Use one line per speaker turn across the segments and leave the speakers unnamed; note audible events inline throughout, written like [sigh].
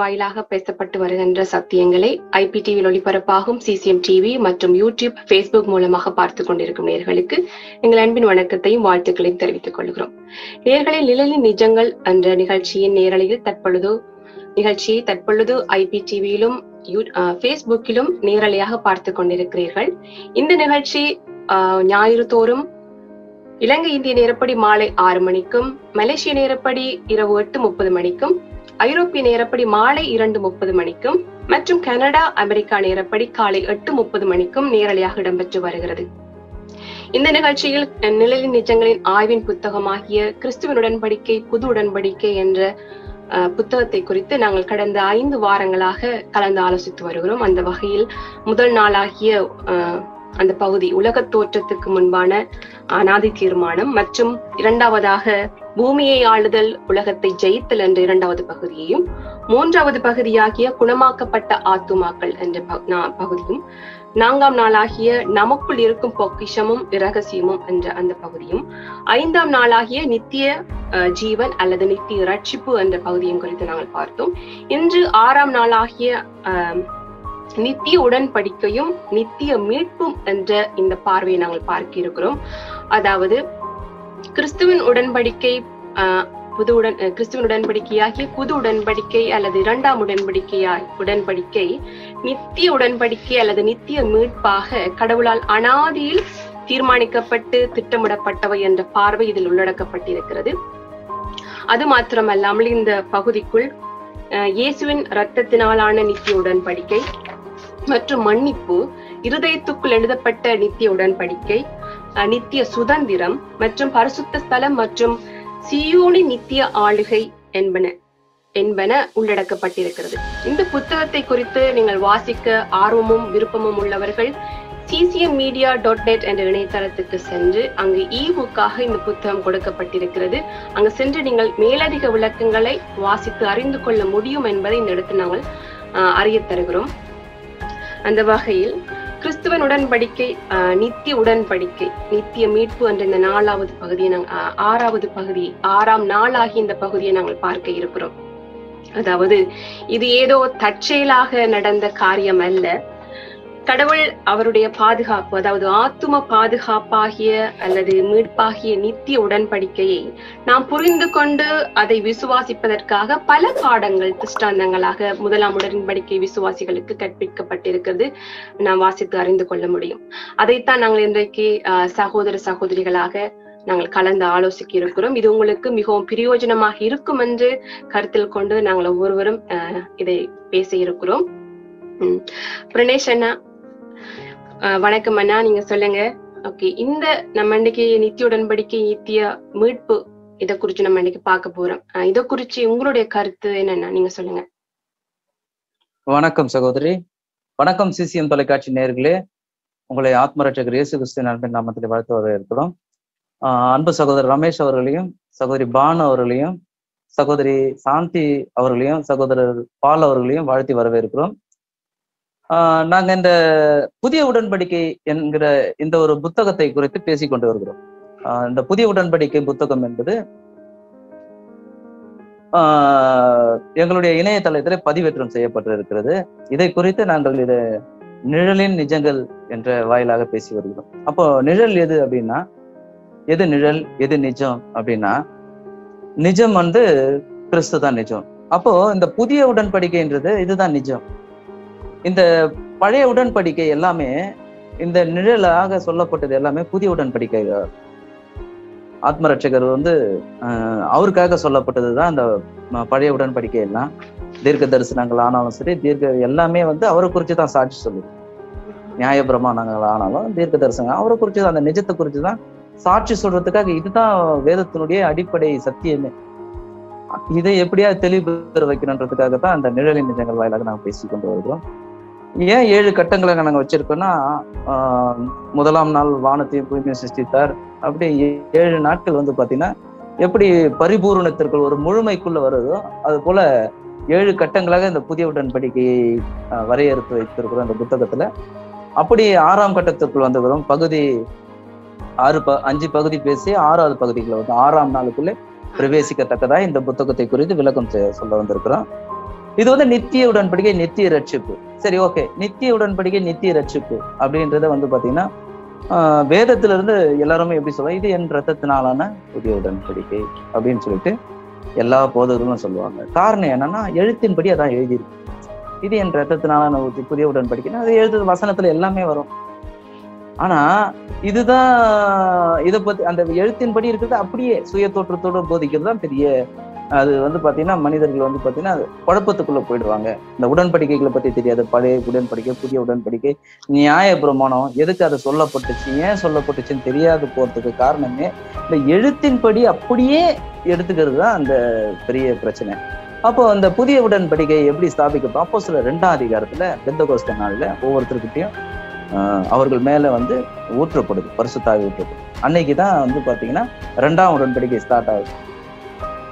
வாயிலாக பேசப்பட்டு வருகின்ற சத்தியங்களை ஐபிடிவியில் ஒளிபரப்பாகும் சிசிஎம் டிவி மற்றும் யூடியூப் பேஸ்புக் மூலமாக பார்த்து கொண்டிருக்கும் நேர்களுக்கு எங்கள் அன்பின் வணக்கத்தையும் வாழ்த்துக்களையும் தெரிவித்துக் கொள்கிறோம். நேர்களில் நிழலின் நிஜங்கள் என்ற நிகழ்ச்சியின் நேரலையில் தற்பொழுது நிகழ்ச்சியை தற்பொழுது ஐபி டிவியிலும் பேஸ்புக்கிலும் நேரலையாக பார்த்து கொண்டிருக்கிறீர்கள். இந்த நிகழ்ச்சி ஞாயிறு தோறும் இலங்கை இந்திய நேரப்படி மாலை ஆறு மணிக்கும் மலேசிய நேரப்படி இரவு எட்டு முப்பது மணிக்கும் ஐரோப்பிய நேரப்படி மாலை இரண்டு முப்பது மணிக்கும் மற்றும் கனடா அமெரிக்கா நேரப்படி காலை எட்டு முப்பது மணிக்கும் நேரலையாக இடம்பெற்று வருகிறது. இந்த நிகழ்ச்சியில் நிழலின் நிஜங்களின் ஆய்வின் புத்தகமாகிய கிறிஸ்துவின் உடன்படிக்கை புது உடன்படிக்கை என்ற புத்தகத்தை குறித்து நாங்கள் கடந்த ஐந்து வாரங்களாக கலந்து ஆலோசித்து வருகிறோம். அந்த வகையில் முதல் நாளாகிய அந்த பகுதி உலக தோற்றத்துக்கு முன்பான அனாதி தீர்மானம் மற்றும் இரண்டாவதாக பூமியை ஆளுதல் உலகத்தை ஜெயித்தல் என்ற இரண்டாவது பகுதியையும் மூன்றாவது பகுதியாகிய குணமாக்கப்பட்ட ஆத்துமாக்கள் என்ற பகுதியும் நான்காம் நாளாகிய நமக்குள் இருக்கும் பொக்கிஷமும் இரகசியமும் என்ற அந்த பகுதியும் ஐந்தாம் நாளாகிய நித்திய அஹ், ஜீவன் அல்லது நித்திய ரட்சிப்பு என்ற பகுதியும் குறித்து நாங்கள் பார்த்தோம். இன்று ஆறாம் நாளாகிய அஹ், நித்திய உடன்படிக்கையும் நித்திய மீட்பும் என்ற இந்த பார்வையை நாங்கள் பார்க்க இருக்கிறோம். அதாவது கிறிஸ்துவின் உடன்படிக்கை புது உடன் கிறிஸ்துவின் உடன்படிக்கையாகிய புது உடன்படிக்கை அல்லது இரண்டாம் உடன்படிக்கையாய் உடன்படிக்கை நித்திய உடன்படிக்கை அல்லது நித்திய மீட்பாக கடவுளால் அனாதியில் தீர்மானிக்கப்பட்டு திட்டமிடப்பட்டவை என்ற பார்வை இதில் உள்ளடக்கப்பட்டிருக்கிறது. அது மாத்திரமல்லாமல் இந்த பகுதிக்குள் இயேசுவின் இரத்தத்தினாலான நித்திய உடன்படிக்கை மற்றும் மன்னிப்பு இருதயத்துக்குள் எழுதப்பட்ட நித்திய உடன்படிக்கை நித்திய சுதந்திரம் மற்றும் பரிசுத்த ஸ்தலம் மற்றும் சியோனி நித்திய ஆளுகை என்பன என்பன உள்ளடக்கப்பட்டிருக்கிறது. இந்த புத்தகத்தை குறித்து நீங்கள் வாசிக்க ஆர்வமும் விருப்பமும் உள்ளவர்கள் சிசிஎம் மீடியா டாட் நெட் என்ற இணையதளத்துக்கு சென்று அங்கு இ புக்காக இந்த புத்தகம் கொடுக்கப்பட்டிருக்கிறது. அங்கு சென்று நீங்கள் மேலதிக விளக்கங்களை வாசித்து அறிந்து கொள்ள முடியும் என்பதை இந்த இடத்தில் நாங்கள் அஹ், அறியத் தருகிறோம். அந்த வகையில் கிறிஸ்துவன் உடன்படிக்கை நித்திய உடன்படிக்கை நித்திய மீட்பு என்ற இந்த நாலாவது பகுதியை நாங்கள் ஆறாவது பகுதி ஆறாம் நாளாகி இந்த பகுதியை நாங்கள் பார்க்க இருக்கிறோம். அதாவது இது ஏதோ தற்செயலாக நடந்த காரியம் அல்ல. கடவுள் அவருடைய பாதுகாப்பு அதாவது ஆத்தும பாதுகாப்பாகிய அல்லது மீட்பாகிய நித்திய உடன்படிக்கையை நாம் புரிந்து கொண்டு அதை விசுவாசிப்பதற்காக பல பாடங்கள் திஷ்டாந்தங்களாக முதலாம் உடன்படிக்கை விசுவாசிகளுக்கு கற்பிக்கப்பட்டிருக்கிறது. நாம் வாசித்து அறிந்து கொள்ள முடியும். அதைத்தான் நாங்கள் இன்றைக்கு ஆஹ், சகோதர சகோதரிகளாக நாங்கள் கலந்து ஆலோசிக்க இருக்கிறோம். இது உங்களுக்கு மிகவும் பிரயோஜனமாக இருக்கும் என்று கருத்தில் கொண்டு நாங்கள் ஒவ்வொருவரும் இதை பேச இருக்கிறோம். உம். பிரணேஷ் அண்ணா வணக்கம் அண்ணா நீங்க சொல்லுங்க. ஓகே இந்த நம்ம இன்னைக்கு நித்திய உடன்படிக்கை நித்திய மீட்பு இதை குறிச்சு நம்ம இன்னைக்கு பார்க்க போறோம். இத இதை குறிச்சு உங்களுடைய கருத்து என்னன்னா நீங்க சொல்லுங்க.
வணக்கம் சகோதரி. வணக்கம் சிசிஎம் தொலைக்காட்சி நேர்களே. உங்களை ஆத்மரட்சகர் இயேசு கிறிஸ்து அன்பின் நாமத்தில் வாழ்த்து வர இருக்கிறோம் அன்பு சகோதரர் ரமேஷ் அவர்களையும் சகோதரி பானு அவர்களையும் சகோதரி சாந்தி அவர்களையும் சகோதரர் பால் அவர்களையும் வாழ்த்தி வரவேற்கிறோம். நாங்க இந்த புதிய உடன்படிக்கை என்கிற இந்த ஒரு புத்தகத்தை குறித்து பேசிக்கொண்டு வருகிறோம். இந்த புதிய உடன்படிக்கை புத்தகம் என்பது ஆஹ் எங்களுடைய இணையதளத்தில் பதிவேற்றம் செய்யப்பட்டிருக்கிறது. இதை குறித்து நாங்கள் இது நிழலின் நிஜங்கள் என்ற வாயிலாக பேசி வருகிறோம். அப்போ நிழல் எது அப்படின்னா எது நிழல் எது நிஜம் அப்படின்னா நிஜம் வந்து கிறிஸ்து தான் நிஜம். அப்போ இந்த புதிய உடன்படிக்கைன்றது இதுதான் நிஜம். இந்த பழைய உடன்படிக்கை எல்லாமே இந்த நிழலாக சொல்லப்பட்டது எல்லாமே புதிய உடன்படிக்கை. ஆத்மரட்சகர் வந்து அவருக்காக அவருக்காக சொல்லப்பட்டதுதான் அந்த பழைய உடன்படிக்கை எல்லாம். தீர்க்க தரிசனங்கள் ஆனாலும் சரி தீர்க்க எல்லாமே வந்து அவரை குறித்து தான் சாட்சி சொல்லுது. நியாய பிரமாணங்கள் ஆனாலும் தீர்க்க தரிசனம் அவரை குறித்து தான் அந்த நிஜத்தை குறித்து தான் சாட்சி சொல்றதுக்காக இதுதான் வேதத்தினுடைய அடிப்படை சத்தியமே. இதை எப்படியா தெளிவு பெற வைக்கணுன்றதுக்காக தான் அந்த நிழலின் நிஜங்கள் வாயிலாக நாங்கள் பேசி கொண்டு வருகிறோம். ஏன் ஏழு கட்டங்களை நாங்கள் வச்சிருக்கோம்னா முதலாம் நாள் வானத்தையும் பூமியும் சிருஷ்டித்தார். அப்படி ஏ- ஏழு நாட்கள் வந்து பார்த்தீங்கன்னா எப்படி பரிபூரணத்திற்குள் ஒரு முழுமைக்குள்ள வருதோ அது போல ஏழு கட்டங்களாக இந்த புதிய உடன்படிக்கையை வரையறுத்து வைத்திருக்கிறோம் இந்த புத்தகத்துல. அப்படி ஆறாம் கட்டத்திற்குள் வந்துகிறோம் பகுதி ஆறு ப அஞ்சு பகுதி பேசி ஆறாவது பகுதிக்குள்ள வந்து ஆறாம் நாளுக்குள்ளே பிரவேசிக்கத்தக்கதா இந்த புத்தகத்தை குறித்து விளக்கம் செ- சொல்ல வந்திருக்கிறோம். இது வந்து நித்திய உடன்படிக்கை நித்திய ரட்சிப்பு சரி ஓகே. நித்திய உடன்படிக்கை நித்திய ரட்சிப்பு அப்படின்றத வந்து பாத்தீங்கன்னா வேதத்துல இருந்து எல்லாருமே எப்படி சொல்லுவாங்க இது என் ரத்தத்தினாலான புதிய உடன்படிக்கை அப்படின்னு சொல்லிட்டு எல்லா போதகர்களும் சொல்லுவாங்க. காரணம் என்னன்னா எழுத்தின்படி அதான் எழுதியிருக்கு. இது என் ரத்தத்தினாலான ஒரு புதிய உடன்படிக்கைன்னா அது எழுது வசனத்துல எல்லாமே வரும். ஆனா இதுதான் இதை பத்தி அந்த எழுத்தின்படி இருக்கிறது அப்படியே சுய தோற்றத்தோடு போதிக்கிறது தான் பெரிய அது வந்து பார்த்தீங்கன்னா மனிதர்கள் வந்து பார்த்தீங்கன்னா அது குழப்பத்துக்குள்ள போயிடுவாங்க. இந்த உடன்படிக்கைகளை பற்றி தெரியாது. பழைய உடன்படிக்கை புதிய உடன்படிக்கை நியாய பிரமாணம் எதுக்கு அது சொல்லப்பட்டுச்சு ஏன் சொல்லப்பட்டுச்சுன்னு தெரியாது போகிறதுக்கு காரணமே இந்த எழுத்தின்படி அப்படியே எடுத்துக்கிறது தான் அந்த பெரிய பிரச்சனை. அப்போ அந்த புதிய உடன்படிக்கை எப்படி ஸ்தாபிக்கப்படும்? அப்போ சில ரெண்டாம் அதிகாரத்தில் பெந்த நாளில் ஒவ்வொருத்தருக்கிட்டையும் அவர்கள் மேலே வந்து ஊற்றப்படுது பரிசுத்தாக ஊற்றப்படுது. அன்னைக்கு தான் வந்து பார்த்தீங்கன்னா ரெண்டாம் உடன்படிக்கை ஸ்டார்ட் ஆகுது.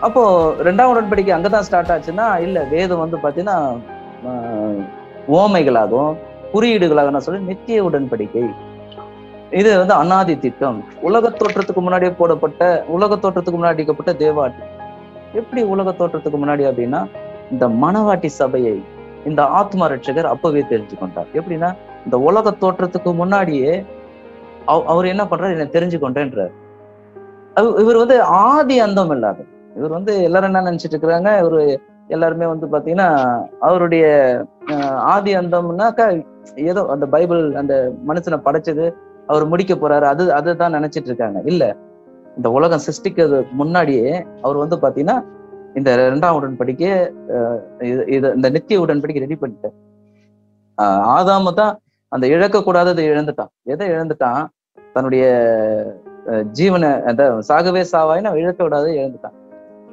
அப்போ ரெண்டாம் உடன்படிக்கை அங்கதான் ஸ்டார்ட் ஆச்சுன்னா இல்ல வேதம் வந்து பாத்தீங்கன்னா ஆஹ் ஓமைகளாகவும் குறியீடுகளாக சொல்லி நித்திய உடன்படிக்கை. இது வந்து அனாதி திட்டம் உலக தோற்றத்துக்கு முன்னாடியே போடப்பட்ட உலக தோற்றத்துக்கு முன்னாடி அடிக்கப்பட்ட தேவாட்டி. எப்படி உலக தோற்றத்துக்கு முன்னாடி அப்படின்னா இந்த மணவாட்டி சபையை இந்த ஆத்ம ரட்சகர் அப்பவே தெரிஞ்சு கொண்டார். எப்படின்னா இந்த உலக தோற்றத்துக்கு முன்னாடியே அவர் என்ன பண்றாரு? என்ன தெரிஞ்சு கொண்டேன்றார். அவ- இவர் வந்து ஆதி அந்தம் இல்லாத இவர் வந்து எல்லாரும் என்ன நினைச்சிட்டு இருக்கிறாங்க இவரு எல்லாருமே வந்து பாத்தீங்கன்னா அவருடைய ஆதி அந்தம்னாக்கா ஏதோ அந்த பைபிள் அந்த மனுஷனை படைச்சது அவர் முடிக்க போறாரு. அது அதுதான் நினைச்சிட்டு இருக்காங்க. இல்ல இந்த உலகம் சிருஷ்டிக்கிறதுக்கு முன்னாடியே அவர் வந்து பாத்தீங்கன்னா இந்த ரெண்டாம் உடன்படிக்கை இது இந்த நித்திய உடன்படிக்கை ரெடி பண்ணிட்டார். ஆஹ் ஆதாம தான் அந்த இழக்கக்கூடாததை இழந்துட்டான். எதை இழந்துட்டான்? தன்னுடைய ஜீவனை அந்த சாகவே சாவாயின்னு இழக்க விடாத இழந்துட்டான்.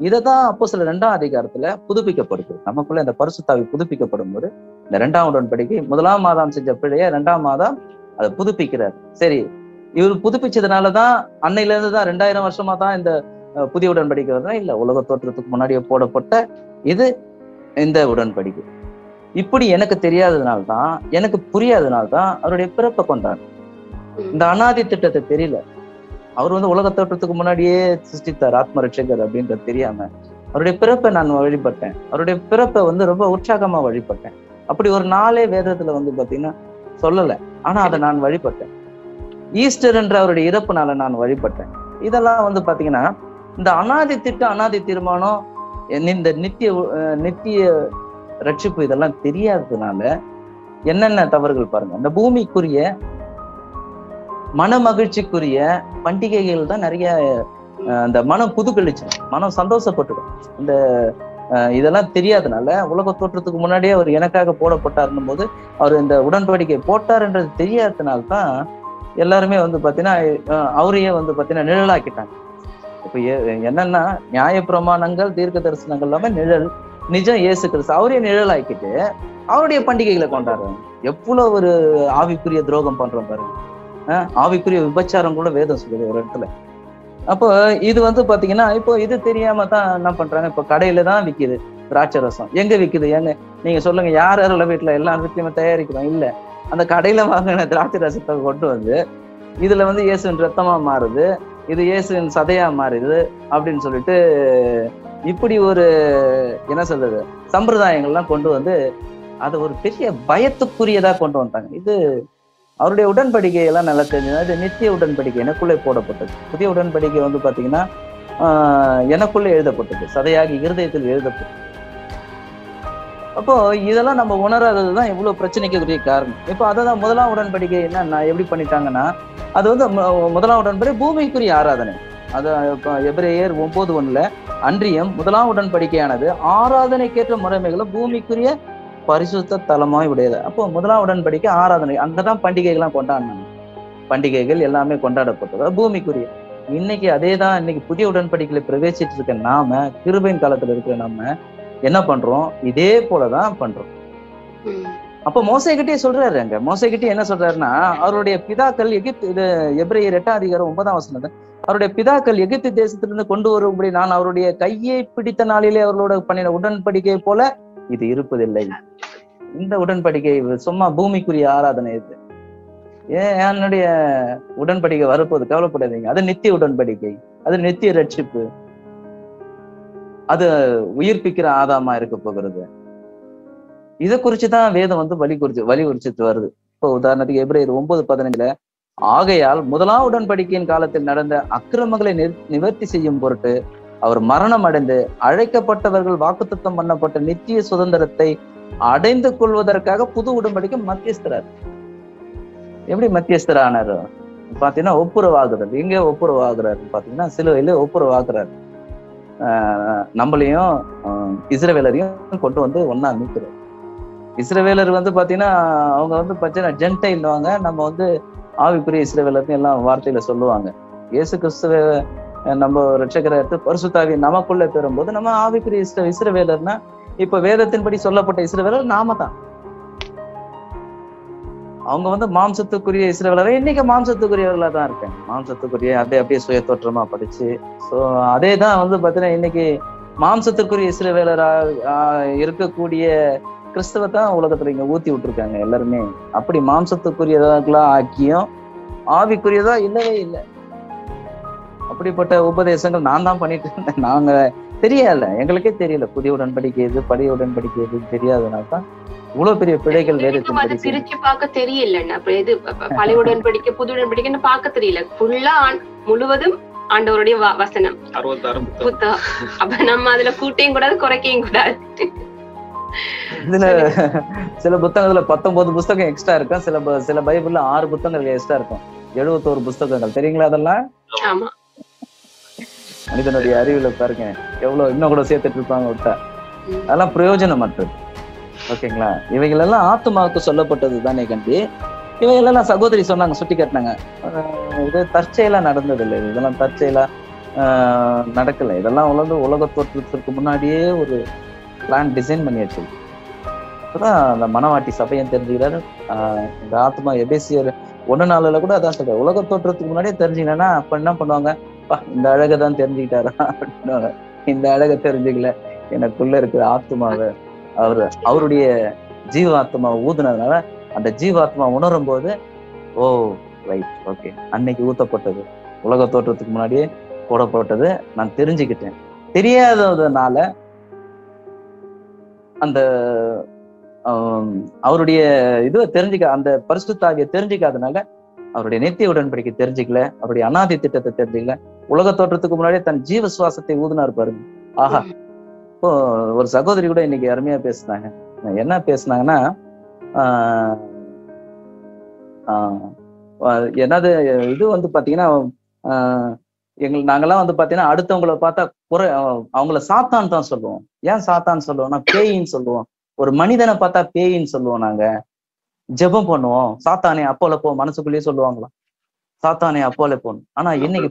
இதை தான் அப்போ சில ரெண்டாம் அதிகாரத்துல புதுப்பிக்கப்படுது. நமக்குள்ள இந்த பரிசுத்தாவி புதுப்பிக்கப்படும் போது இந்த ரெண்டாம் உடன்படிக்கை முதலாம் மாதம் செஞ்ச பிழைய ரெண்டாம் மாதம் அதை புதுப்பிக்கிறார். சரி இவர் புதுப்பிச்சதுனாலதான் அன்னையில இருந்து தான் ரெண்டாயிரம் வருஷமா தான் இந்த புதிய உடன்படிக்கை வருதுன்னா இல்ல உலக தோற்றத்துக்கு முன்னாடியே போடப்பட்ட இது இந்த உடன்படிக்கை. இப்படி எனக்கு தெரியாததுனால தான் எனக்கு புரியாததுனால தான் அவருடைய பிறப்பை கொண்டாடு இந்த அனாதி திட்டத்தை தெரியல. அவர் வந்து உலக தோற்றத்துக்கு முன்னாடியே சிருஷ்டித்தார் ஆத்ம ரட்சகர் அப்படின்றது தெரியாம. அவருடைய பிறப்பை நான் வழிபட்டேன். அவருடைய பிறப்பை வந்து ரொம்ப உற்சாகமா வழிபட்டேன். அப்படி ஒரு நாளே வேதத்துல வந்து பாத்தீங்கன்னா சொல்லல. ஆனா அதை நான் வழிபட்டேன். ஈஸ்டர் என்ற அவருடைய இறப்புனால நான் வழிபட்டேன். இதெல்லாம் வந்து பாத்தீங்கன்னா இந்த அனாதி திட்டம் அனாதி தீர்மானம் இந்த நித்திய நித்திய ரட்சிப்பு இதெல்லாம் தெரியாததுனால என்னென்ன தவறுகள் பாருங்க. இந்த பூமிக்குரிய மன மகிழ்ச்சிக்குரிய பண்டிகைகள் தான் நிறைய அந்த மனம் புதுக்கழிச்சு மனம் சந்தோஷப்பட்டுடும் இந்த இதெல்லாம் தெரியாதனால உலக தோற்றத்துக்கு முன்னாடியே அவர் எனக்காக போடப்பட்டாருன்னும் போது அவர் இந்த உடன்படிக்கை போட்டார்ன்றது தெரியாததுனால தான் எல்லாருமே வந்து பாத்தீங்கன்னா அவரையே வந்து பாத்தீங்கன்னா நிழலாக்கிட்டாங்க. இப்ப என்னன்னா நியாய பிரமாணங்கள் தீர்க்க தரிசனங்கள் இல்லாமல் நிழல் நிஜம் இயேசு கிறிஸ்து அவரே நிழலாக்கிட்டு அவருடைய பண்டிகைகளை கொண்டாடுறாங்க எவ்வளவு ஒரு ஆவிக்குரிய துரோகம் பண்றோம் பாருங்க. ஆவிக்குரிய விபச்சாரம் கூட வேதம் சொல்லுது ஒரு இடத்துல. அப்போ இது வந்து பாத்தீங்கன்னா இப்போ இது தெரியாம தான் என்ன பண்றாங்க? இப்போ கடையில தான் விற்கிது திராட்சை ரசம். எங்க விற்கிது எங்க? நீங்க சொல்லுங்க யார் யாரெல்லாம் வீட்டுல எல்லா வீட்லயுமே தயாரிக்கிறோம்? இல்ல. அந்த கடையில வாங்கின திராட்சை ரசத்தை கொண்டு வந்து இதுல வந்து இயேசுவின் ரத்தமா மாறுது இது இயேசுவின் சதையா மாறுது அப்படின்னு சொல்லிட்டு இப்படி ஒரு என்ன சொல்றது சம்பிரதாயங்கள்லாம் கொண்டு வந்து அதை ஒரு பெரிய பயத்துக்குரியதா கொண்டு வந்தாங்க. இது அவருடைய உடன்படிக்கை எல்லாம் நல்லா தெரிஞ்சது. நித்திய உடன்படிக்கை எனக்குள்ளே போடப்பட்டது. புதிய உடன்படிக்கை வந்து பாத்தீங்கன்னா ஆஹ் எனக்குள்ளே எழுதப்பட்டது. சதையாகி இருதயத்தில் எழுதப்பட்டது. அப்போ இதெல்லாம் நம்ம உணராததுதான் இவ்வளவு பிரச்சனைக்கு காரணம். இப்போ அததான் முதலாம் உடன்படிக்கை என்னன்னா எப்படி பண்ணிட்டாங்கன்னா அது வந்து முதலாம் உடன்படிக்கை பூமிக்குரிய ஆராதனை. அது இப்போ எபிரேயர் ஒன்பது ஒண்ணுல அன்றியம் முதலாம் உடன்படிக்கையானது ஆராதனைக்கேற்ற முறைமைகளை பூமிக்குரிய பரிசுத்த தலமாய் உடையது. அப்போ முதலாம் உடன்படிக்கை ஆராதனை அங்கதான் பண்டிகைகள்லாம் கொண்டாடினாங்க. பண்டிகைகள் எல்லாமே கொண்டாடப்பட்டது. பூமிக்குரிய. இன்னைக்கு அதே தான் இன்னைக்கு புதிய உடன்படிக்கையில பிரவேசிட்டு இருக்க நாம கிருபையின் காலத்துல இருக்கிற நாம என்ன பண்றோம்? இதே போலதான் பண்றோம். அப்ப மோசைகிட்டே சொல்றாரு அங்க. மோசைகிட்டே என்ன சொல்றாருன்னா அவருடைய பிதாக்கள் எகிப்து இது எபிரேயர் எட்டாம் அதிகாரம் ஒன்பதாம் வசனம் அவருடைய பிதாக்கள் எகிப்து தேசத்திலிருந்து கொண்டு வரும்படி நான் அவருடைய கையை பிடித்த நாளிலே அவர்களோட பண்ணின உடன்படிக்கை போல இது இருப்பதில்லை. இந்த உடன்படிக்கை சும்மா பூமிக்குரிய ஆராதனை இது. ஏன் என்னுடைய உடன்படிக்கை வரப்போது கவலைப்படாதீங்க. அது நித்திய உடன்படிக்கை. அது நித்திய ரட்சிப்பு. அது உயிர்ப்பிக்கிற ஆதாமா இருக்க போகிறது. இதை குறிச்சுதான் வேதம் வந்து வலி குறிச்சு வலியுறுச்சிட்டு வருது. இப்போ உதாரணத்துக்கு எப்ரவரி ஒன்பது பதினஞ்சுல ஆகையால் முதலாம் உடன்படிக்கையின் காலத்தில் நடந்த அக்கிரமங்களை நிவர்த்தி செய்யும் பொருட்டு அவர் மரணம் அடைந்து அழைக்கப்பட்டவர்கள் வாக்குத்தத்தம் பண்ணப்பட்ட நித்திய சுதந்திரத்தை அடைந்து கொள்வதற்காக புது உடன்படிக்கை மத்தியஸ்தரார். எப்படி மத்தியஸ்தர் ஆனாரு பாத்தீங்கன்னா ஒப்புரவாகுறது எங்க ஒப்புரவாகிறார் பாத்தீங்கன்னா சிலுவையில ஒப்புரவாகிறார் நம்மளையும் இஸ்ரவேலரையும் கொண்டு வந்து ஒன்னா நிற்கிறார் இஸ்ரவேலர் வந்து பாத்தீங்கன்னா அவங்க வந்து பாத்தீங்கன்னா ஜென்டைல்வாங்க நம்ம வந்து ஆவிக்குரிய இஸ்ரவேலர்னு எல்லாம் வார்த்தையில சொல்லுவாங்க. இயேசு கிறிஸ்துவ நம்ம ரட்சகரை எடுத்து பரிசுத்தாவி நமக்குள்ள பெறும்போது நம்ம ஆவிக்குரிய இஸ்ர இஸ்ரவேலர்னா இப்ப வேதத்தின்படி சொல்லப்பட்ட இஸ்ரவேலர் நாம தான் அவங்க வந்து மாம்சத்துக்குரிய இஸ்ரவேலரை? இன்னைக்கு மாம்சத்துக்குரியவர்களா தான் இருக்காங்க மாம்சத்துக்குரிய அப்படியே அப்படியே சுய தோற்றமா படிச்சு ஸோ அதே தான் வந்து பாத்தீங்கன்னா இன்னைக்கு மாம்சத்துக்குரிய இஸ்ரவேலரா இருக்கக்கூடிய கிறிஸ்தவ தான் உலகத்துல இங்க ஊத்தி விட்டுருக்காங்க எல்லாருமே. அப்படி மாம்சத்துக்குரியதா ஆக்கியும் ஆவிக்குரியதா இல்லவே இல்லை. அப்படிப்பட்ட உபதேசங்கள் நான் தான் பண்ணிட்டு இருந்தேன். நாங்க தெரியல. எங்களுக்கே தெரியல. புதிய உடன்படிக்கை எது பழைய உடன்படிக்கை எதுன்னு தெரியாதனால தான் இவ்வளவு பெரிய பிழைகள் வேதத்தின்
பிரிச்சு பார்க்க தெரியல. ப- பழைய உடன்படிக்கை புது உடன்படிக்கைன்னு பார்க்க தெரியல. ஃபுல்லா முழுவதும் ஆண்டவருடைய வசனம்.
புத்தகம்.
அப்ப நம்ம அதுல கூட்டையும் கூடாது குறைக்கையும் கூடாது.
இதுல சில புத்தகத்துல பத்தொன்பது புத்தகம் எக்ஸ்ட்ரா இருக்கும். சில சில பைபிள்ல ஆறு புத்தகங்கள் எக்ஸ்ட்ரா இருக்கும். எழுபத்தோரு புத்தகங்கள். தெரியுங்களா அதெல்லாம்?
ஆமா.
மனிதனுடைய அறிவுல பாருங்க. எவ்வளவு இன்னும் கூட சேர்த்துட்டு இருப்பாங்க விட்டா அதெல்லாம் பிரயோஜனமற்றது ஓகேங்களா? இவைகள் எல்லாம் ஆத்துமாவுக்கு சொல்லப்பட்டது தானே கண்டி. இவைகள் எல்லாம் சகோதரி சொன்னாங்க சுட்டி காட்டினாங்க. இது தற்செயலா நடந்தது இல்லை இதெல்லாம் தற்செயலா நடக்கல. இதெல்லாம் உலக உலக தோற்றத்திற்கு முன்னாடியே ஒரு பிளான் டிசைன் பண்ணி வச்சிருக்கு அப்பதான் அந்த மனவாட்டி சபையும் தெரிஞ்சுக்கிறாரு. ஆஹ் இந்த ஆத்மா எபேசியர் ஒன்னு நாளில் கூட அதான் சொல்ற உலக தோற்றத்துக்கு முன்னாடியே தெரிஞ்சுக்கலன்னா அப்ப என்ன பண்ணுவாங்க? அப்பா இந்த அழகை தான் தெரிஞ்சுக்கிட்டாரா அப்படின்னுவாங்க இந்த அழகை தெரிஞ்சுக்கல. எனக்குள்ள இருக்கிற ஆத்மாவை அவர் அவருடைய ஜீவாத்மாவை ஊதுனதுனால அந்த ஜீவாத்மா உணரும் போது ஓ ரைட் ஓகே அன்னைக்கு ஊத்தப்பட்டது. உலக தோற்றத்துக்கு முன்னாடியே போடப்பட்டது. நான் தெரிஞ்சுக்கிட்டேன். தெரியாததுனால அந்த அவருடைய இதுவை தெரிஞ்சுக்க அந்த பரிசுத்தாகிய தெரிஞ்சுக்காதனால அவருடைய நித்திய உடன்படிக்கை தெரிஞ்சுக்கல. அவருடைய அனாதி திட்டத்தை தெரிஞ்சுக்கல. உலக தோற்றத்துக்கு முன்னாடியே தன் ஜீவ சுவாசத்தை ஊதுனார் பாருங்க. ஆஹா. இப்போ ஒரு சகோதரி கூட இன்னைக்கு அருமையா பேசுனாங்க. என்ன பேசுனாங்கன்னா ஆஹ் ஆஹ் ஆஹ் என்னது இது வந்து பாத்தீங்கன்னா ஆஹ் எங்களுக்கு நாங்கெல்லாம் வந்து பாத்தீங்கன்னா அடுத்தவங்கள பார்த்தா குறை அவங்கள சாத்தான் தான் சொல்லுவோம். ஏன் சாத்தான் சொல்லுவோம்னா பேயின்னு சொல்லுவோம். ஒரு மனிதனை பார்த்தா பேயின்னு சொல்லுவோம் நாங்க. ஜெபம் பண்ணுவோம். சாத்தானே அப்போல போ மனசுக்குள்ளேயே சொல்லுவாங்களாம். சாத்தானே அப்போல போன்னு ஆனா இன்னைக்கு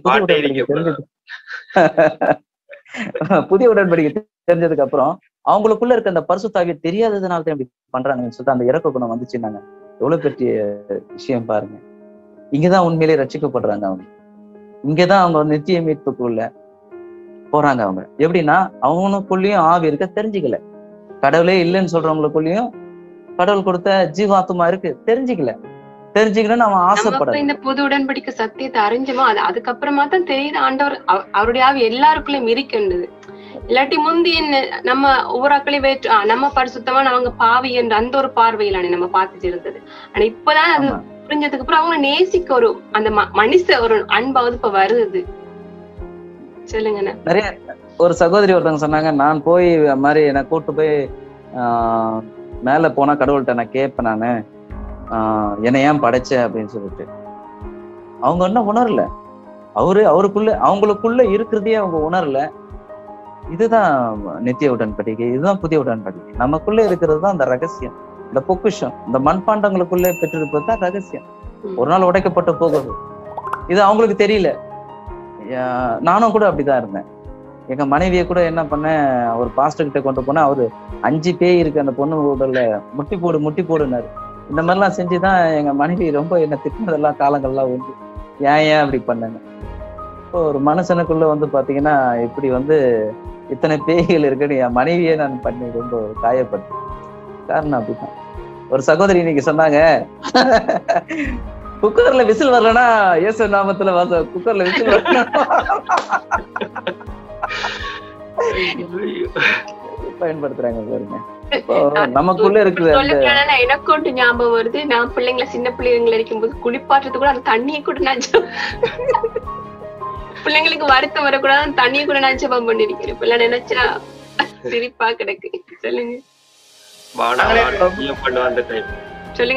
புதிய [laughs] உடன்படிக்கை தெரிஞ்சதுக்கு அப்புறம் அவங்களுக்குள்ள இருக்க அந்த பரிசுத்தாவியை தெரியாததுனால தான் இப்படி பண்றாங்கன்னு சொல்லிட்டு அந்த இறக்க குணம் வந்துச்சுன்னாங்க. எவ்வளவு பெரிய விஷயம் பாருங்க. இங்கதான் உண்மையிலேயே ரட்சிக்கப்படுறாங்க அவங்க. இங்கதான் அவங்க நித்திய மீட்புக்குள்ள போறாங்க அவங்க. எப்படின்னா அவனுக்குள்ளேயும் ஆவி இருக்க தெரிஞ்சுக்கல. கடவுளே இல்லைன்னு சொல்றவங்களுக்குள்ளேயும் கடவுள் கொடுத்த ஜீவாத்மா இருக்கு தெரிஞ்சுக்கல. தெரிஞ்சுக்கணும்னு அவன் ஆசைப்படல.
இந்த புது உடன்படிக்கை சத்தியத்தை அறிஞ்சோமோ அது அதுக்கப்புறமா தான் தெரியுது. ஆண்டவர் அவ- அவருடைய ஆவி எல்லாருக்குள்ளயும் இருக்கின்றது. இல்லாட்டி முந்தி என்ன நம்ம ஒவ்வொரு ஆக்களையும் வேற்று நம்ம பரிசுத்தமா அவங்க பாவி என்ற அந்த ஒரு பார்வையிலானே நம்ம பார்த்துட்டு இருந்தது ஆனா இப்பதான் அது. புரிஞ்சதுக்கு அப்புறம் அவங்க நேசிக்க ஒரு அந்த மனுஷ ஒரு அன்பாவது இப்ப வருது. சொல்லுங்கண்ணா.
நிறைய ஒரு சகோதரி ஒருத்தவங்க சொன்னாங்க நான் போய் மாதிரி என்னை கூட்டு போய் ஆஹ், மேல போனா கடவுள்கிட்ட நான் கேட்பேன் நானு. என்னை ஏன் படைச்ச அப்படின்னு சொல்லிட்டு. அவங்க இன்னும் உணரல. அவரு அவருக்குள்ள அவங்களுக்குள்ள இருக்கிறதையே அவங்க உணரல. இதுதான் நித்திய உடன்படிக்கை இதுதான் புதிய உடன்படிக்கை நமக்குள்ள இருக்கிறது தான் அந்த ரகசியம். இந்த பொக்கிஷம் இந்த மண்பாண்டங்களுக்குள்ளே பெற்றிருப்பது தான் ரகசியம். ஒரு நாள் உடைக்கப்பட்டு போகுது. இது அவங்களுக்கு தெரியல. நானும் கூட அப்படிதான் இருந்தேன். எங்க மனைவியை கூட என்ன பண்ணேன் ஒரு பாஸ்டர் கிட்ட கொண்டு போனா அவரு அஞ்சு பேய் இருக்கு அந்த பொண்ணு உடல்ல. முட்டி போடு முட்டி போடுனாரு. இந்த மாதிரிலாம் செஞ்சு தான் எங்கள் மனைவி ரொம்ப என்ன திட்டினதெல்லாம் காலங்கள்லாம் உண்டு. ஏன் ஏன் அப்படி பண்ணாங்க இப்போ ஒரு மனுஷனுக்குள்ள வந்து பார்த்தீங்கன்னா இப்படி வந்து இத்தனை பேய்கள் இருக்குன்னு என் மனைவியே நான் பண்ணி ரொம்ப காயப்பட்டேன் காரணம் அப்படிதான் ஒரு சகோதரி இன்னைக்கு சொன்னாங்க குக்கர்ல விசில் வரலன்னா இயேசு நாமத்துல வாச குக்கர்ல விசில் வரலன்னா. பயன்படுத்துறாங்க பாருங்க. நமக்குள்ள
சொல்லுங்க எனக்கு ஒன்று ஞாபகம் வருது. நான் பிள்ளைங்களை சின்ன பிள்ளைங்களை இருக்கும்போது குளிப்பாட்டுறது கூட அந்த தண்ணியை கூட நான் பிள்ளைங்களுக்கு வருத்தம் வரக்கூடாது. அந்த தண்ணியை கூட நான் ஜெபம் பண்ணிருக்கிறேன். இப்ப நினைச்சா சிரிப்பா கிடக்கு. சொல்லுங்க.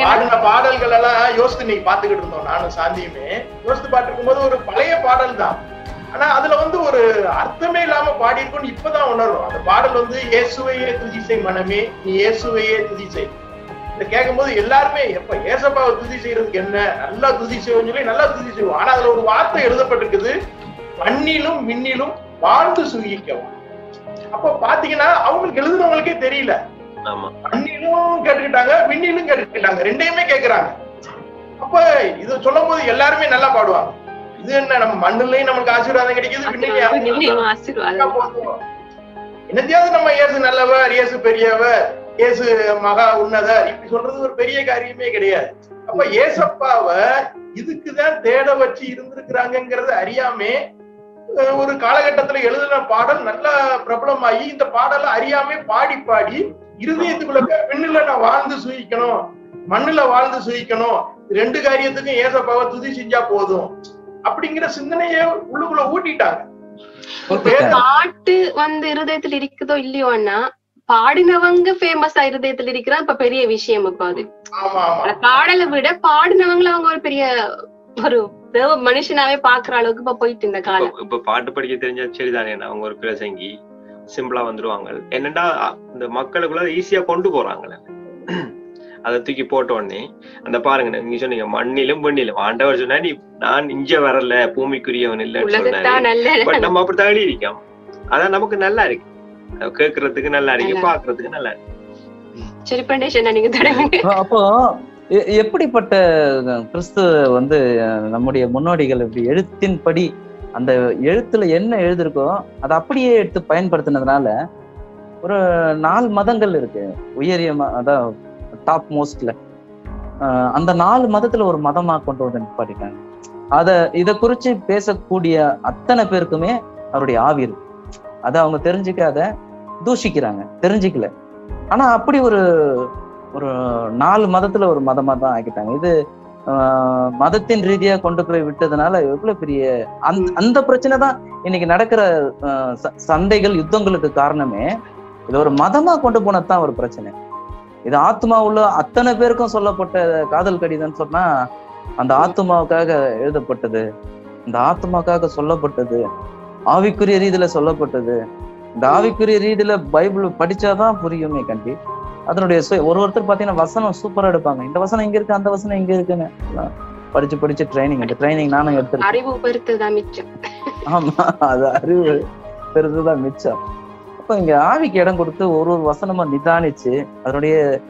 பாடின பாடல்கள் எல்லாம் யோசித்து நீங்க பாத்துக்கிட்டு இருந்தோம். நானும் சாந்தியுமே. யோசித்து பாத்துருக்கும் போது ஒரு பழைய பாடல் தான் ஆனா அதுல வந்து ஒரு அர்த்தமே இல்லாம பாடியிருக்கோம்னு இப்பதான் உணர்றோம். அந்த பாடல் வந்து இயேசுவையே துதி செய் மனமே நீ இயேசுவையே துதி செய். இத கேட்கும்போது எல்லாருமே எப்ப ஏசப்பாவை துதி செய்யறதுக்கு என்ன? நல்லா துதி செய்வோம் சொல்லி நல்லா துதி செய்வோம். ஆனா அதுல ஒரு வார்த்தை எழுதப்பட்டிருக்குது மண்ணிலும் விண்ணிலும் வாழ்ந்து சுகிக்கவும். அப்ப பாத்தீங்கன்னா அவங்களுக்கு எழுதுனவங்களுக்கே தெரியல.
ஆமா.
மண்ணிலும் கேட்டுக்கிட்டாங்க விண்ணிலும் கேட்டுக்கிட்டாங்க. ரெண்டையுமே கேக்குறாங்க. அப்ப இது சொல்லும் போது எல்லாருமே நல்லா பாடுவாங்க. இது என்ன நம்ம மண்ணுலயும் நமக்கு ஆசீர்வாதம் கிடைக்குது. என்னத்தையாவது நம்ம இயேசு நல்லவர் இயேசு பெரியவர் இயேசு மகா உன்னதர் இப்படி சொல்றது ஒரு பெரிய காரியமே கிடையாது. அப்ப ஏசப்பாவ இதுக்குதான் தேட வச்சு இருந்திருக்கிறாங்கிறத அறியாமே ஒரு காலகட்டத்துல எழுதின பாடல் நல்ல பிரபலமாகி இந்த பாடலை அறியாமே பாடி பாடி இருதயத்துக்குள்ள விண்ணுல நான் வாழ்ந்து சுயிக்கணும் மண்ணுல வாழ்ந்து சுயிக்கணும் ரெண்டு காரியத்துக்கும் ஏசப்பாவை துதி செஞ்சா போதும். அப்படிங்கிற சிந்தனைய உள்ளுக்குள்ள ஊட்டிட்டாங்க.
பாட்டு வந்து இருதயத்துல இருக்குதோ இல்லையோ அண்ணா பாடினவங்க ஃபேமஸா இருதயத்துல இருக்கிறது இப்ப பெரிய விஷயம் இப்ப அது.
ஆமா ஆமா.
ஆனா பாடலை விட பாடினவங்கள அவங்க ஒரு பெரிய ஒரு மனுஷனாவே பாக்குற அளவுக்கு இப்ப போயிட்டு இந்த காலம்.
இப்ப- பாட்டு படிக்க தெரிஞ்சா சரிதானே அவங்க ஒரு பிரசங்கி சிம்பிளா வந்துருவாங்க. என்னன்னா இந்த மக்களுக்குள்ள ஈஸியா கொண்டு போறாங்கல்ல. அதை தூக்கி போட்ட உடனே அந்த பாருங்க நீங்க சொன்னீங்க மண்ணிலும் பெண்ணிலும் ஆண்டவர் சொன்னா நீ நான் இங்க வரல பூமிக்குரியவன் இல்லைன்னு சொன்னாரு. பட் நம்ம அப்படி தள்ளி இருக்கோம்? அதான் நமக்கு நல்லா இருக்கு. அது கேட்கறதுக்கு நல்லா இருக்கு பாக்குறதுக்கு நல்லா இருக்கு.
சரி பண்டேஷன் நீங்க [laughs]
அப்போ எப்படிப்பட்ட கிறிஸ்து வந்து நம்முடைய முன்னோடிகள் இப்படி எழுத்தின்படி அந்த எழுத்துல என்ன எழுதிருக்கோ அதை அப்படியே எடுத்து பயன்படுத்தினதுனால ஒரு நாலு மதங்கள் இருக்கு. உயரிய அதான் டாப் மோஸ்ட்ல அந்த நாலு மதத்துல ஒரு மதமா கொண்டு வந்து நிப்பாட்டிட்டாங்க. அத இத குறிச்சு பேசக்கூடிய அத்தனை பேருக்குமே அவருடைய ஆவி இருக்கு. அதை அவங்க தெரிஞ்சுக்காத தூஷிக்கிறாங்க. தெரிஞ்சுக்கல. ஆனா அப்படி ஒரு ஒரு நாலு மதத்துல ஒரு மதமா தான் ஆக்கிட்டாங்க. இது மதத்தின் ரீதியா கொண்டு போய் விட்டதுனால எவ்வளவு பெரிய அந்த அந்த பிரச்சனை தான் இன்னைக்கு நடக்கிற ச- சண்டைகள் யுத்தங்களுக்கு காரணமே இது ஒரு மதமா கொண்டு போனதுதான் ஒரு பிரச்சனை. இது ஆத்மா உள்ள அத்தனை பேருக்கும் சொல்லப்பட்ட காதல் கடிதம் சொன்னா அந்த ஆத்மாவுக்காக எழுதப்பட்டது. இந்த ஆத்மாக்காக சொல்லப்பட்டது. ஆவிக்குரிய ரீதியில சொல்லப்பட்டது. இந்த ஆவிக்குரிய ரீதியில பைபிள் படிச்சாதான் புரியுமே கண்டி. அதனுடைய ஒரு ஒருத்தர் பாத்தீங்கன்னா வசனம் சூப்பரா எடுப்பாங்க. இந்த வசனம் இங்க இருக்கு அந்த வசனம் இங்க இருக்குன்னு. படிச்சு படிச்சு ட்ரைனிங் இந்த ட்ரைனிங் நானும் எடுத்திருக்கேன்.
அறிவு பெருத்துதான் மிச்சம்.
ஆமா அது அறிவு பெருசுதான் மிச்சம். அப்ப இங்க ஆவிக்கு இடம் கொடுத்து ஒரு ஒரு வசனமா நிதானிச்சு அதனுடைய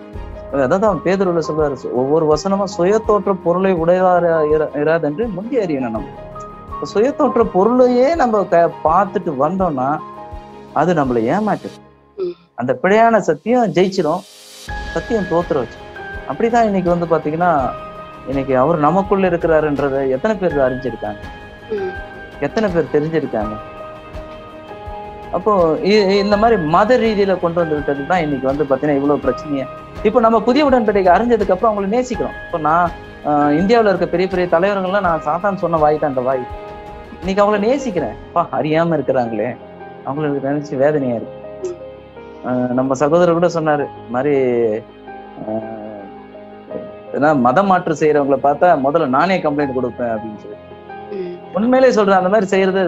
அதான் பேதுருல சொல்றாரு ஒவ்வொரு வசனமும் சுயத்தோற்ற பொருளை உடையவார இராதென்று முந்தி அறியணும் நம்ம. இப்ப சுயத்தோற்ற பொருளையே நம்ம பார்த்துட்டு வந்தோம்னா அது நம்மளை ஏமாட்டு
ம்.
அந்த பிழையான சத்தியம் ஜெயிச்சிரும். சத்தியம் தோத்துற வச்சு. அப்படிதான் இன்னைக்கு வந்து பாத்தீங்கன்னா இன்னைக்கு அவர் நமக்குள்ள இருக்கிறாருன்றத எத்தனை பேர் அறிஞ்சிருக்காங்க. எத்தனை பேர் தெரிஞ்சிருக்காங்க? அப்போ இந்த மாதிரி மத ரீதியில கொண்டு வந்து விட்டது தான் இன்னைக்கு வந்து பாத்தீங்கன்னா இவ்வளவு பிரச்சனைய. இப்போ நம்ம புதிய உடன்படிக்கை அறிஞ்சதுக்கு அப்புறம் அவங்களை நேசிக்கிறோம். இப்போ நான் இந்தியாவுல இருக்க பெரிய பெரிய தலைவர்கள்லாம் நான் சாத்தான் சொன்ன வாய் தான் அந்த வாய். இன்னைக்கு அவங்கள நேசிக்கிறேன். அப்பா அறியாம இருக்கிறாங்களே. அவங்களுக்கு நினைச்சு வேதனையா இருக்கு. நம்ம சகோதரர் கூட சொன்னாரு மாதிரி மதம் மாற்று செய்யறவங்களை பார்த்தா முதல்ல நானே கம்ப்ளைண்ட் கொடுப்பேன் அப்படின்னு சொல்லி. உண்மையிலே சொல்றேன் அந்த மாதிரி செய்யறது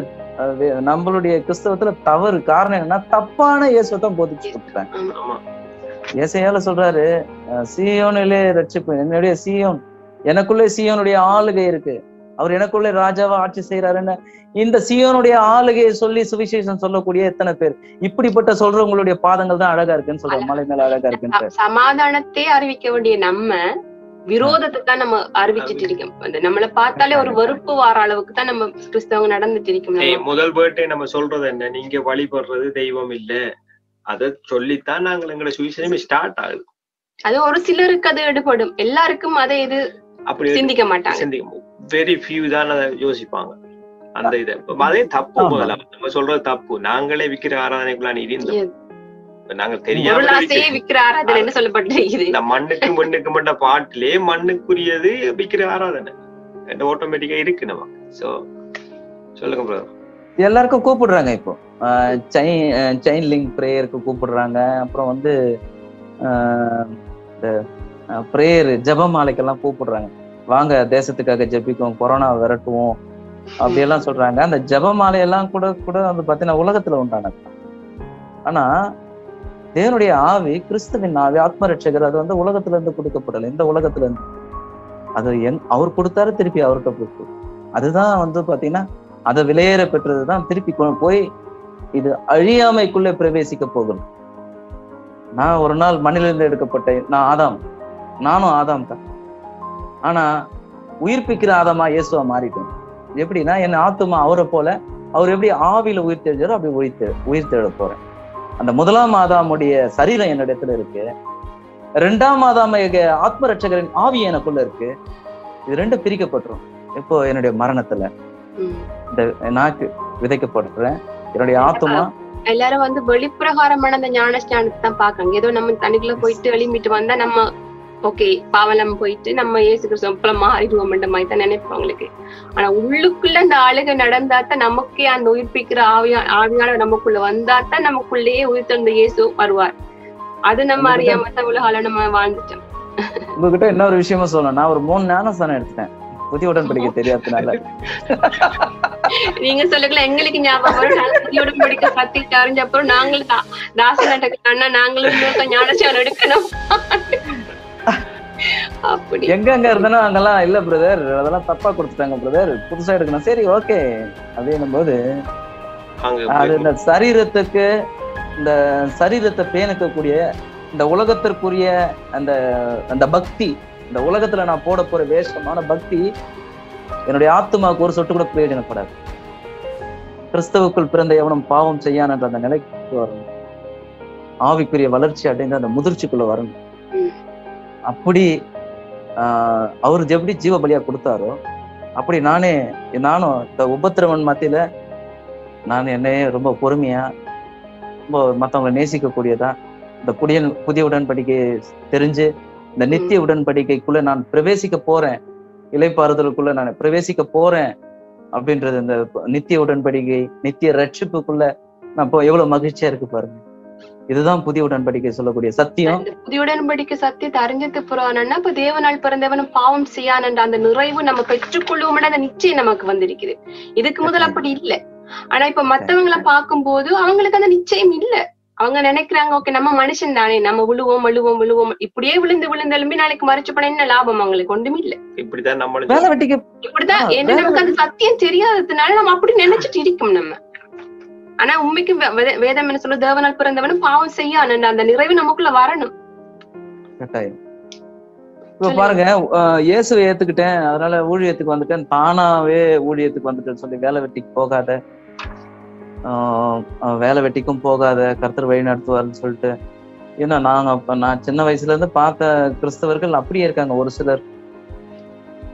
நம்மளுடைய கிறிஸ்தவத்துல தவறு. காரணம் என்னன்னா தப்பான இயேசுவை தான் போதிச்சு.
ஆமா
ஏசையால சொல்றாரு சீயோனிலே ரட்சிப்பு என்னுடைய சீயோன் எனக்குள்ளே சீயோனுடைய ஆளுகை இருக்கு. அவர் எனக்குள்ளே ராஜாவா ஆட்சி செய்யறாருன்னு இந்த சீயோனுடைய ஆளுகையை சொல்லி சுவிசேஷம் சொல்லக்கூடிய எத்தனை பேர்? இப்படிப்பட்ட சொல்றவங்களுடைய பாதங்கள் தான் அழகா இருக்குன்னு சொல்றாங்க மலை மேல அழகா இருக்குன்னு
சமாதானத்தை அறிவிக்க வேண்டிய நம்ம விரோதத்தை தான் நம்ம அறிவிச்சிட்டு இருக்கோம். அந்த நம்மள பார்த்தாலே ஒரு வெறுப்பு வார அளவுக்கு தான் நம்ம கிறிஸ்தவங்க நடந்துட்டு இருக்கோம்.
முதல் பேர்ட்டே நம்ம சொல்றது என்ன? நீங்க வழிபடுறது தெய்வம் இல்ல. அத சொல்லித்தான் நாங்கள் எங்களோட சுவிசேஷமே ஸ்டார்ட் ஆகுது.
அது ஒரு சிலருக்கு அது எடுபடும். எல்லாருக்கும் அதை இது
அப்படி
சிந்திக்க மாட்டாங்க.
சிந்திக்கும் வெரி ஃபியூ தான் அதை யோசிப்பாங்க. அந்த இதை. இப்ப அதே தப்பு. முதல்ல நம்ம சொல்றது தப்பு. நாங்களே விக்கிற ஆராதனைக்குள்ள நீ இருந்தோம் நாங்க தெரியாம
பொருளாசையே
இருக்கிறோம்.
விக்கிற ஆராதனை என்ன சொல்லப்பட்டிருக்குது?
இந்த மண்ணுக்கு மண்ணுக்கு மண்ட பாட்டிலே மண்ணுக்குரியது விக்கிற ஆராதனை. ஆட்டோமேட்டிக்கா இருக்கு நம்ம. சோ சொல்லுங்க ப்ரோ
எல்லாருக்கும் கூப்பிடுறாங்க இப்போ. செயின் செயின் லிங்க் ப்ரேயருக்கு கூப்பிடுறாங்க. அப்புறம் வந்து ஆஹ், இந்த ப்ரேயர் ஜெபமாலைக்கெல்லாம் கூப்பிடுறாங்க. வாங்க தேசத்துக்காக ஜெபிக்கும் கொரோனா விரட்டுவோம் அப்படியெல்லாம் சொல்றாங்க. அந்த ஜெபமாலையெல்லாம் கூட கூட வந்து பாத்தீங்கன்னா உலகத்துல உண்டானது. ஆனா தேவனுடைய ஆவி கிறிஸ்துவின் ஆவி ஆத்ம ரட்சகர் அது வந்து உலகத்துல இருந்து கொடுக்கப்படல. இந்த உலகத்துல இருந்து அது எங் அவர் கொடுத்தாரு திருப்பி அவர்கிட்ட கொடுத்து. அதுதான் வந்து பாத்தீங்கன்னா அதை விலையேற பெற்றதுதான் திருப்பி கொண்டு போய் இது அழியாமைக்குள்ளே பிரவேசிக்க போகணும் நான் ஒரு நாள் மண்ணிலிருந்து எடுக்கப்பட்டேன். நான் ஆதாம். நானும் ஆதாம் தான். ஆனா உயிர்ப்பிக்கிற ஆதாமா இயேசுவா மாறிட்டேன் எப்படின்னா என் ஆத்துமா அவரை போல அவர் எப்படி ஆவியில உயிர் தெழுந்தாரோ அப்படி உயிர் உயிர் தேட போறேன். அந்த முதலாம் ஆதாமுடைய சரீரம் என்னிடத்துல இருக்கு. ரெண்டாம் ஆதாம ஆத்ம ரட்சகரின் ஆவி எனக்குள்ள இருக்கு. இது ரெண்டும் பிரிக்கப்பட்டுரும். இப்போ என்னுடைய மரணத்துல. இந்த நாக்கு விதைக்கப்படுறேன். என்னுடைய ஆத்துமா
எல்லாரும் வந்து வெளிப்பிரகாரமான அந்த ஞான ஸ்நானத்தை தான் பாக்காங்க ஏதோ நம்ம தண்ணிக்குள்ள போயிட்டு எழும்பிட்டு வந்தா நம்ம ஓகே பாவலம் போயிட்டு நம்ம ஏசு கிறிஸ்துவ மாறிடுவோம் மாதிரி தான் நினைப்போம் அவங்களுக்கு. ஆனா உள்ளுக்குள்ள அந்த ஆளுகை நடந்தாத்தான் நமக்கே அந்த உயிர்ப்பிக்கிற ஆவியா ஆவியான நமக்குள்ள வந்தாத்தான் நமக்குள்ளேயே உயிர் தந்த இயேசு வருவார். அது நம்ம அறியாம தான் உலகால நம்ம வாழ்ந்துட்டோம்.
உங்ககிட்ட இன்னொரு விஷயமும் சொல்லணும். நான் ஒரு மூணு ஞானஸ்தானம் எடுத்துட்டேன். புதிய உடன்படிக்கை தெரியாததுனால.
நீங்க சொல்லல எங்களுக்கு ஞாபகம் வரும். நாங்க புதியோட படிக்க சத்தி அறிஞ்ச அப்புறம் நாங்களும் தான். தாசநாட்டக்கு அண்ணா நாங்களும் ஞானஸ்தானம் எடுக்கணும். அப்படி.
எங்க எங்க இருந்தனோ அங்கெல்லாம் இல்ல பிரதர் அதெல்லாம் தப்பா கொடுத்துட்டாங்க பிரதர் புதுசா எடுக்கணும். சரி ஓகே அப்படின்னும் போது அது
அங்க
இந்த சரீரத்துக்கு இந்த சரீரத்தை பேணுக்கக்கூடிய இந்த உலகத்திற்குரிய அந்த அந்த பக்தி இந்த உலகத்துல நான் போட போற வேஷமான பக்தி என்னுடைய ஆத்துமாவுக்கு ஒரு சொட்டு கூட பிரயோஜனப்படாது. கிறிஸ்தவுக்குள் பிறந்த எவனும் பாவம் செய்யான் என்ற அந்த நிலைக்கு வரணும் ஆவிக்குரிய வளர்ச்சி அடைந்து அந்த முதிர்ச்சிக்குள்ள வரணும். அப்படி ஆஹ் அவர் எப்படி ஜீவ பலியா கொடுத்தாரோ அப்படி நானே நானும் இந்த உபத்திரவன் மத்தியில நான் என்னையே ரொம்ப பொறுமையா ரொம்ப மத்தவங்களை நேசிக்கக்கூடியதா இந்த புதிய புதிய உடன்படிக்கை தெரிஞ்சு இந்த நித்திய உடன்படிக்கைக்குள்ள நான் பிரவேசிக்க போறேன் இலைப்பாறுதலுக்குள்ள நான் பிரவேசிக்க போறேன் அப்படின்றது இந்த நித்திய உடன்படிக்கை நித்திய ரட்சிப்புக்குள்ள நான் இப்போ எவ்வளவு மகிழ்ச்சியா இருக்கு பாருங்க. இதுதான் புதிய உடன்படிக்கை சொல்லக்கூடிய சத்தியம்.
அந்த புதிய உடன்படிக்கை சத்தியத்தை அறிஞ்சது புறானா இப்ப தேவனால் பிறந்தவனும் பாவம் செய்யான் அந்த நிறைவு நம்ம பெற்றுக்கொள்வோம் அந்த நிச்சயம் நமக்கு வந்திருக்குது. இதுக்கு முதல் அப்படி இல்ல. ஆனா இப்ப மத்தவங்களை பார்க்கும்போது அவங்களுக்கு அந்த நிச்சயம் இல்ல. அவங்க நினைக்கிறாங்க ஓகே நம்ம மனுஷன் தானே. நம்ம விழுவோம் விழுவோம் விழுவோம். இப்படியே விழுந்து விழுந்து எழும்பி நாளைக்கு மறைச்சு பண்ண என்ன லாபம் அவங்களுக்கு? ஒன்றுமே இல்ல. இப்படிதான்
ஆ,
ஏன்னா
வேற
நமக்கு அந்த சத்தியம் தெரியாததுனால நம்ம அப்படி நினைச்சிட்டு இருக்கோம் நம்ம. ஆனா உண்மைக்கு வேதம் என்ன சொல்ல தேவனால் பிறந்தவனும் பாவம் செய்ய அந்த நிறைவு நமக்குள்ள வரணும்.
கட்டாயம். இப்ப பாருங்க இயேசுவை ஏத்துக்கிட்டேன் அதனால ஊழியத்துக்கு வந்துட்டேன் தானாவே ஊழியத்துக்கு வந்துட்டேன்னு சொல்லி வேலை வெட்டிக்கு போகாத வேலை வெட்டிக்கும் போகாத கர்த்தர் வழி நடத்துவார்னு சொல்லிட்டு ஏன்னா நாங்க அப்ப நான் சின்ன வயசுல இருந்து பார்த்த கிறிஸ்தவர்கள் அப்படியே இருக்காங்க ஒரு சிலர்.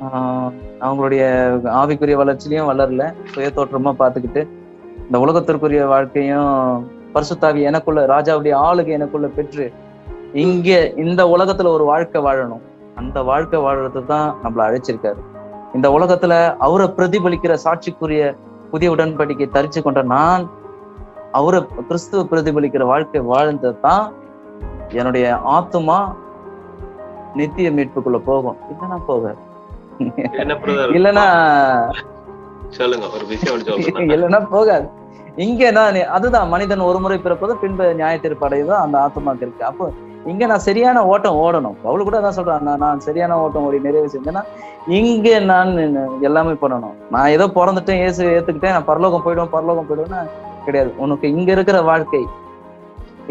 ஆஹ் அவங்களுடைய ஆவிக்குரிய வளர்ச்சியிலையும் வளரல சுய தோற்றமா பார்த்துக்கிட்டு இந்த உலகத்திற்குரிய வாழ்க்கையும் பரிசுத்தாவி எனக்குள்ள ராஜாவுடைய ஆளுகை எனக்குள்ள பெற்று இங்க இந்த உலகத்துல ஒரு வாழ்க்கை வாழணும். அந்த வாழ்க்கை வாழறது தான் நம்மள அழைச்சிருக்காரு. இந்த உலகத்துல அவரை பிரதிபலிக்கிற சாட்சிக்குரிய புதிய உடன்படிக்கை தரிச்சு கொண்ட நான் அவரை கிறிஸ்துவ பிரதிபலிக்கிற வாழ்க்கை வாழ்ந்தது தான் என்னுடைய ஆத்துமா நித்திய மீட்புக்குள்ள போகும். இல்லைன்னா
பிரதர்?
இல்லைன்னா
சொல்லுங்க ஒரு விஷயம் சொல்லுங்க
இல்லைன்னா போகாது. இங்க நான் அதுதான் மனிதன் ஒரு முறை பிறப்பது பின்பு நியாய தீர்ப்படையதான் அந்த ஆத்மாக்கு இருக்கு. அப்போ இங்க நான் சரியான ஓட்டம் ஓடணும். அவளு கூட அதான் சொல்றான் நான் நான் சரியான ஓட்டம் ஓடி நிறைவு செஞ்சேன்னா இங்க நான் எல்லாமே பண்ணணும். நான் ஏதோ பிறந்துட்டேன் ஏசு ஏத்துக்கிட்டேன் நான் பரலோகம் போயிடுவேன் பரலோகம் போயிடுவேன்னா கிடையாது. உனக்கு இங்க இருக்கிற வாழ்க்கை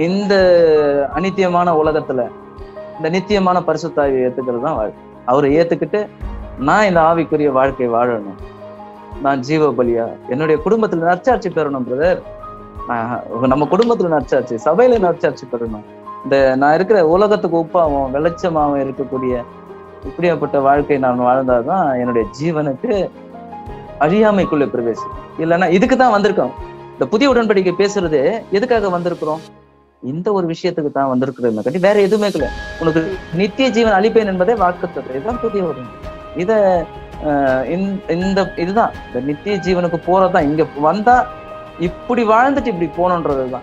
இந்த அனித்தியமான உலகத்துல இந்த நித்தியமான பரிசுத்தாவை ஏத்துக்கிறது தான் வாழ்க்கை. அவரை ஏத்துக்கிட்டு நான் இந்த ஆவிக்குரிய வாழ்க்கை வாழணும். நான் ஜீவ பலியா? என்னுடைய குடும்பத்துல நற்சாட்சி பெறணும் பிரதர் நம்ம குடும்பத்துல நற்சாட்சி சபையில நற்சாட்சி பெறணும். இந்த நான் இருக்கிற உலகத்துக்கு உப்பாவும் வெளிச்சமாவும் இருக்கக்கூடிய இப்படியாப்பட்ட வாழ்க்கை நான் வாழ்ந்தாதான் என்னுடைய ஜீவனுக்கு அழியாமைக்குள்ள பிரவேசம் இல்லைன்னா இதுக்கு தான் வந்திருக்கோம். இந்த புதிய உடன்படிக்கை பேசுறது எதுக்காக வந்திருக்கிறோம்? இந்த ஒரு விஷயத்துக்கு தான் வந்திருக்கிறோமே கட்டி. வேற எதுவுமே இல்லை. உனக்கு நித்திய ஜீவன் அழிப்பேன் என்பதே வாக்குத்தத்தம். இதுதான் புதிய ஒரு இதை இந்த- இதுதான். இந்த நித்திய ஜீவனுக்கு போறதுதான். இங்க வந்தா இப்படி வாழ்ந்துட்டு இப்படி போகணுன்றதுதான்.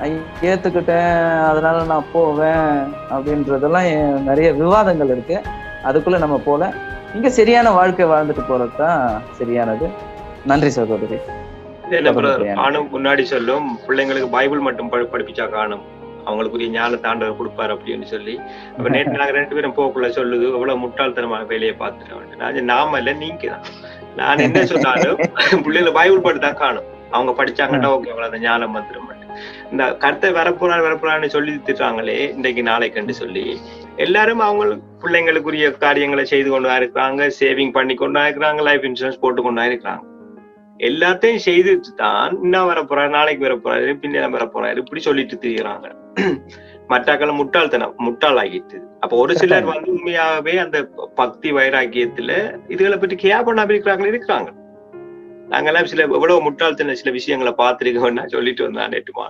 நான் ஏத்துக்கிட்டேன் அதனால நான் போவேன் அப்படின்றதெல்லாம் நிறைய விவாதங்கள் இருக்கு. அதுக்குள்ள நம்ம போல. இங்க சரியான வாழ்க்கை வாழ்ந்துட்டு போறதுதான் சரியானது. நன்றி சகோதரி.
முன்னாடி சொல்லும். பிள்ளைங்களுக்கு பைபிள் மட்டும் படி- படிப்பிச்சா காணும். அவங்களுக்குரிய ஞானத்தை ஆண்டவர் கொடுப்பாரு அப்படின்னு சொல்லி. அப்ப [laughs] நேற்று நாங்க ரெண்டு பேரும் போக்குள்ள சொல்லுது எவ்வளவு முட்டாள்தனமான வேலையை பார்த்துட்டோம் நான் நாம இல்ல நீங்க தான் நான் என்ன சொன்னாலும் [laughs] பிள்ளைகளை பைபிள் படித்தா காணும். அவங்க படிச்சாங்கன்னா ஓகே அவ்வளவு அந்த ஞானம் வந்துடும் இந்த கருத்தை வரப்போறாரு வரப்போறான்னு சொல்லி திட்டுறாங்களே இன்றைக்கு நாளைக்கு சொல்லி எல்லாரும் அவங்க பிள்ளைங்களுக்குரிய காரியங்களை செய்து கொண்டு இருக்கிறாங்க சேவிங் பண்ணி கொண்டு இருக்கிறாங்க லைஃப் இன்சூரன்ஸ் போட்டு கொண்டு இருக்கிறாங்க. எல்லாத்தையும் செய்துட்டு தான் இன்னும் வர போறாரு நாளைக்கு வர போறாரு பின்ன வர போறாரு இப்படி சொல்லிட்டு திரிகிறாங்க மற்றாக்கள் முட்டாள்தனம் முட்டாள் ஆகிட்டு அப்ப ஒரு சிலர் வந்து உண்மையாகவே அந்த பக்தி வைராக்கியத்துல இதுகளை பற்றி கேர் பண்ணாம இருக்கிறாங்க இருக்கிறாங்க. நாங்கெல்லாம் சில எவ்வளவு முட்டாள்தன சில விஷயங்களை பார்த்திருக்கோம் நான் சொல்லிட்டு வந்தேன் நேற்றுமா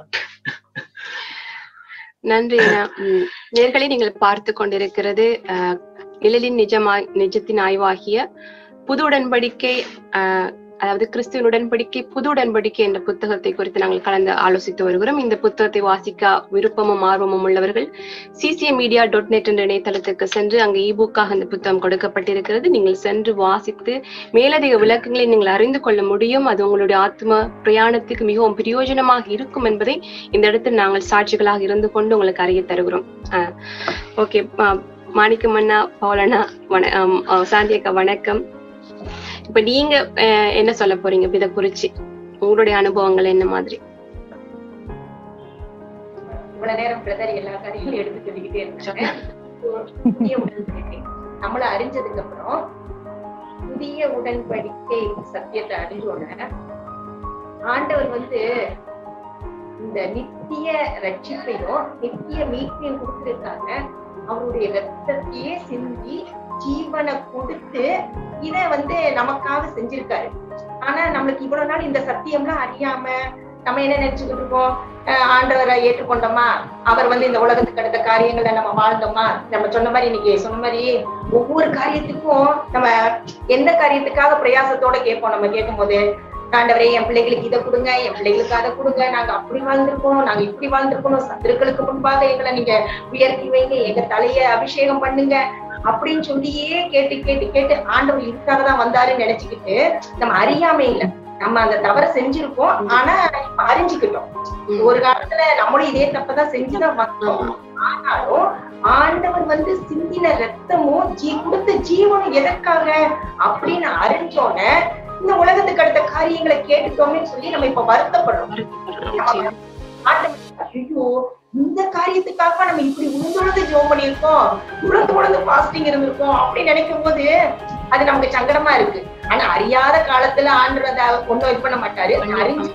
நன்றி நேயர்களே நீங்கள் பார்த்து கொண்டிருக்கிறது அஹ், நிழலின் நிஜமாய் நிஜத்தின் ஆய்வாகிய புது உடன்படிக்கை அஹ், அதாவது கிறிஸ்துவின் உடன்படிக்கை புது உடன்படிக்கை என்ற புத்தகத்தை குறித்து நாங்கள் கலந்து ஆலோசித்து வருகிறோம். இந்த புத்தகத்தை வாசிக்க விருப்பமும் ஆர்வமும் உள்ளவர்கள் சிசிஎம் மீடியா டாட் நெட் என்ற இணையதளத்துக்கு சென்று அங்கு இபுக்காக இந்த புத்தகம் கொடுக்கப்பட்டிருக்கிறது. நீங்கள் சென்று வாசித்து மேலதிக விளக்கங்களை நீங்கள் அறிந்து கொள்ள முடியும். அது உங்களுடைய ஆத்ம பிரயாணத்துக்கு மிகவும் பிரயோஜனமாக இருக்கும் என்பதை இந்த இடத்தில் நாங்கள் சாட்சிகளாக இருந்து கொண்டு உங்களுக்கு அறிய தருகிறோம். ஓகே. மாணிக்கம் அண்ணா பவுலண்ணா வண சாந்தி அக்கா வணக்கம். இப்ப நீங்க என்ன சொல்ல போறீங்க? இதை குறிச்சு. உங்களுடைய அனுபவங்கள் என்ன மாதிரி?
இவ்வளவு நேரம் பிரதர் எல்லா கதையும் எடுத்து சொல்லிக்கிட்டே இருந்தாங்க. புதிய உடன்படிக்கை. நம்மள அறிஞ்சதுக்கு அப்புறம் புதிய உடன்படிக்கை சத்தியத்தை அறிஞ்சோட ஆண்டவர் வந்து இந்த நித்திய ரட்சிப்பையும் நித்திய மீட்பையும் கொடுத்திருக்காங்க. அவருடைய ரத்தத்தையே சிந்தி ஜீவனை கொடுத்து இத வந்து நமக்காக செஞ்சிருக்காரு. ஆனா நம்மளுக்கு இவ்வளவு நாள் இந்த சத்தியம்லாம் அறியாம நம்ம என்ன நினைச்சுக்கிட்டு இருக்கோம்? ஆண்டவரை ஏற்றுக்கொண்டோமா? அவர் வந்து இந்த உலகத்துக்கு அடுத்த காரியங்களை நம்ம வாழ்ந்தோமா? நம்ம சொன்ன மாதிரி இன்னைக்கு சொன்ன மாதிரி ஒவ்வொரு காரியத்துக்கும் நம்ம எந்த காரியத்துக்காக பிரயாசத்தோட கேட்போம்? நம்ம கேட்கும் போது ஆண்டவரே என் பிள்ளைகளுக்கு இதை கொடுங்க என் பிள்ளைகளுக்கு அதை கொடுங்க. நாங்க அப்படி வாழ்ந்திருக்கோம் நாங்க இப்படி வாழ்ந்திருக்கணும் சத்துருக்களுக்கு முன்பாக எங்களை நீங்க உயர்த்தி வைங்க எங்க தலைய அபிஷேகம் பண்ணுங்க அப்படின்னு சொல்லியே கேட்டு கேட்டு கேட்டு ஆண்டவர் இதுக்காக தான் வந்தாருன்னு நினைச்சுக்கிட்டு நம்ம அறியாமை இல்ல. நம்ம அந்த தவறை செஞ்சிருக்கோம் ஆனா இப்ப அறிஞ்சுக்கிட்டோம். ஒரு காலத்துல நம்மளும் இதே தப்பதான் செஞ்சுதான் வந்தோம். ஆனாலும் ஆண்டவர் வந்து சிந்தின ரத்தமும் ஜீ கொடுத்த ஜீவனும் எதற்காக அப்படின்னு அறிஞ்சோன இந்த உலகத்துக்கு அடுத்த காரியங்களை கேட்டுட்டோமே சொல்லி நம்ம இப்ப வருத்தப்படுறோம். ஐயோ இந்த காரியத்துக்காக நம்ம இப்படி உழுந்து ஜோம் பண்ணியிருக்கோம்? உழந்து உழந்து பாஸ்டிங் இருந்திருக்கோம் அப்படின்னு நினைக்கும் போது அது நமக்கு சங்கடமா இருக்கு. ஆனா அறியாத காலத்துல அதை ஒண்ணும் இது பண்ண மாட்டாரு. அறிஞ்சு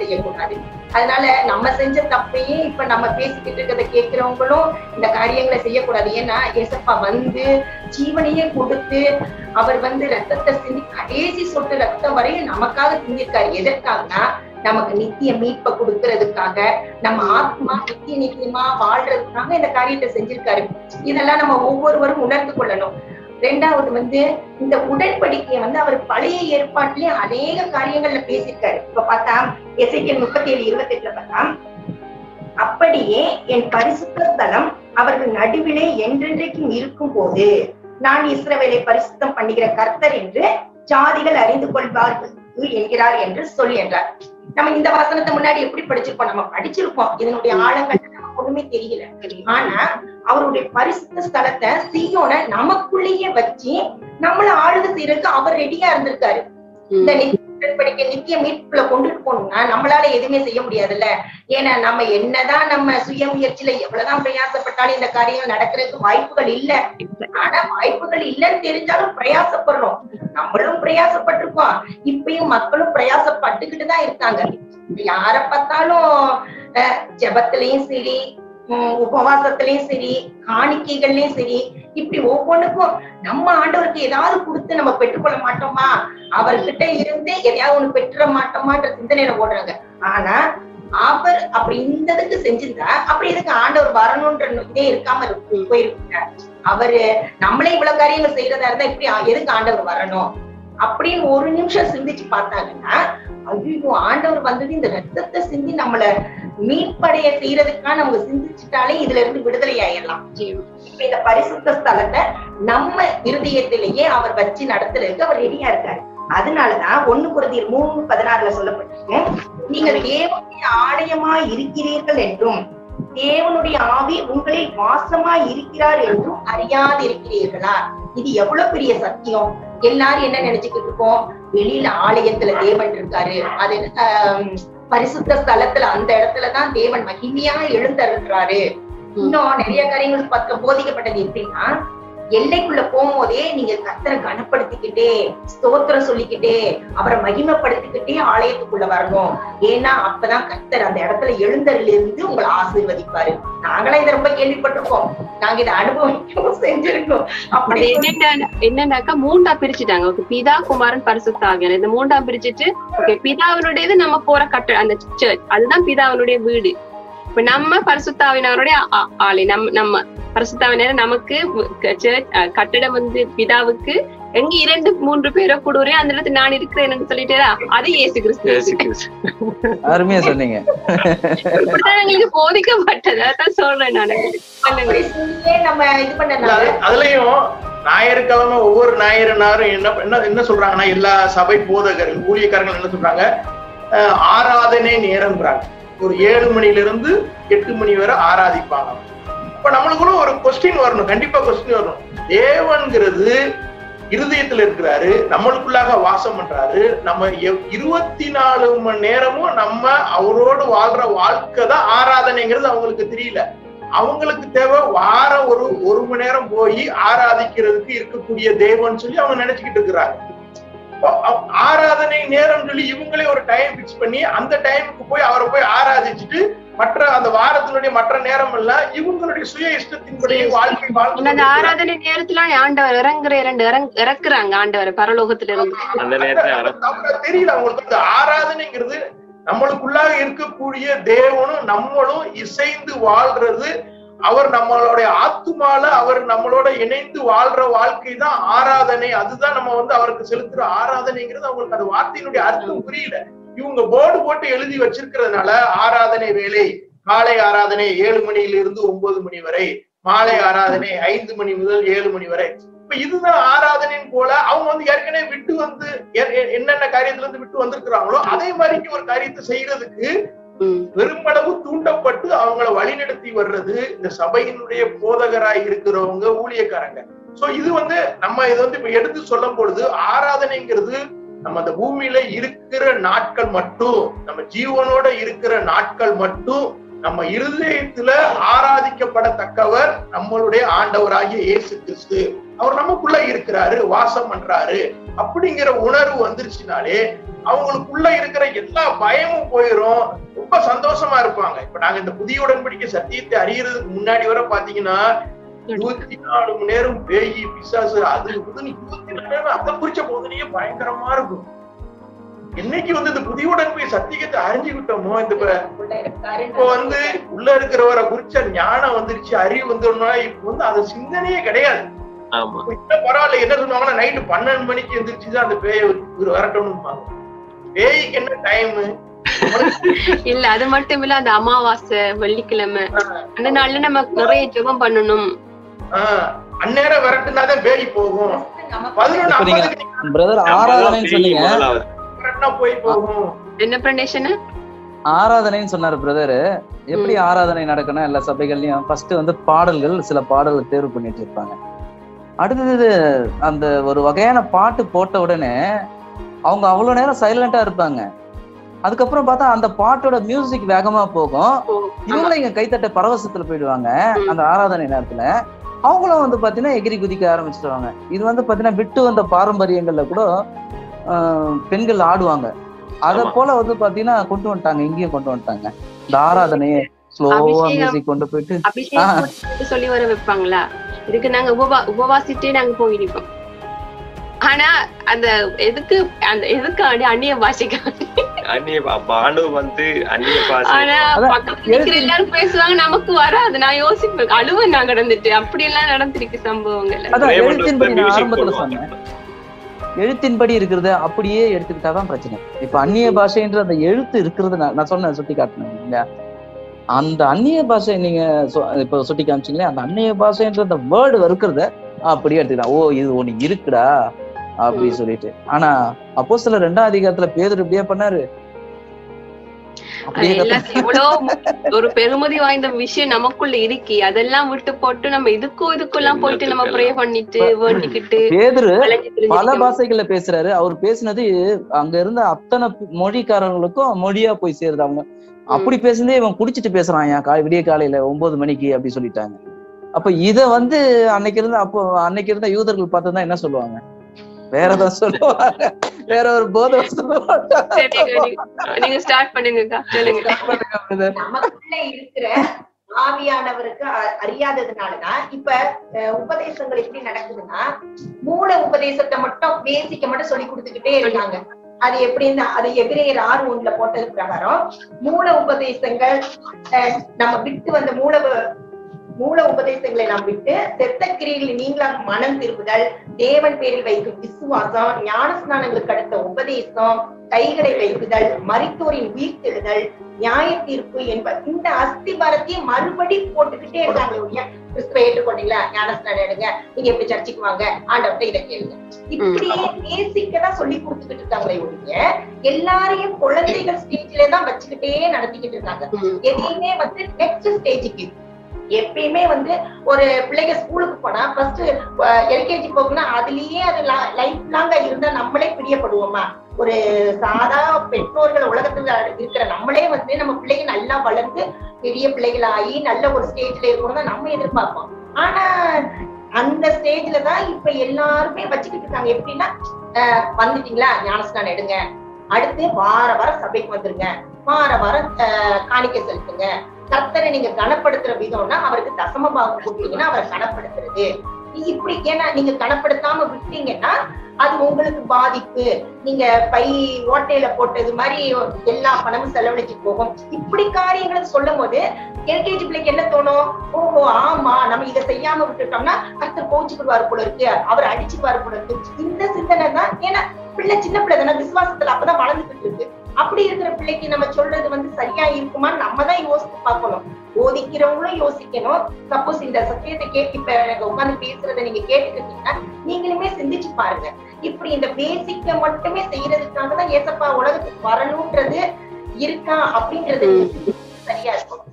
செய்யக்கூடாது. அதனால நம்ம செஞ்ச தப்பையே இப்ப நம்ம பேசிக்கிட்டு இருக்கிறத கேட்கிறவங்களும் இந்த காரியங்களை செய்யக்கூடாது. ஏன்னா ஏசப்பா வந்து ஜீவனையே கொடுத்து அவர் வந்து ரத்தத்தை சிந்தி கடைசி சொட்டு ரத்தம் வரையும் நமக்காக சிந்திருக்காரு. எதற்காகனா நமக்கு நித்திய மீட்பை கொடுக்கறதுக்காக நம்ம ஆத்மா நித்திய நித்தியமா வாழ்றதுக்காக இந்த காரியத்தை செஞ்சிருக்காரு. இதெல்லாம் நம்ம ஒவ்வொருவரும் உணர்ந்து கொள்ளணும். ரெண்டாவது வந்து இந்த உடன்படிக்கையை வந்து அவர் பழைய ஏற்பாட்டிலேயே அநேக காரியங்கள்ல பேசியிருக்காரு. இப்ப பார்த்தா எசைக்கல் முப்பத்தி ஏழு இருபத்தி எட்டுல பார்த்தா அப்படியே என் பரிசுத்த ஸ்தலம் அவர்கள் நடுவிலே என்றென்றைக்கும் இருக்கும் போது நான் இஸ்ரவேலை பரிசுத்தம் பண்ணுகிற கர்த்தர் என்று ஜாதிகள் அறிந்து கொள்வார்கள் என்கிறார் என்று சொல்லி என்றார். நம்ம இந்த வசனத்தை முன்னாடி எப்படி படிச்சிருப்போம்? நம்ம படிச்சிருப்போம். இதனுடைய ஆழங்கள் ஒண்ணுமே தெரியல. ஆனா அவருடைய பரிசுத்த ஸ்தலத்தை சீயோனை நமக்குள்ளேயே வச்சு நம்மள ஆளுகை செய்யறதுக்கு அவர் ரெடியா இருந்திருக்காரு. இந்த உடன்படிக்கை நித்திய மீட்புல கொண்டுட்டு போகணும்னா நம்மளால எதுவுமே செய்ய முடியாதுல்ல. ஏன்னா நம்ம என்னதான் நம்ம சுய முயற்சியில எவ்வளவுதான் பிரயாசப்பட்டாலும் இந்த காரியம் நடக்கிறதுக்கு வாய்ப்புகள் இல்ல. ஆனா வாய்ப்புகள் இல்லைன்னு தெரிஞ்சாலும் பிரயாசப்படுறோம். நம்மளும் பிரயாசப்பட்டிருக்கோம். இப்பயும் மக்களும் பிரயாசப்பட்டுக்கிட்டு தான் இருக்காங்க. யார பார்த்தாலும் ஜபத்திலையும் சரி உபவாசத்திலையும் சரி காணிக்கைகள்லயும் சரி இப்படி ஒவ்வொன்றுக்கும் நம்ம ஆண்டவருக்கு ஏதாவது கொடுத்து நம்ம பெற்றுக்கொள்ள மாட்டோமா? அவர்கிட்ட இருந்து எதையாவது ஒண்ணு பெற்றுற மாட்டோமான்ற சிந்தனையில ஓடுறாங்க. ஆனா அவர் அப்படி இந்த இதுக்கு செஞ்சிருந்தா அப்படி எதுக்கு ஆண்டவர் வரணும்ன்ற இதே இருக்காம இருக்கு- போயிருக்குங்க. அவரு நம்மளே இவ்வளவு காரியங்கள் செய்யறதா இருந்தா இப்படி எதுக்கு ஆண்டவர் வரணும்? அப்படின்னு ஒரு நிமிஷம் சிந்திச்சு பார்த்தாங்கன்னா ஐயோ ஆண்டவர் வந்தது இந்த ரத்தத்தை சிந்தி நம்மள மீட்படைய செய்யறதுக்கான நம்ம சிந்திச்சுட்டாலே இதுல இருந்து விடுதலை ஆயிடலாம். இப்ப இந்த பரிசுத்த ஸ்தலத்தை நம்ம இருதயத்திலேயே அவர் வச்சு நடத்துறதுக்கு அவர் ரெடியா இருக்காரு. அதனாலதான் ஒண்ணு குருதியில் மூணு பதினாறுல சொல்லப்பட்டிருக்கு. நீங்கள் தேவனுடைய ஆலயமா இருக்கிறீர்கள் என்றும் தேவனுடைய ஆவி உங்களில் வாசமா இருக்கிறார் என்றும் அறியாதிருக்கிறீர்களா? இது எவ்வளவு பெரிய சத்தியம்? எல்லாரும் என்ன நினைச்சுக்கிட்டு இருக்கோம்? வெளியில ஆலயத்துல தேவன் இருக்காரு. அது ஆஹ், பரிசுத்த ஸ்தலத்துல அந்த இடத்துலதான் தேவன் மகிமையா எழுந்தருள்றாரு. இன்னும் நிறைய காரியங்கள் பக்க போதிக்கப்பட்டது எப்படின்னா எல்லைக்குள்ள போகும்போதே நீங்க கத்தரை கனப்படுத்திக்கிட்டே ஸ்தோத்திரம் சொல்லிக்கிட்டே அவரை மகிமைப்படுத்திக்கிட்டே ஆலயத்துக்குள்ள வரணும். ஏன்னா அப்பதான் கத்தர் அந்த இடத்துல எழுந்தரில் இருந்து உங்களை ஆசீர்வதிப்பாரு. நாங்களே இதை ரொம்ப கேள்விப்பட்டிருக்கோம். நாங்க இதை அனுபவிக்கவும் செஞ்சிருக்கோம். அப்படி
என்னன்னாக்கா மூண்டா பிரிச்சுட்டாங்க. ஓகே பிதா குமாரன் பரிசுத்தாவியர். இந்த மூண்டா பிரிச்சுட்டு ஓகே பிதாவினுடையது நம்ம போற கட்ட அந்த சர்ச் அதுதான் பிதாவினுடைய வீடு. நம்ம பரிசுத்தாவினருடைய ஆ- ஆளு நம்ம நம்ம பரிசுத்தாவினர் நமக்கு கட்டடம் வந்து பிதாவுக்கு எங்க இரண்டு மூன்று பேரோ கூடுறேன் அந்த இடத்துல நான் இருக்கிறேன்னு சொல்லிட்டேரா? அது இயேசு
இயேசு
கிறிஸ்து.
அருமையா சொன்னீங்க.
எங்களுக்கு போதிக்கப்பட்டது. அதான் சொல்றேன் நானு.
அதுலயும் ஞாயிற்றுக்கிழமை ஒவ்வொரு ஞாயிறு நாரும் என்ன என்ன என்ன சொல்றாங்கன்னா எல்லா சபை போதகர்கள் ஊழியக்காரர்கள் என்ன சொல்றாங்க? ஆராதனை நேரம்ங்கிறாங்க. ஒரு ஏழு மணில இருந்து எட்டு மணி வரை ஆராதிப்பாங்க. இப்ப நம்மளுக்குள்ள ஒரு கொஸ்டின் வரணும். கண்டிப்பா கொஸ்டின் வரணும். தேவன்கிறது இருதயத்துல இருக்கிறாரு. நம்மளுக்குள்ளாக வாசம் பண்றாரு. நம்ம இருபத்தி நாலு மணி நேரமும் நம்ம அவரோடு வாழ்ற வாழ்க்கை தான் ஆராதனைங்கிறது அவங்களுக்கு தெரியல. அவங்களுக்கு தேவை வாரம் ஒரு ஒரு மணி நேரம் போய் ஆராதிக்கிறதுக்கு இருக்கக்கூடிய தேவன் சொல்லி அவங்க நினைச்சுக்கிட்டு இருக்கிறாங்க. ஆராதனை நேரம் சொல்லி இவங்களே ஒரு டைம் பிக்ஸ் பண்ணி அந்த டைமுக்கு போய் அவரை போய் ஆராதிச்சுட்டு மற்ற அந்த வாரத்தினுடைய மற்ற நேரம் எல்லாம் இவங்களுடைய சுய இஷ்டத்தின்படி வாழ்க்கை வாழ்ந்து
அந்த. ஆராதனை நேரத்துல ஆண்டவர் இறங்குற இரண்டு இறங்- இறக்குறாங்க ஆண்டவர் பரலோகத்துல இருந்து
தெரியல அவங்களுக்கு. அந்த ஆராதனைங்கிறது நம்மளுக்குள்ளாக இருக்கக்கூடிய தேவனும் நம்மளும் இசைந்து வாழ்றது அவர் நம்மளுடைய ஆத்துமால அவர் நம்மளோட இணைந்து வாழ்ற வாழ்க்கை தான் ஆராதனை. அதுதான் நம்ம வந்து அவருக்கு செலுத்துற ஆராதனைங்கிறது அவங்களுக்கு அந்த வார்த்தையினுடைய அர்த்தம் புரியல. இவங்க போர்டு போட்டு எழுதி வச்சிருக்கிறதுனால ஆராதனை வேலை காலை ஆராதனை ஏழு மணியில இருந்து ஒன்பது மணி வரை மாலை ஆராதனை ஐந்து மணி முதல் ஏழு மணி வரை. இப்ப இதுதான் ஆராதனைன்னு போல அவங்க வந்து ஏற்கனவே விட்டு வந்து என்னென்ன காரியத்துல இருந்து விட்டு வந்திருக்கிறாங்களோ அதே மாதிரி ஒரு காரியத்தை செய்யறதுக்கு பெருமளவு தூண்டப்பட்டு அவங்கள வழிநடத்தி வர்றது இந்த சபையினுடைய போதகராய் இருக்கிறவங்க ஊழியக்காரங்க. சோ இது வந்து நம்ம இது வந்து இப்ப எடுத்து சொல்லும் பொழுது ஆராதனைங்கிறது நம்ம அந்த பூமியில இருக்கிற நாட்கள் மட்டும் நம்ம ஜீவனோட இருக்கிற நாட்கள் மட்டும் நம்ம இருதயத்துல ஆராதிக்கப்படத்தக்கவர் நம்மளுடைய ஆண்டவராகிய இயேசு கிறிஸ்து. அவர் நமக்குள்ள இருக்கிறாரு வாசம் பண்றாரு. அப்படிங்கிற உணர்வு வந்துருச்சுனாலே அவங்களுக்குள்ள இருக்கிற எல்லா பயமும் போயிரும். ரொம்ப சந்தோஷமா இருப்பாங்க. இப்ப நாங்க இந்த புதிய உடன்படிக்கை சத்தியத்தை அறியறதுக்கு முன்னாடி வரை பாத்தீங்கன்னா இருபத்தி நாலு மணி நேரம் பேய் பிசாசு அது இருபத்தி நாலு நேரம் அதை குறிச்ச போதுலயே பயங்கரமா இருக்கும். என்னைக்கு வந்து இந்த புதிய உடன்பை சத்தியத்தை அறிஞ்சுக்கிட்டோமோ இந்த இப்ப வந்து உள்ள இருக்கிறவரை குறிச்ச ஞானம் வந்துருச்சு அறிவு வந்துடணும்னா இப்ப வந்து அது சிந்தனையே கிடையாது.
ஆமா.
பரவாயில்ல என்ன சொல்லுவாங்கன்னா நைட்டு பன்னெண்டு மணிக்கு எந்திரிச்சுதான் அந்த பேயை இவர் வரட்டும்னு பேய்க்கு என்ன டைம்
இல்ல அது மட்டும் இல்ல அந்த அமாவாசை வெள்ளிக்கிழமை அந்த நாள்ல நம்ம நிறைய ஜெபம் பண்ணணும்.
அந்நேரம் விரட்டுனாதான் பேய் போகும்.
பிரதர் ஆராதனைன்னு சொன்னீங்க.
என்ன பிரண்டேஷன்
ஆராதனைன்னு சொன்னாரு பிரதர் எப்படி ஆராதனை நடக்கணும்? எல்லா சபைகள்லயும் ஃபர்ஸ்ட் வந்து பாடல்கள் சில பாடல்கள் தேர்வு பண்ணி வச்சிருப்பாங்க அடுத்தது அந்த ஒரு வகையான பாட்டு போட்ட உடனே அவங்க அவ்வளவு நேரம் சைலண்டா இருப்பாங்க அதுக்கப்புறம் பார்த்தா அந்த பாட்டோட மியூசிக் வேகமா போகும் இவங்களும் இங்க கைத்தட்ட பரவசத்துல போயிடுவாங்க. அந்த ஆராதனை நேரத்துல அவங்களும் வந்து பாத்தீங்கன்னா எகிரி குதிக்க ஆரம்பிச்சிடுவாங்க இது வந்து பாத்தீங்கன்னா விட்டு வந்த பாரம்பரியங்கள்ல கூட பெண்கள் ஆடுவாங்க அத. போல வந்து பாத்தீங்கன்னா கொண்டு வந்துட்டாங்க இங்கேயும் கொண்டு வந்துட்டாங்க இந்த ஆராதனையை ஸ்லோவா. மியூசிக் கொண்டு போயிட்டு
சொல்லி வர வைப்பாங்களா இதுக்கு நாங்க உபவா உபவாசிட்டே நாங்க போய் நிப்போம் ஆனா அந்த எதுக்கு அந்த எதுக்கு அந்நிய பாஷைக்கு
அந்நிய பானு வந்து அந்நிய
ஆனா பக்கத்துல நிக்கிற எல்லாரும் பேசுவாங்க நமக்கு வராது. நான் யோசிப்பேன் அழுவேன் நான் கடந்துட்டு அப்படி எல்லாம் நடந்திருக்கு சம்பவங்கள்.
எழுத்தின்படி இருக்கிறத அப்படியே எடுத்துக்கிட்டாதான் பிரச்சனை. இப்ப அந்நிய பாஷைன்ற அந்த எழுத்து இருக்கிறது நான் நான் சொன்னேன் சுட்டி காட்டினேன் இல்லையா? அந்த அந்நிய பாஷை நீங்க இப்ப சுட்டி காமிச்சீங்களே அந்த அந்நிய பாஷைன்ற அந்த வேர்டு இருக்கிறத அப்படியே எடுத்துக்கிட்டான் ஓ இது ஒண்ணு இருக்குடா அப்படி சொல்லிட்டு. ஆனா அப்போ சில ரெண்டாம் அதிகாரத்துல பேதர் இப்படியே பண்ணாரு.
ஒரு பெருமதி வாய்ந்த விஷயம் நமக்குள்ள இருக்கி. அதெல்லாம் விட்டு போட்டு நம்ம இதுக்கும் இதுக்கெல்லாம் போயிட்டு நம்ம ப்ரே பண்ணிட்டு வேண்டிக்கிட்டு
பல பாஷைகள்ல பேசுறாரு. அவர் பேசினது அங்க இருந்த அத்தனை மொழிக்காரங்களுக்கும் மொழியா போய் சேருது அவங்க. அப்படி பேசுனதே இவன் குடிச்சிட்டு பேசுறான் காலை விடிய காலையில ஒன்பது மணிக்கு அப்படி சொல்லிட்டாங்க. அப்ப இத வந்து அன்னைக்கு இருந்த அப்போ அன்னைக்கு இருந்த யூதர்கள் பார்த்துதான் என்ன சொல்லுவாங்க? வேற ஏதாவது சொல்லுவாங்க வேற ஒரு போதை
நீங்க- ஸ்டார்ட்
நமக்குள்ள இருக்கிற ஆவியானவருக்கு அறியாததுனாலதான் இப்ப உபதேசங்கள் எப்படி நடக்குதுன்னா மூல உபதேசத்தை மட்டும் பேசிக்க மட்டும் சொல்லி கொடுத்துக்கிட்டே இருக்காங்க. அது எப்படின்னா அது எபிரேயர் ஆறு ஒண்ணுல போட்டது பிரகாரம் மூல உபதேசங்கள் நம்ம விட்டு வந்த மூல மூல உபதேசங்களை நாம் விட்டு செத்த கிரியில் நீங்களாக மனம் திருப்புதல் தேவன் பேரில் வைக்கும் விசுவாசம் ஞான ஸ்நானங்களுக்கு அடுத்த உபதேசம் கைகளை வைக்குதல் மரித்தோரின் உயிர்த்தெழுதல் நியாய தீர்ப்பு என்ப இந்த அஸ்திபாரத்தையும் மறுபடி போட்டுக்கிட்டே இருக்காங்க ஒழிய கிறிஸ்துவ ஏற்றுக்கொண்டீங்களா? ஞானஸ்நானம் எடுங்க. நீங்க எப்படி சர்ச்சுக்கு வாங்க? ஆண்டவர்கிட்ட இதை கேளுங்க. இப்படியே பேசிக்கதான் சொல்லி கொடுத்துக்கிட்டு இருக்காங்களே ஒழிய எல்லாரையும் குழந்தைகள் ஸ்டேஜ்ல தான் வச்சுக்கிட்டே நடத்திக்கிட்டு இருக்காங்க. எதையுமே வந்து நெக்ஸ்ட் ஸ்டேஜுக்கு எப்பயுமே வந்து ஒரு பிள்ளைங்க ஸ்கூலுக்கு போனா ஃபர்ஸ்ட் எல்கேஜி போகுன்னா அதுலயே அது லைஃப் லாங்கா இருந்தா நம்மளே பிரியப்படுவோமா? ஒரு சாதா பெற்றோர்கள் உலகத்துல இருக்கிற நம்மளே வந்து நம்ம பிள்ளைங்க நல்லா வளர்ந்து பெரிய பிள்ளைகளாகி நல்ல ஒரு ஸ்டேஜ்ல இருக்கணும் நம்ம எதிர்பார்ப்போம். ஆனா அந்த ஸ்டேஜ்ல தான் இப்ப எல்லாருமே வச்சுக்கிட்டு இருக்காங்க. எப்படின்னா வந்துட்டீங்களா? ஞானஸ்நானம் எடுங்க. அடுத்து வார வாரம் சபைக்கு வந்துருங்க. வார வாரம் காணிக்க செலுத்துங்க. கர்த்தரை நீங்க கனப்படுத்துற விதம்னா அவருக்கு தசம பாகம் கொடுத்தீங்கன்னா அவரை கனப்படுத்துறது. இப்படி ஏன்னா நீங்க கனப்படுத்தாம விட்டீங்கன்னா அது உங்களுக்கு பாதிப்பு. நீங்க பை ஓட்டையில போட்டது மாதிரி எல்லா பணமும் செலவழிச்சு போகும். இப்படி காரியங்களை சொல்லும் போது எல்கேஜி பிள்ளைக்கு என்ன தோணும்? ஓஹோ ஆமா நம்ம இதை செய்யாம விட்டுட்டோம்னா கர்த்தர் கோச்சுக்குவாரு போல இருக்கு. அவர் அடிச்சுக்குவாரு போல இருக்கு. இந்த சிந்தனை தான் ஏன்னா பிள்ளை சின்ன பிள்ளை தானே விசுவாசத்துல அப்பதான் வளர்ந்துகிட்டு இருக்கு. அப்படி இருக்கிற பிள்ளைக்கு நம்ம சொல்றது வந்து சரியா இருக்குமான்னு நம்ம தான் யோசிச்சு பார்க்கணும். போதிக்கிறவங்களும் யோசிக்கணும். சப்போஸ் இந்த சத்தியத்தை கேட்டு இப்ப எனக்கு உட்கார்ந்து பேசுறதை நீங்க கேட்டுக்கிட்டீங்கன்னா நீங்களுமே சிந்திச்சு பாருங்க. இப்படி இந்த பேசிக்க மட்டுமே செய்யறதுக்காக தான் ஏசப்பா உலகத்துக்கு வரணும்ன்றது இருக்கா அப்படின்றது சரியா இருக்கும்.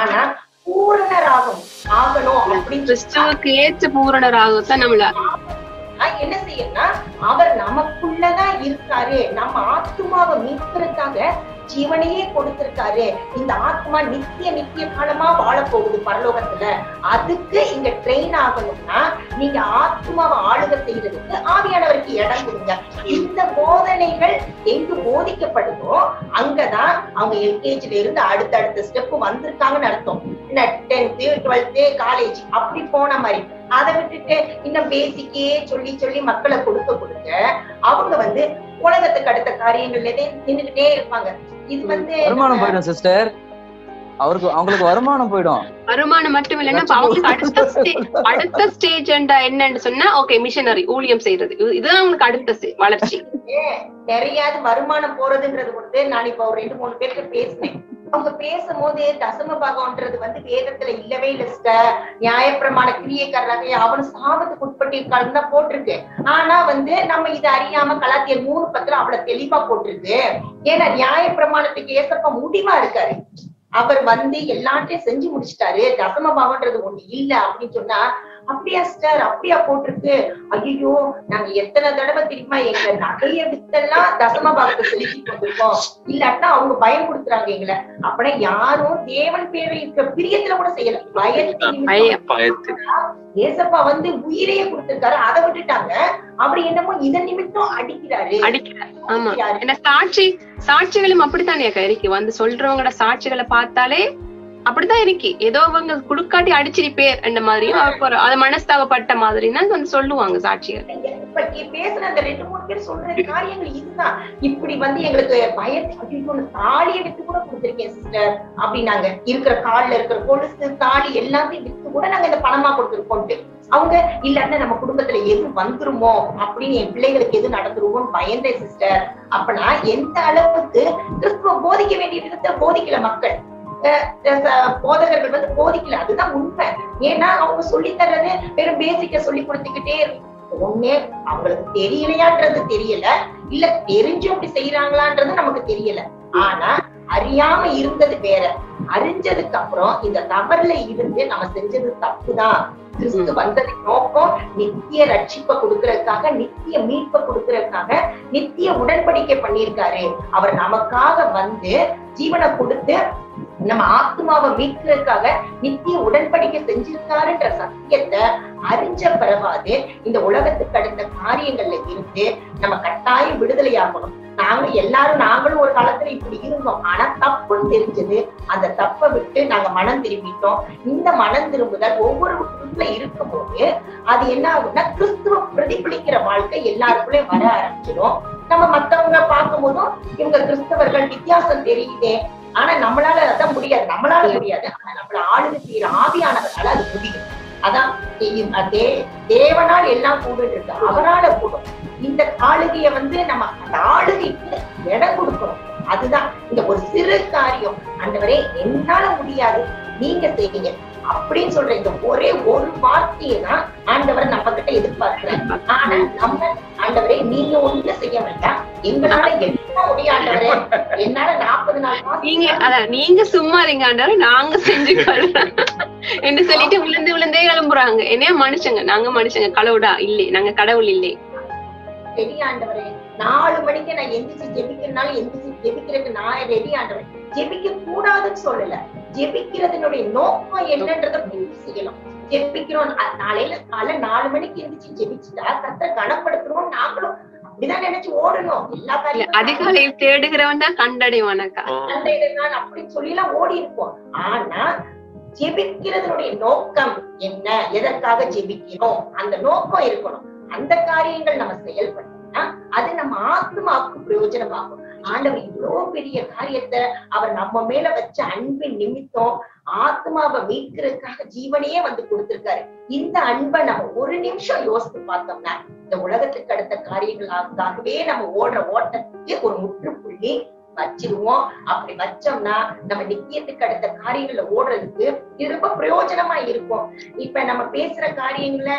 ஆனா பூரணராகும் ஆகணும் அப்படின்னு
கிறிஸ்துவுக்கு ஏற்ற பூரணராகத்தான் நம்மள
என்ன செய்யணும்னா அவர் நமக்குள்ளதான் இருக்காரு. நம்ம ஆத்மாவை மீட்கிறதுக்காக ஜீவனையே கொடுத்திருக்காரு. இந்த ஆத்மா நித்திய நித்திய காலமா வாழ போகுது பரலோகத்துல. அதுக்கு இங்க ட்ரெயின் ஆகணும்னா நீங்க ஆத்மாவை ஆளுக செய்யறதுக்கு ஆவியானவருக்கு இடம் கொடுங்க. இந்த போதனைகள் எங்கு போதிக்கப்படுதோ அங்கதான் அவங்க எல்கேஜில இருந்து அடுத்தடுத்த ஸ்டெப் வந்திருக்காங்கன்னு அர்த்தம். என்ன டென்த்து டுவெல்த்து காலேஜ் அப்படி போன மாதிரி. அதை விட்டுட்டு இன்னும் பேசிக்கே சொல்லி சொல்லி மக்களை கொடுக்க கொடுக்க அவங்க வந்து உலகத்துக்கு அடுத்த காரியங்கள்ல நின்றுகிட்டே இருப்பாங்க. இது வந்து
வருமானம் போயிடும் சிஸ்டர் அவருக்கு அவங்களுக்கு வருமானம் போயிடும்.
வருமானம் மட்டும் இல்லைன்னா அவங்களுக்கு அடுத்த அடுத்த ஸ்டேஜ் என்னன்னு சொன்னா ஓகே மிஷனரி ஊழியம் செய்யறது இது- இதுதான் அவங்களுக்கு அடுத்த வளர்ச்சி.
நிறையாவது வருமானம் போறதுன்றது வந்து நான் இப்ப ஒரு ரெண்டு மூணு பேருக்கு பேசினேன். அவங்க பேசும்போது தசம பாகம்ன்றது வந்து வேதத்துல இல்லவே இல்ல sister. நியாயப்பிரமாண கிரியக்காரராக அவனு சாபத்துக்கு உட்பட்டிருக்காருன்னு தான் போட்டிருக்கு. ஆனா வந்து நம்ம இதை அறியாம கலாத்தியர் மூணு பத்திரம் அவ்வளவு தெளிவா போட்டிருக்கு. ஏன்னா நியாயப்பிரமாணத்துக்கு ஏசப்ப முடிவா இருக்காரு. அவர் வந்து எல்லாத்தையும் செஞ்சு முடிச்சிட்டாரு. தசம பாகம்ன்றது ஒண்ணு இல்ல அப்படின்னு சொன்னா அப்படியா சிஸ்டர் அப்படியா போட்டிருக்கு? ஐயோ நாங்க எத்தனை தடவை தெரியுமா எங்க நகைய வித்தெல்லாம் தசம பாகத்தை செலுத்திட்டு வந்திருக்கோம் இல்லாட்டா அவங்க பயம் கொடுக்குறாங்க எங்களை. அப்படின்னா யாரும் தேவன் பேரில் இருக்கிற பிரியத்துல கூட செய்யல.
பயத்து
ஏசப்பா வந்து உயிரையே கொடுத்திருக்காரு. அதை விட்டுட்டாங்க. அப்படி என்னமோ இதன் நிமித்தம் அடிக்கிறாரு.
அடிக்கிறார். ஆமா. சாட்சி சாட்சிகளும் அப்படித்தானே அக்கா இருக்கு? வந்து சொல்றவங்களோட சாட்சிகளை பார்த்தாலே அப்படித்தான் இருக்கு. ஏதோ அவங்க குடுக்காட்டி அடிச்சிருப்பேர் அந்த மாதிரியும் அது மனஸ்தாபப்பட்ட மாதிரி தான் வந்து சொல்லுவாங்க
கே- பேசுற அந்த ரெண்டு மூணு பேர் சொல்ற காரியங்கள் இதுதான். இப்படி வந்து எங்களுக்கு பயத்தை தாலியை வித்து கூட கொடுத்திருக்கேன் சிஸ்டர் அப்படின்னாங்க. இருக்கிற கால்ல இருக்கிற கொலுசு தாலி எல்லாத்தையும் வித்து கூட நாங்க இந்த பணமா கொடுத்துருக்கோம்ட்டு அவங்க இல்லாட்டா நம்ம குடும்பத்துல எது வந்துருமோ அப்படின்னு என் பிள்ளைகளுக்கு எது நடந்துருமோன்னு பயந்தேன் சிஸ்டர் அப்பனா எந்த அளவுக்கு கிறிஸ்துவ போதிக்க வேண்டிய விதத்தை போதிக்கல மக்கள். போதகர்கள் வந்து போதிக்கல. அதுதான் உண்மை. ஏன்னா அவங்க சொல்லி தர்றது வெறும் பேசிக்க சொல்லி கொடுத்துக்கிட்டே ஒண்ணே அவங்களுக்கு தெரியலையான்றது தெரியல. இல்ல தெரிஞ்சும் அப்படி செய்யறாங்களான்றது நமக்கு தெரியல. ஆனா அறியாம இருந்தது வேற. அறிஞ்சதுக்கு அப்புறம் இந்த தவறுல இருந்து நம்ம செஞ்சது தப்புதான். கிறிஸ்து வந்ததின் நோக்கம் நித்திய ரட்சிப்பை கொடுக்கறதுக்காக நித்திய மீட்பை கொடுக்கறதுக்காக நித்திய உடன்படிக்கை பண்ணியிருக்காரு. அவர் நமக்காக வந்து ஜீவனை கொடுத்து நம்ம ஆத்மாவை மீட்கிறதுக்காக நித்திய உடன்படிக்கை செஞ்சிருக்காருன்ற சத்தியத்தை அறிஞ்ச பிறவாது இந்த உலகத்துக்கு அடுத்த காரியங்கள்ல இருந்து நம்ம கட்டாயம் விடுதலை ஆகணும். நாங்க எல்லாரும் நாங்களும் ஒரு காலத்துல இப்படி இருந்தோம். ஆனா தப்புன்னு தெரிஞ்சது. அந்த தப்பை விட்டு நாங்க மனம் திரும்பிட்டோம். இந்த மனம் திரும்புதல் ஒவ்வொரு வீட்டுல இருக்கும்போது அது என்ன ஆகும்னா கிறிஸ்துவ பிரதிபலிக்கிற வாழ்க்கை எல்லாருக்குள்ளயும் வர ஆரம்பிச்சிடும். நம்ம மத்தவங்க பார்க்கும் போதும் இவங்க கிறிஸ்தவர்கள் வித்தியாசம் தெரியுதே. ஆனா நம்மளால அதான் முடியாது. நம்மளால முடியாது. ஆனா நம்மள ஆளுங்க செய்யற ஆவியானவரால அது முடியும். அதான் இ- தே- தேவனால் எல்லாம் கூட இருக்கு. அவரால கூடும். இந்த ஆளுகைய வந்து நம்ம அந்த ஆளுகைக்கு இடம் கொடுக்கணும் அதுதான். இந்த ஒரு சிறு காரியம். அந்தவரே என்னால முடியாது. நீங்க செய்வீங்க அப்படின்னு சொல்ற இந்த ஒரே ஒரு வார்த்தையை தான் ஆண்டவர் நம்ம கிட்ட எதிர்பார்க்கிறார். ஆனா நம்ம ஆண்டவரே நீங்க ஒண்ணு செய்ய வேண்டாம். எங்களால என்ன முடியும் ஆண்டவரே? என்னால நாற்பது நாள்
நீங்க
fasting
அதான் நீங்க சும்மா இருங்க ஆண்டவரே நாங்க செஞ்சு என்று சொல்லிட்டு விழுந்து விழுந்தே கிளம்புறாங்க. என்னைய மனுஷங்க நாங்க மனுஷங்க கடவுடா இல்லை நாங்க கடவுள் இல்லை.
ரெடி ஆண்டவரே நாலு மணிக்கு நான் எந்திரிச்சு ஜெபிக்கிறதுனால எந்திரிச்சு ஜெபிக்கிறதுக்கு நான் ரெடி ஆண்டவரே? ஜெபிக்க கூடாதுன்னு சொல்லல. ஜெபிக்கிறதுனுடைய நோக்கம் என்னன்றத புரிஞ்சு செய்யணும். ஜெபிக்கிறோம். நாளையில காலை நாலு மணிக்கு எந்திரிச்சு ஜெபிச்சுட்டா கத்த கனப்படுத்துறோம் நாங்களும் அப்படிதான் நினைச்சு ஓடணும். எல்லா
இல்ல
காரியமும்
அதிகாலையில் தேடுகிறவன் தான் கண்டடைவானக்கா.
நான் அப்படின்னு சொல்லி எல்லாம் ஓடி இருப்போம் ஆனா ஜெபிக்கிறதுனுடைய நோக்கம் என்ன? எதற்காக ஜெபிக்கிறோம்? அந்த நோக்கம் இருக்கணும். அந்த காரியங்கள் நம்ம செயல்பட்டோம்னா அது நம்ம ஆத்மாவுக்கு பிரயோஜனமாகும். ஆண்டவர் இவ்வளவு பெரிய காரியத்தை அவர் நம்ம மேல வச்ச அன்பின் நிமித்தம் ஆத்மாவை மீட்கிறதுக்காக ஜீவனையே வந்து கொடுத்திருக்காரு. இந்த அன்பை நம்ம ஒரு நிமிஷம் யோசித்து பார்த்தோம்னா இந்த உலகத்துக்கு அடுத்த காரியங்களுக்காகவே நம்ம ஓடுற ஓட்டத்துக்கு ஒரு முற்றுப்புள்ளி வச்சிருவோம். அப்படி வச்சோம்னா நம்ம நித்தியத்துக்கு அடுத்த காரியங்கள்ல ஓடுறதுக்கு இது ரொம்ப பிரயோஜனமா இருக்கும். இப்ப நம்ம பேசுற காரியங்கள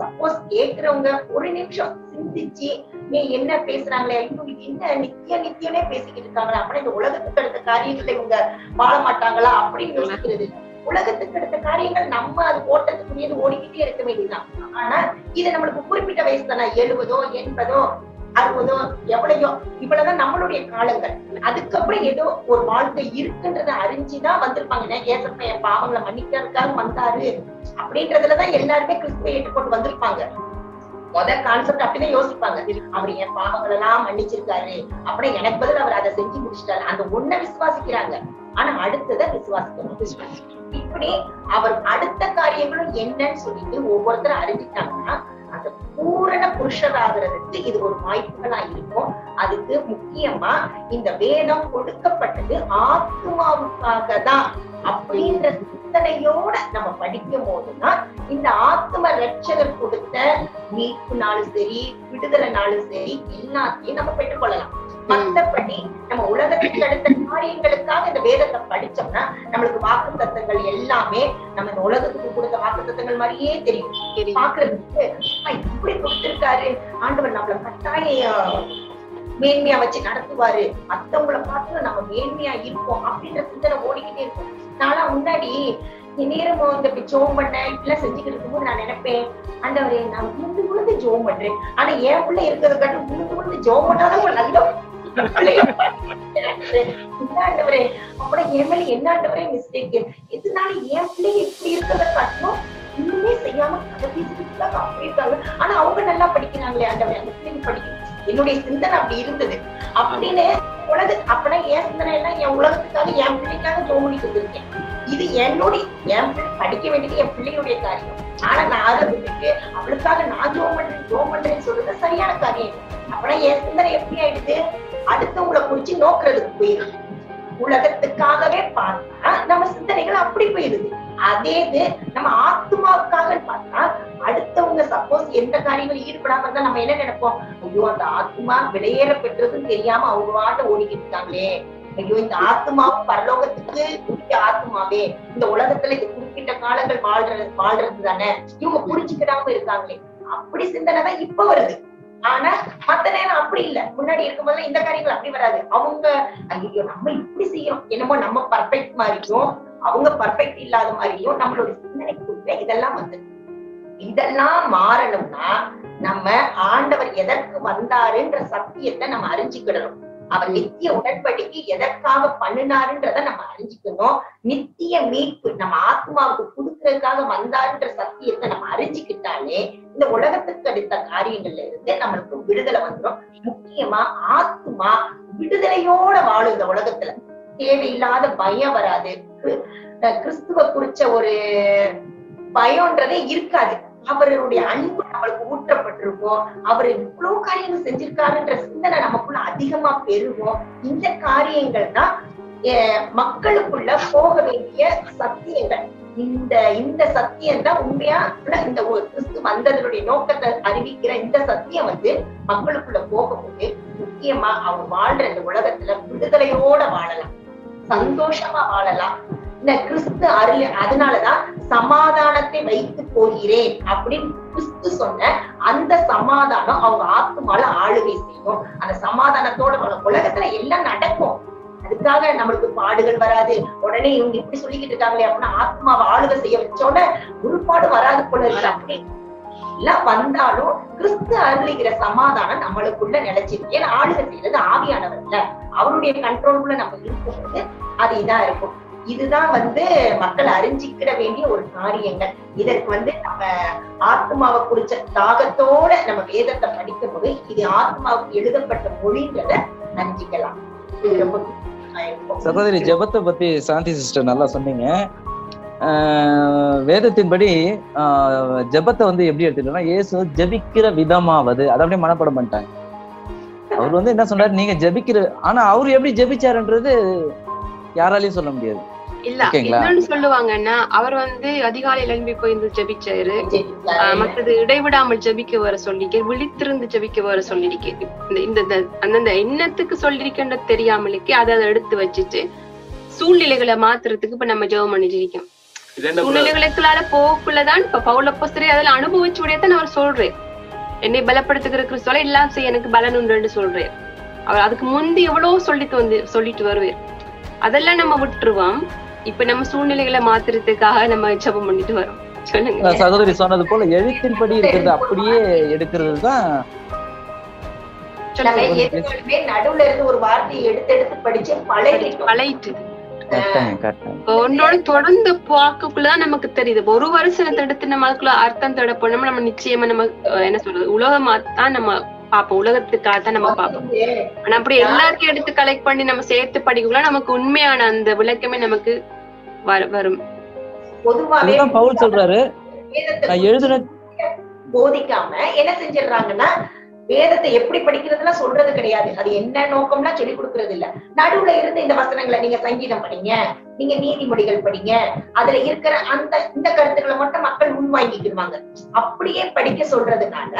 சப்போஸ் கேக்குறவங்க ஒரு நிமிஷம் சிந்திச்சு நீ என்ன பேசுறாங்களே? இவங்க என்ன? நித்திய நித்தியமே பேசிக்கிட்டு இருக்காங்களா. அப்படி இந்த உலகத்துக்கு அடுத்த காரியங்களை இவங்க வாழ மாட்டாங்களா அப்படின்னு யோசிக்கிறது. உலகத்துக்கு அடுத்த காரியங்கள் நம்ம அது ஓட்டத்துக்குரியது ஓடிக்கிட்டே இருக்க வேண்டியதுதான். ஆனா இது நம்மளுக்கு குறிப்பிட்ட வயசு தானே? எழுபதோ எண்பதோ அறுபதோ எவ்வளையோ. இவ்வளவுதான் நம்மளுடைய காலங்கள். அதுக்கப்புறம் ஏதோ ஒரு வாழ்க்கை இருக்குன்றத அறிஞ்சுதான் வந்திருப்பாங்க. ஏசப்ப என் பாவங்களை மன்னிக்கிறதுக்காக வந்தாரு? அப்படின்றதுலதான் எல்லாருமே கிறிஸ்துவை ஏற்றுக்கொண்டு வந்திருப்பாங்க. முத கான்செப்ட் அப்படிதான் யோசிப்பாங்க. அவர் என் பாவங்கள் எல்லாம் மன்னிச்சிருக்காரு. அப்புறம் எனக்கு பதில் அவர் அதை செஞ்சு முடிச்சிட்டாரு. அந்த ஒண்ண விசுவாசிக்கிறாங்க. ஆனா அடுத்ததை விசுவாசிக்கணும். இப்படி அவர் அடுத்த காரியங்களும் என்னன்னு சொல்லிட்டு ஒவ்வொருத்தரும் அறிஞ்சிட்டாங்கன்னா அந்த பூரண புருஷராகிறதுக்கு இது ஒரு வாய்ப்புகளா இருக்கும். அதுக்கு முக்கியமா இந்த வேதம் கொடுக்கப்பட்டது ஆத்மாவுக்காக தான் அப்படின்ற சிந்தனையோட நம்ம படிக்கும் போதுதான் இந்த ஆத்ம ரட்சகர் கொடுத்த மீட்புனாலும் சரி விடுதலைனாலும் சரி எல்லாத்தையும் நம்ம பெற்றுக்கொள்ளலாம். மத்தபடி நம்ம உலகத்துக்கு அடுத்த காரியங்களுக்காக இந்த வேதத்தை படிச்சோம்னா நம்மளுக்கு வாக்கு தத்தங்கள் எல்லாமே நம்ம இந்த உலகத்துக்கு கொடுத்த வாக்கு தத்தங்கள் மாதிரியே தெரியும். பாக்குறதுக்கு இப்படி கொடுத்திருக்காரு. ஆண்டவர் நம்மள கட்டாயம் மேன்மையா வச்சு நடத்துவாரு. மத்தவங்கள பார்த்து நம்ம மேன்மையா இருப்போம் அப்படின்ற சிந்தனை ஓடிக்கிட்டே இருக்கும். நானா முன்னாடி நேரமோ இந்த இப்படி ஜோம் பண்ண இப்படிலாம் செஞ்சுக்கிட்டு இருக்கும்போது நான் நினைப்பேன் ஆண்டவரே நான் விழுந்து விழுந்து ஜோம் பண்றேன். ஆனா என் பிள்ளை இருக்கிறத காட்டும் விழுந்து விழுந்து ஜோம் பண்ணாதான் ஒரு நல்ல பிள்ளைய அப்புறம் என் மேல என்ன ஆண்டவரே மிஸ்டேக் இதனால என் பிள்ளை இப்படி இருக்கிறத காட்டும் இன்னுமே செய்யாம கதை பேசிட்டு இருக்காங்க அப்படி இருக்காங்க ஆனா அவங்க நல்லா படிக்கிறாங்களே ஆண்டவரே அந்த பிள்ளைங்க படிக்கணும் என்னுடைய சிந்தனை அப்படி இருந்தது. அப்படின்னு உலக அப்பனா என் சிந்தனை எல்லாம் என் உலகத்துக்காக என் பிள்ளைக்காக ஜோம் பண்ணி கொடுத்துருக்கேன் இது என்னுடைய என் பிள்ளை படிக்க வேண்டியது என் பிள்ளையுடைய காரியம். ஆனா நான் அதை விட்டுட்டு அவளுக்காக நான் ஜோம் பண்றேன் ஜோம் பண்றேன்னு சொல்றது சரியான காரியம். அப்பனா என் சிந்தனை எப்படி ஆயிடுது? அடுத்தவங்களை குறிச்சு நோக்குறதுக்கு போயிடும். உலகத்துக்காகவே பார்த்தா நம்ம சிந்தனைகள் அப்படி போயிருது அதே இது நம்ம ஆத்மாவுக்காக பார்த்தா அடுத்தவங்க சப்போஸ் எந்த காரியங்களும் ஈடுபடாம இருந்தா நம்ம என்ன நினைப்போம்? ஐயோ அந்த ஆத்மா வெளியேற பெற்றதுன்னு தெரியாம அவங்க வாட்ட ஓடிக்கிட்டு இருக்காங்களே. ஐயோ இந்த ஆத்மாவும் பரலோகத்துக்கு குறித்த ஆத்மாவே. இந்த உலகத்துல இது குறிப்பிட்ட காலங்கள் வாழ்றது வாழ்றது தானே. இவங்க புரிஞ்சுக்கிடாம இருக்காங்களே. அப்படி சிந்தனை தான் இப்ப வருது. ஆனா மத்த நேரம் அப்படி இல்ல. முன்னாடி இருக்கும்போது இந்த காரியங்கள் அப்படி வராது. அவங்க ஐயோ நம்ம இப்படி செய்யறோம். என்னமோ நம்ம பர்ஃபெக்ட் மாதிரியும் அவங்க பர்ஃபெக்ட் இல்லாத மாதிரியும் நம்மளோட சிந்தனைக்குள்ள இதெல்லாம் வந்து இதெல்லாம் மாறணும்னா நம்ம ஆண்டவர் எதற்கு வந்தாருன்ற சத்தியத்தை நம்ம அறிஞ்சுக்கிடணும். அவர் நித்திய உடன்படிக்கை எதற்காக பண்ணினாருன்றத நம்ம அறிஞ்சுக்கணும். நித்திய மீட்பு நம்ம ஆத்மாவுக்கு கொடுக்கறதுக்காக வந்தாருன்ற சத்தியத்தை நம்ம அறிஞ்சுக்கிட்டாலே இந்த உலகத்துக்கு அடுத்த காரியங்கள்ல இருந்து நம்மளுக்கு விடுதலை வந்துடும் முக்கியமா ஆத்மா விடுதலையோட வாழும் இந்த உலகத்துல. தேவையில்லாத பயம் வராது. கிறிஸ்துவ குறிச்ச ஒரு பயம்ன்றதே இருக்காது. அவருடைய அன்பு நம்மளுக்கு ஊற்றப்பட்டிருக்கும் அவர் இவ்வளவு காரியங்கள் செஞ்சிருக்காருன்ற சிந்தனை நமக்குள்ள அதிகமா பெறுவோம் இந்த காரியங்கள் தான் மக்களுக்குள்ள போக வேண்டிய சத்தியங்கள். இந்த இந்த சத்தியம் தான் உண்மையா இந்த ஒரு கிறிஸ்து வந்ததனுடைய நோக்கத்தை அறிவிக்கிற இந்த சத்தியம் வந்து மக்களுக்குள்ள போகும்போது முக்கியமா அவங்க வாழ்ற இந்த உலகத்துல விடுதலையோட வாழலாம். சந்தோஷமா வாழலாம். கிறிஸ்து அருள் அதனாலதான் சமாதானத்தை வைத்து போகிறேன் அப்படின்னு கிறிஸ்து சொன்ன அந்த சமாதானம் அவங்க ஆத்துமால ஆளுகை செய்யும். அந்த சமாதானத்தோட வாழ உலகத்துல எல்லாம் நடக்கும். அதுக்காக நம்மளுக்கு பாடுகள் வராது. உடனே இவங்க இப்படி சொல்லிக்கிட்டு இருக்காங்களே அப்படின்னா ஆத்மாவை ஆளுகை செய்ய வச்சோட உருப்பாடு வராது போல இருக்கு. அப்படி எல்லாம் வந்தாலும் கிறிஸ்து அருளுகிற சமாதானம் நம்மளுக்குள்ள நிலைச்சிருக்கு. ஏன்னா ஆளுகை செய்யறது ஆவியானவர் இல்ல. அவருடைய கண்ட்ரோலுக்குள்ள நம்ம இருக்கும்போது அது இதா இருக்கும். இதுதான் வந்து மக்கள் அறிஞ்சிக்கிட வேண்டிய ஒரு காரியங்கள். இதற்கு வந்து நம்ம ஆத்மாவை குறிச்ச தாகத்தோட நம்ம வேதத்தை படிக்கும் போது இது ஆத்மாவுக்கு எழுதப்பட்ட மொழின்றத அறிஞ்சிக்கலாம்
சகோதரி ஜெபத்தை பத்தி சாந்தி சிஸ்டர் நல்லா சொன்னீங்க. வேதத்தின்படி ஜபத்தை ஜெபத்தை வந்து எப்படி எடுத்துக்கிட்டோம்னா இயேசு ஜெபிக்கிற விதமாவது அதை அப்படியே மனப்பாடம் பண்ணிட்டாங்க. அவர் வந்து என்ன சொன்னாரு? நீங்க ஜெபிக்கிற ஆனா அவர் எப்படி ஜெபிச்சாருன்றது யாராலையும் சொல்ல முடியாது.
இல்ல? என்னன்னு சொல்லுவாங்கன்னா அவர் வந்து அதிகாலையில எழும்பி போய் இருந்து ஜெபிச்சாரு. மற்றது இடைவிடாமல் ஜெபிக்க வர சொல்லிக்க விழித்திருந்து ஜெபிக்க வர சொல்லிருக்க இந்த அந்தந்த எண்ணத்துக்கு சொல்லிருக்கேன்னு தெரியாமலுக்கு அதை அதை எடுத்து வச்சுட்டு சூழ்நிலைகளை மாத்துறதுக்கு இப்ப நம்ம ஜெபம்
brother?
சூழ்நிலைகளுக்குள்ளால போக்குள்ளதான் இப்ப பவுலப்பஸ்தரே அதில் அனுபவிச்சுடையதான் அவர் சொல்றேன் என்னை பலப்படுத்துகிற கிறிஸ்துவால எல்லாம் செய்ய எனக்கு பலன் உண்டுன்னு சொல்றேன் அவர் அதுக்கு முந்தி எவ்வளவு சொல்லிட்டு வந்து சொல்லிட்டு வருவார். அதெல்லாம் நம்ம விட்டுருவோம். இப்ப நம்ம சூழ்நிலைகளை மாத்துறதுக்காக நம்ம ஜெபம் பண்ணிட்டு வரோம். சொல்லுங்க.
சகோதரி சொன்னது போல எழுத்தின்படி இருக்கிறது அப்படியே எடுக்கிறது தான்
நடுவுல இருந்து ஒரு வார்த்தையை எடுத்து எடுத்து படிச்சு
கரெக்டாங்க
இப்ப ஒன்றோட தொடர்ந்து பார்க்கக்குள்ளதான் நமக்கு தெரியுது. ஒரு வருஷத்தை எடுத்து நம்ம அதுக்குள்ள அர்த்தம் தேட போனோம்னா நம்ம நிச்சயமா நம்ம என்ன சொல்றது உலகமா தான் நம்ம பார்ப்போம் உலகத்துக்காக தான் நம்ம பார்ப்போம் ஆனா அப்படி எல்லாத்தையும் எடுத்து கலெக்ட் பண்ணி நம்ம சேர்த்து படிக்கக்குள்ள நமக்கு உண்மையான அந்த விளக்கமே நமக்கு வர- வரும்.
பவுல் சொல்றாரு. எழுதுன
போதிக்காம என்ன செஞ்சிடுறாங்கன்னா வேதத்தை எப்படி படிக்கிறதுலாம் சொல்றது கிடையாது. அது என்ன நோக்கம்லாம் சொல்லி கொடுக்கறது இல்ல. நடுவுல இருந்து இந்த வசனங்களை நீங்க சங்கீதம் படிங்க நீங்க நீதிமொழிகள் படிங்க அதுல இருக்கிற அந்த இந்த கருத்துக்களை மட்டும் மக்கள் உள்வாங்கிக்கிடுவாங்க. அப்படியே படிக்க சொல்றதுனால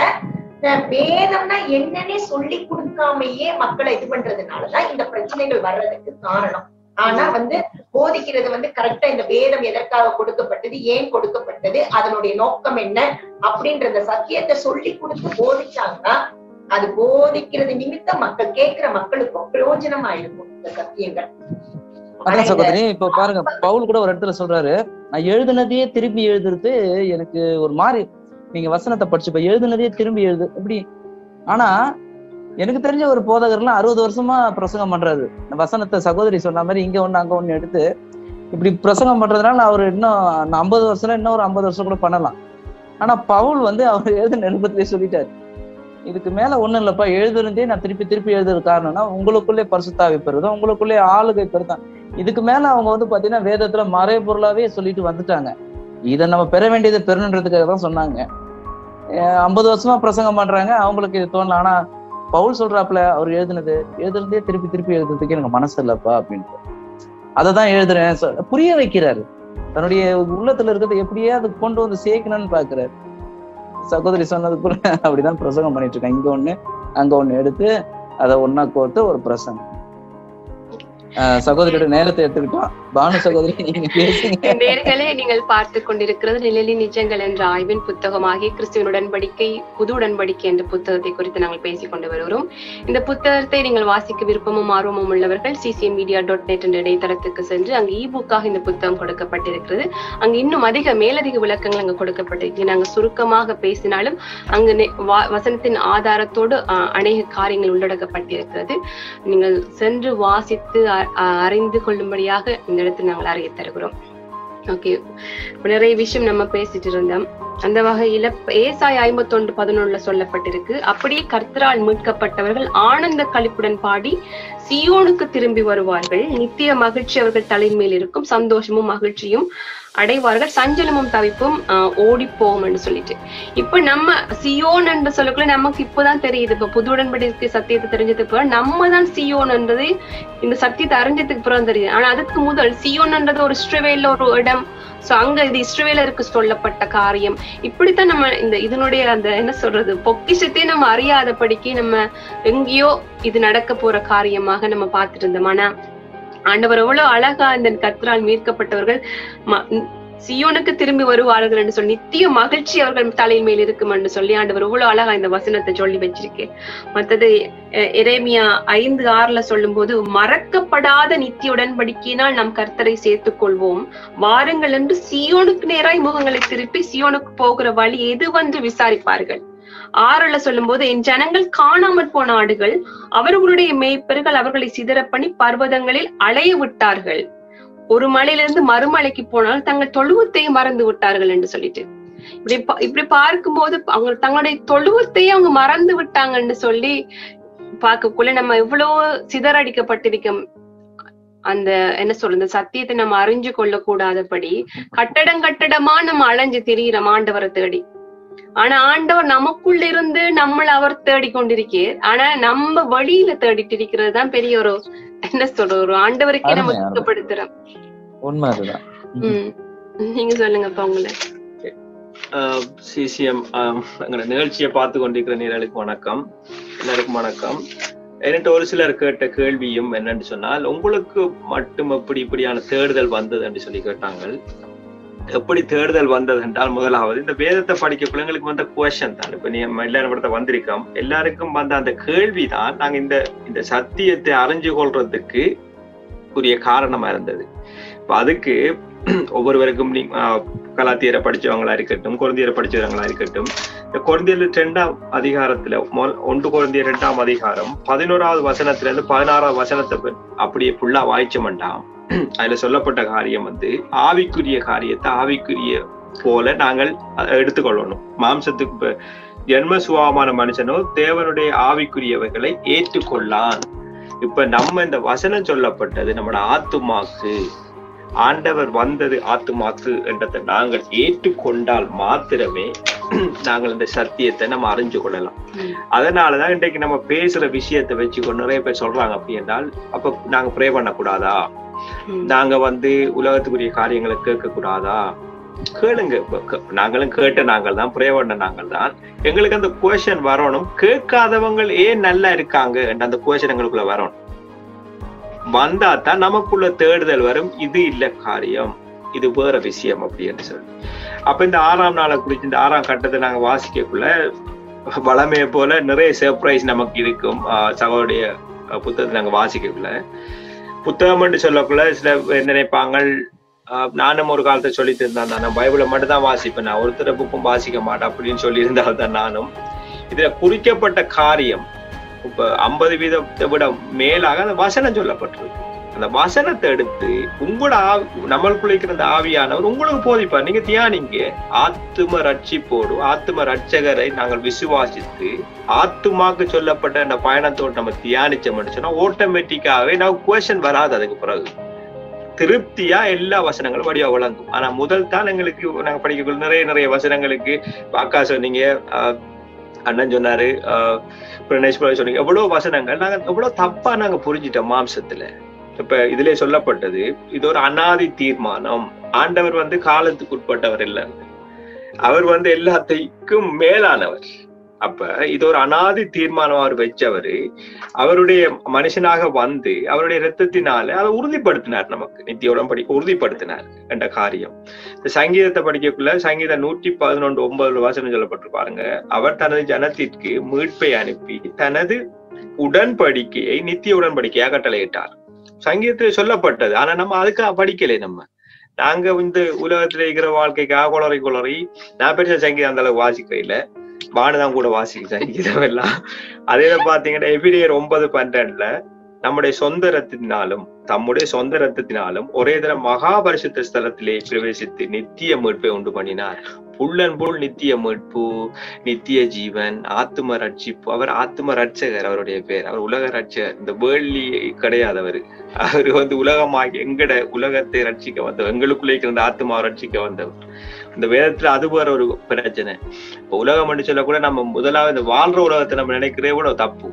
வேதம்னா என்னன்னே சொல்லி கொடுக்காமயே மக்களை இது பண்றதுனாலதான் இந்த பிரச்சனைகள் வர்றதுக்கு காரணம். ஆனா வந்து போதிக்கிறது வந்து கரெக்டா இந்த வேதம் எதற்காக கொடுக்கப்பட்டது ஏன் கொடுக்கப்பட்டது அதனுடைய நோக்கம் என்ன அப்படின்ற இந்த சத்தியத்தை சொல்லி கொடுத்து போதிச்சாங்கன்னா அது போதிக்கிறது நிமித்தம் மக்கள் கேட்கிற மக்களுக்கும் பிரயோஜனமா இருக்கும் இந்த சத்தியங்கள்.
அதான் சகோதரி இப்ப பாருங்க பவுல் கூட ஒரு இடத்துல சொல்றாரு நான் எழுதுனதையே திருப்பி எழுதுறது எனக்கு ஒரு மாதிரி நீங்க வசனத்தை படிச்சு இப்ப எழுதுனதே திரும்பி எழுது. இப்படி ஆனா எனக்கு தெரிஞ்ச ஒரு போதகர்லாம் அறுபது வருஷமா பிரசங்கம் பண்றாரு. இந்த வசனத்தை சகோதரி சொன்ன மாதிரி இங்க ஒண்ணு அங்க ஒண்ணு எடுத்து இப்படி பிரசங்கம் பண்றதுனால அவர் இன்னும் ஐம்பது வருஷம் இன்னும் ஒரு ஐம்பது வருஷம் கூட பண்ணலாம். ஆனா பவுல் வந்து அவர் எழுதின நிருபத்திலே சொல்லிட்டாரு. இதுக்கு மேல ஒண்ணும் இல்லப்பா எழுதுறதே நான் திருப்பி திருப்பி எழுதுறது காரணம்னா உங்களுக்குள்ளே பரிசுத்தாவி பெறுதான் உங்களுக்குள்ளே ஆளுகை பெறுதான் இதுக்கு மேல அவங்க வந்து பாத்தீங்கன்னா வேதத்துல மறைபொருளாவே சொல்லிட்டு வந்துட்டாங்க. இதை நம்ம பெற வேண்டியதை பெறணுன்றதுக்காக தான் சொன்னாங்க. ஐம்பது வருஷமா பிரசங்கம் பண்றாங்க. அவங்களுக்கு இது தோணல. ஆனா பவுல் சொல்றாப்புல அவர் எழுதுனது எழுதுனதே திருப்பி திருப்பி எழுதுறதுக்கு எனக்கு மனசு இல்லப்பா அப்படின்ட்டு. அதை தான் எழுதுறேன் புரிய வைக்கிறாரு. தன்னுடைய உள்ளத்துல இருக்கிறத எப்படியே அது கொண்டு வந்து சேர்க்கணும்னு பாக்குறாரு. சகோதரி சொன்னது கூட அப்படிதான் பிரசங்கம் பண்ணிட்டு இருக்கேன். இங்க ஒண்ணு அங்க ஒண்ணு எடுத்து அதை ஒன்னா கோர்த்து ஒரு பிரசங்கம். சகோதரியோட நேரத்தை எடுத்துக்கிட்டோம். பானு சகோதரி நீங்க பேசுங்க.
நேர்களே நீங்கள் பார்த்து கொண்டிருக்கிறது நிழலின் நிஜங்கள் என்ற ஆய்வின் புத்தகமாகிய கிறிஸ்துவின் உடன்படிக்கை புது உடன்படிக்கை என்ற புத்தகத்தை குறித்து நாங்கள் பேசிக் கொண்டு வருகிறோம். இந்த புத்தகத்தை நீங்கள் வாசிக்க விருப்பமும் ஆர்வமும் உள்ளவர்கள் சிசிஎம் மீடியா டாட் நெட் என்ற இடைத்தளத்துக்கு சென்று அங்கு இ புக்காக இந்த புத்தகம் கொடுக்கப்பட்டிருக்கிறது. அங்கு இன்னும் அதிக மேலதிக விளக்கங்கள் அங்கு கொடுக்கப்பட்டிருக்கு நாங்கள் சுருக்கமாக பேசினாலும் அங்கு வா- வசனத்தின் ஆதாரத்தோடு அஹ், அநேக காரியங்கள் உள்ளடக்கப்பட்டிருக்கிறது. நீங்கள் சென்று வாசித்து அறிந்து கொள்ளும்படியாக இந்த இடத்தில் நாங்கள் அறிய தருகிறோம். ஓகே நிறைய விஷயம் நம்ம பேசிட்டு இருந்தோம். அந்த வகையில ஏசாய் ஐம்பத்தி ஒன்று பதினொன்றுல சொல்லப்பட்டிருக்கு. அப்படியே கர்த்தரால் மீட்கப்பட்டவர்கள் ஆனந்த கழிப்புடன் பாடி சியோனுக்கு திரும்பி வருவார்கள். நித்திய மகிழ்ச்சி அவர்கள் தலைமையில் இருக்கும். சந்தோஷமும் மகிழ்ச்சியும் அடைவார்கள். சஞ்சலமும் தவிப்பும் ஆஹ் ஓடி என்று சொல்லிட்டு. இப்ப நம்ம சியோன் என்று சொல்லக்குள்ள நமக்கு இப்பதான் தெரியுது. இப்ப புது உடன்படிக்கை சத்தியத்தை தெரிஞ்சதுக்கு பிறகு நம்ம தான் சியோன் என்றது இந்த சத்தியத்தை அறிஞ்சதுக்கு பிறகு தெரியுது. ஆனா அதுக்கு முதல் சியோன் என்றது ஒரு இஸ்ரேவேல ஒரு இடம். சோ அங்க இது இஸ்ரவேலருக்கு சொல்லப்பட்ட காரியம். இப்படித்தான் நம்ம இந்த இதனுடைய அந்த என்ன சொல்றது பொக்கிஷத்தையே நம்ம அறியாதபடிக்கு நம்ம எங்கேயோ இது நடக்க போற காரியமாக நம்ம பார்த்துட்டு இருந்தோம். ஆனா ஆண்டவர் எவ்வளவு அழகா அந்த கர்த்தரால் மீட்கப்பட்டவர்கள் ம- சியோனுக்கு திரும்பி வருவார்கள் என்று சொல்லி நித்திய மகிழ்ச்சி அவர்கள் தலையின் மேல் இருக்கும் என்று சொல்லி ஆண்டவர் எவ்வளவு அழகா இந்த வசனத்தை சொல்லி வச்சிருக்கேன் மத்தது அஹ், ஐந்து ஆறுல சொல்லும் போது மறக்கப்படாத நித்திய உடன்படிக்கையினால் நாம் கர்த்தரை சேர்த்துக் கொள்வோம். வாருங்கள் என்று சியோனுக்கு நேராய் முகங்களை திருப்பி சியோனுக்கு போகிற வழி எது வந்து விசாரிப்பார்கள்? ஆறுல சொல்லும்போது என் ஜனங்கள் காணாமற் போன ஆடுகள் அவர்களுடைய மேய்ப்பர்கள் அவர்களை சிதற பண்ணி பர்வதங்களில் அலைய விட்டார்கள். ஒரு மலையிலிருந்து மறுமலைக்கு போனால் தங்கள் தொழுவத்தையும் மறந்து விட்டார்கள் என்று சொல்லிட்டு. இப்படி இப்படி பார்க்கும்போது அவங்க தங்களுடைய தொழுவத்தையே அவங்க மறந்து விட்டாங்கன்னு சொல்லி பார்க்கக்குள்ள நம்ம எவ்வளவு சிதறடிக்கப்பட்டிருக்கோம். அந்த என்ன சொல்றது சத்தியத்தை நம்ம அறிஞ்சு கொள்ள கூடாதபடி கட்டடம் கட்டடமா நம்ம அலைஞ்சு திரியிற மாண்டவரை தேடி. ஆனா ஆண்டவர் நமக்குள்ள இருந்து நம்மள அவர் தேடி கொண்டிருக்கே ஆனா நம்ம வழியில தேடிட்டு இருக்கிறது தான் பெரிய ஒரு என்ன சொல்ற ஒரு ஆண்டவருக்கே நம்ம. துக்கப்படுத்துறோம்
உண்மை
நீங்க சொல்லுங்கப்பா உங்களை.
சிசிஎம் எங்களோட நிகழ்ச்சியை பார்த்து கொண்டிருக்கிற நேரலுக்கு வணக்கம். எல்லாருக்கும் வணக்கம். என்கிட்ட ஒரு சிலர் கேட்ட கேள்வியும் என்னன்னு சொன்னால் உங்களுக்கு மட்டும் எப்படி இப்படியான தேடுதல் வந்தது என்று சொல்லி கேட்டாங்க எப்படி தேடுதல் வந்தது என்றால் முதலாவது இந்த வேதத்தை படிக்க பிள்ளைங்களுக்கு வந்த கொஷன் தான். இப்ப நீ எல்லாரும் படத்தை வந்திருக்கோம். எல்லாருக்கும் வந்த அந்த கேள்விதான் நாங்க இந்த இந்த சத்தியத்தை அறிஞ்சு கொள்றதுக்கு உரிய காரணமா இருந்தது. இப்ப அதுக்கு [clears throat] ஒவ்வொருவருக்கும் நீ கலாத்தியரை படிச்சவங்களா இருக்கட்டும் குழந்தையரை படிச்சவங்களா இருக்கட்டும் இந்த குழந்தையர் ரெண்டாம் அதிகாரத்துல ஒன்று குழந்தைய ரெண்டாம் அதிகாரம் பதினோராவது வசனத்துல இருந்து பதினாறாவது வசனத்தை அப்படியே ஃபுல்லா வாய்ச்சமண்டாம் [clears throat] அதுல சொல்லப்பட்ட காரியம் வந்து ஆவிக்குரிய காரியத்தை ஆவிக்குரிய போல நாங்கள் எடுத்துக்கொள்ளணும். மாம்சத்துக்கு ஜென்ம சுபாவமான மனுஷனோ தேவனுடைய ஆவிக்குரியவைகளை ஏற்றுக்கொள்ளான். இப்ப நம்ம இந்த வசனம் சொல்லப்பட்டது நம்மளோட ஆத்துமாக்கு. ஆண்டவர் வந்தது ஆத்துமாக்கு என்றதை நாங்கள் ஏற்றுக்கொண்டால் மாத்திரமே நாங்கள் இந்த சத்தியத்தை நம்ம அறிஞ்சு கொள்ளலாம். அதனாலதான் இன்றைக்கு நம்ம பேசுற விஷயத்தை வச்சுக்கொண்டு நிறைய பேர் சொல்றாங்க அப்படி என்றால் அப்ப நாங்க ப்ரே பண்ணக்கூடாதா? நாங்க வந்து உலகத்துக்குரிய காரியங்களை கேட்க கூடாதா கேளுங்க. நாங்களும் கேட்ட நாங்கள் தான் ப்ரே பண்ண நாங்கள் தான். எங்களுக்கு அந்த கொஷன் வரணும். கேட்காதவங்க ஏன் நல்லா இருக்காங்க? என்ற அந்த கொஷன் எங்களுக்குள்ள வரணும். வந்தா தான் நமக்குள்ள தேடுதல் வரும். இது இல்ல காரியம். இது வேற விஷயம் அப்படின்னு சொல்லி. அப்ப இந்த ஆறாம் நாளை குறித்து இந்த ஆறாம் கட்டத்தை நாங்க வாசிக்கக்குள்ள வளமையை போல நிறைய சர்ப்ரைஸ் நமக்கு இருக்கும். சகோடைய புத்தகத்தை நாங்க வாசிக்கக்குள்ள. புத்தகம் சொல்லக்குள்ள சில நினைப்பாங்க நானும் ஒரு காலத்தை சொல்லிட்டு இருந்தேன் தான் நான் பைபிளை மட்டும் தான் வாசிப்பேன். நான் ஒருத்தர புக்கும் வாசிக்க மாட்டேன் அப்படின்னு சொல்லி இருந்தால்தான் நானும். இதுல குறிக்கப்பட்ட காரியம் ஐம்பது வீதத்தை விட மேலாக அந்த வசனம் சொல்லப்பட்டிருக்கு. அந்த வசனத்தை எடுத்து உங்களோட ஆவி நம்மளுக்குள்ள இருக்கிற அந்த ஆவியானவர் உங்களுக்கு போதிப்பார். நீங்க தியானிங்க. ஆத்தும ரட்சிப்போடு ஆத்தும ரட்சகரை நாங்கள் விசுவாசித்து ஆத்துமாக்கு சொல்லப்பட்ட அந்த பயணத்தோடு நம்ம தியானிச்சோம்னு சொன்னா ஆட்டோமேட்டிக்காவே நமக்கு கொஸ்டின் வராது அதுக்கு பிறகு. திருப்தியா எல்லா வசனங்களும் வடிவா வழங்கும் ஆனா முதல் தான் எங்களுக்கு நாங்க படிக்கக்குள்ள நிறைய நிறைய வசனங்களுக்கு அக்கா சொன்னீங்க அண்ணன் சொன்னாரு ஆஹ் பிரணேஷ் சொன்னீங்க? எவ்வளவு வசனங்கள். நாங்க எவ்வளவு தப்பா நாங்க புரிஞ்சிட்டோம் மாம்சத்துல. இப்ப இதுல சொல்லப்பட்டது இது ஒரு அனாதி தீர்மானம். ஆண்டவர் வந்து காலத்துக்கு உட்பட்டவர் இல்ல. அவர் வந்து எல்லாத்தைக்கும் மேலானவர். அப்ப இது ஒரு அனாதி தீர்மானம் அவர் வச்சவரு அவருடைய மனுஷனாக வந்து அவருடைய ரத்தத்தினால அதை உறுதிப்படுத்தினார் நமக்கு. நித்தியோடம் படிக்க உறுதிப்படுத்தினார் என்ற காரியம். இந்த சங்கீதத்தை படிக்கக்குள்ள சங்கீதம் நூற்றி பதினொன்று ஒன்பது வாசனம் சொல்லப்பட்டு பாருங்க. அவர் தனது ஜனத்திற்கு மீட்பை அனுப்பி தனது உடன்படிக்கையை நித்திய உடன்படிக்கையாக கட்டளையிட்டார். சங்கீதத்தில் சொல்லப்பட்டது. ஆனா நம்ம அதுக்காக படிக்கலை நம்ம. நாங்க இந்த உலகத்துல இருக்கிற வாழ்க்கைக்காக குளறி குளறி நான் பெருசா சங்கீதம் அந்த அளவுக்கு வாசிக்கையில வானதான் கூட வாசிக்க எல்லாம் அதே பாத்தீங்கன்னா எபிரேயர் ஒன்பது பன்னெண்டுல நம்முடைய சொந்த ரத்தத்தினாலும் தம்முடைய சொந்த ரத்தத்தினாலும் ஒரே தர மகாபரிசுத்த ஸ்தலத்திலே பிரவேசித்து நித்திய மீட்பை உண்டு பண்ணினார். புல்லன் புல் நித்திய மீட்பு நித்திய ஜீவன் ஆத்தும ரட்சிப்பு. அவர் ஆத்தும ரட்சகர் அவருடைய பேர். அவர் உலக ரட்சகர். இந்த வேள்வி கிடையாதவர். அவர் வந்து உலகமாக எங்கட உலகத்தை ரட்சிக்க வந்தவர். எங்களுக்குள்ளே இருந்த ஆத்மாவை ரட்சிக்க வந்தவர். இந்த வேதத்துல அது வேற ஒரு பிரச்சனை. இப்ப உலகம் என்று சொல்ல கூட நம்ம முதலாவது இந்த வாழ்ற உலகத்தை நம்ம நினைக்கிறதே கூட தப்பு.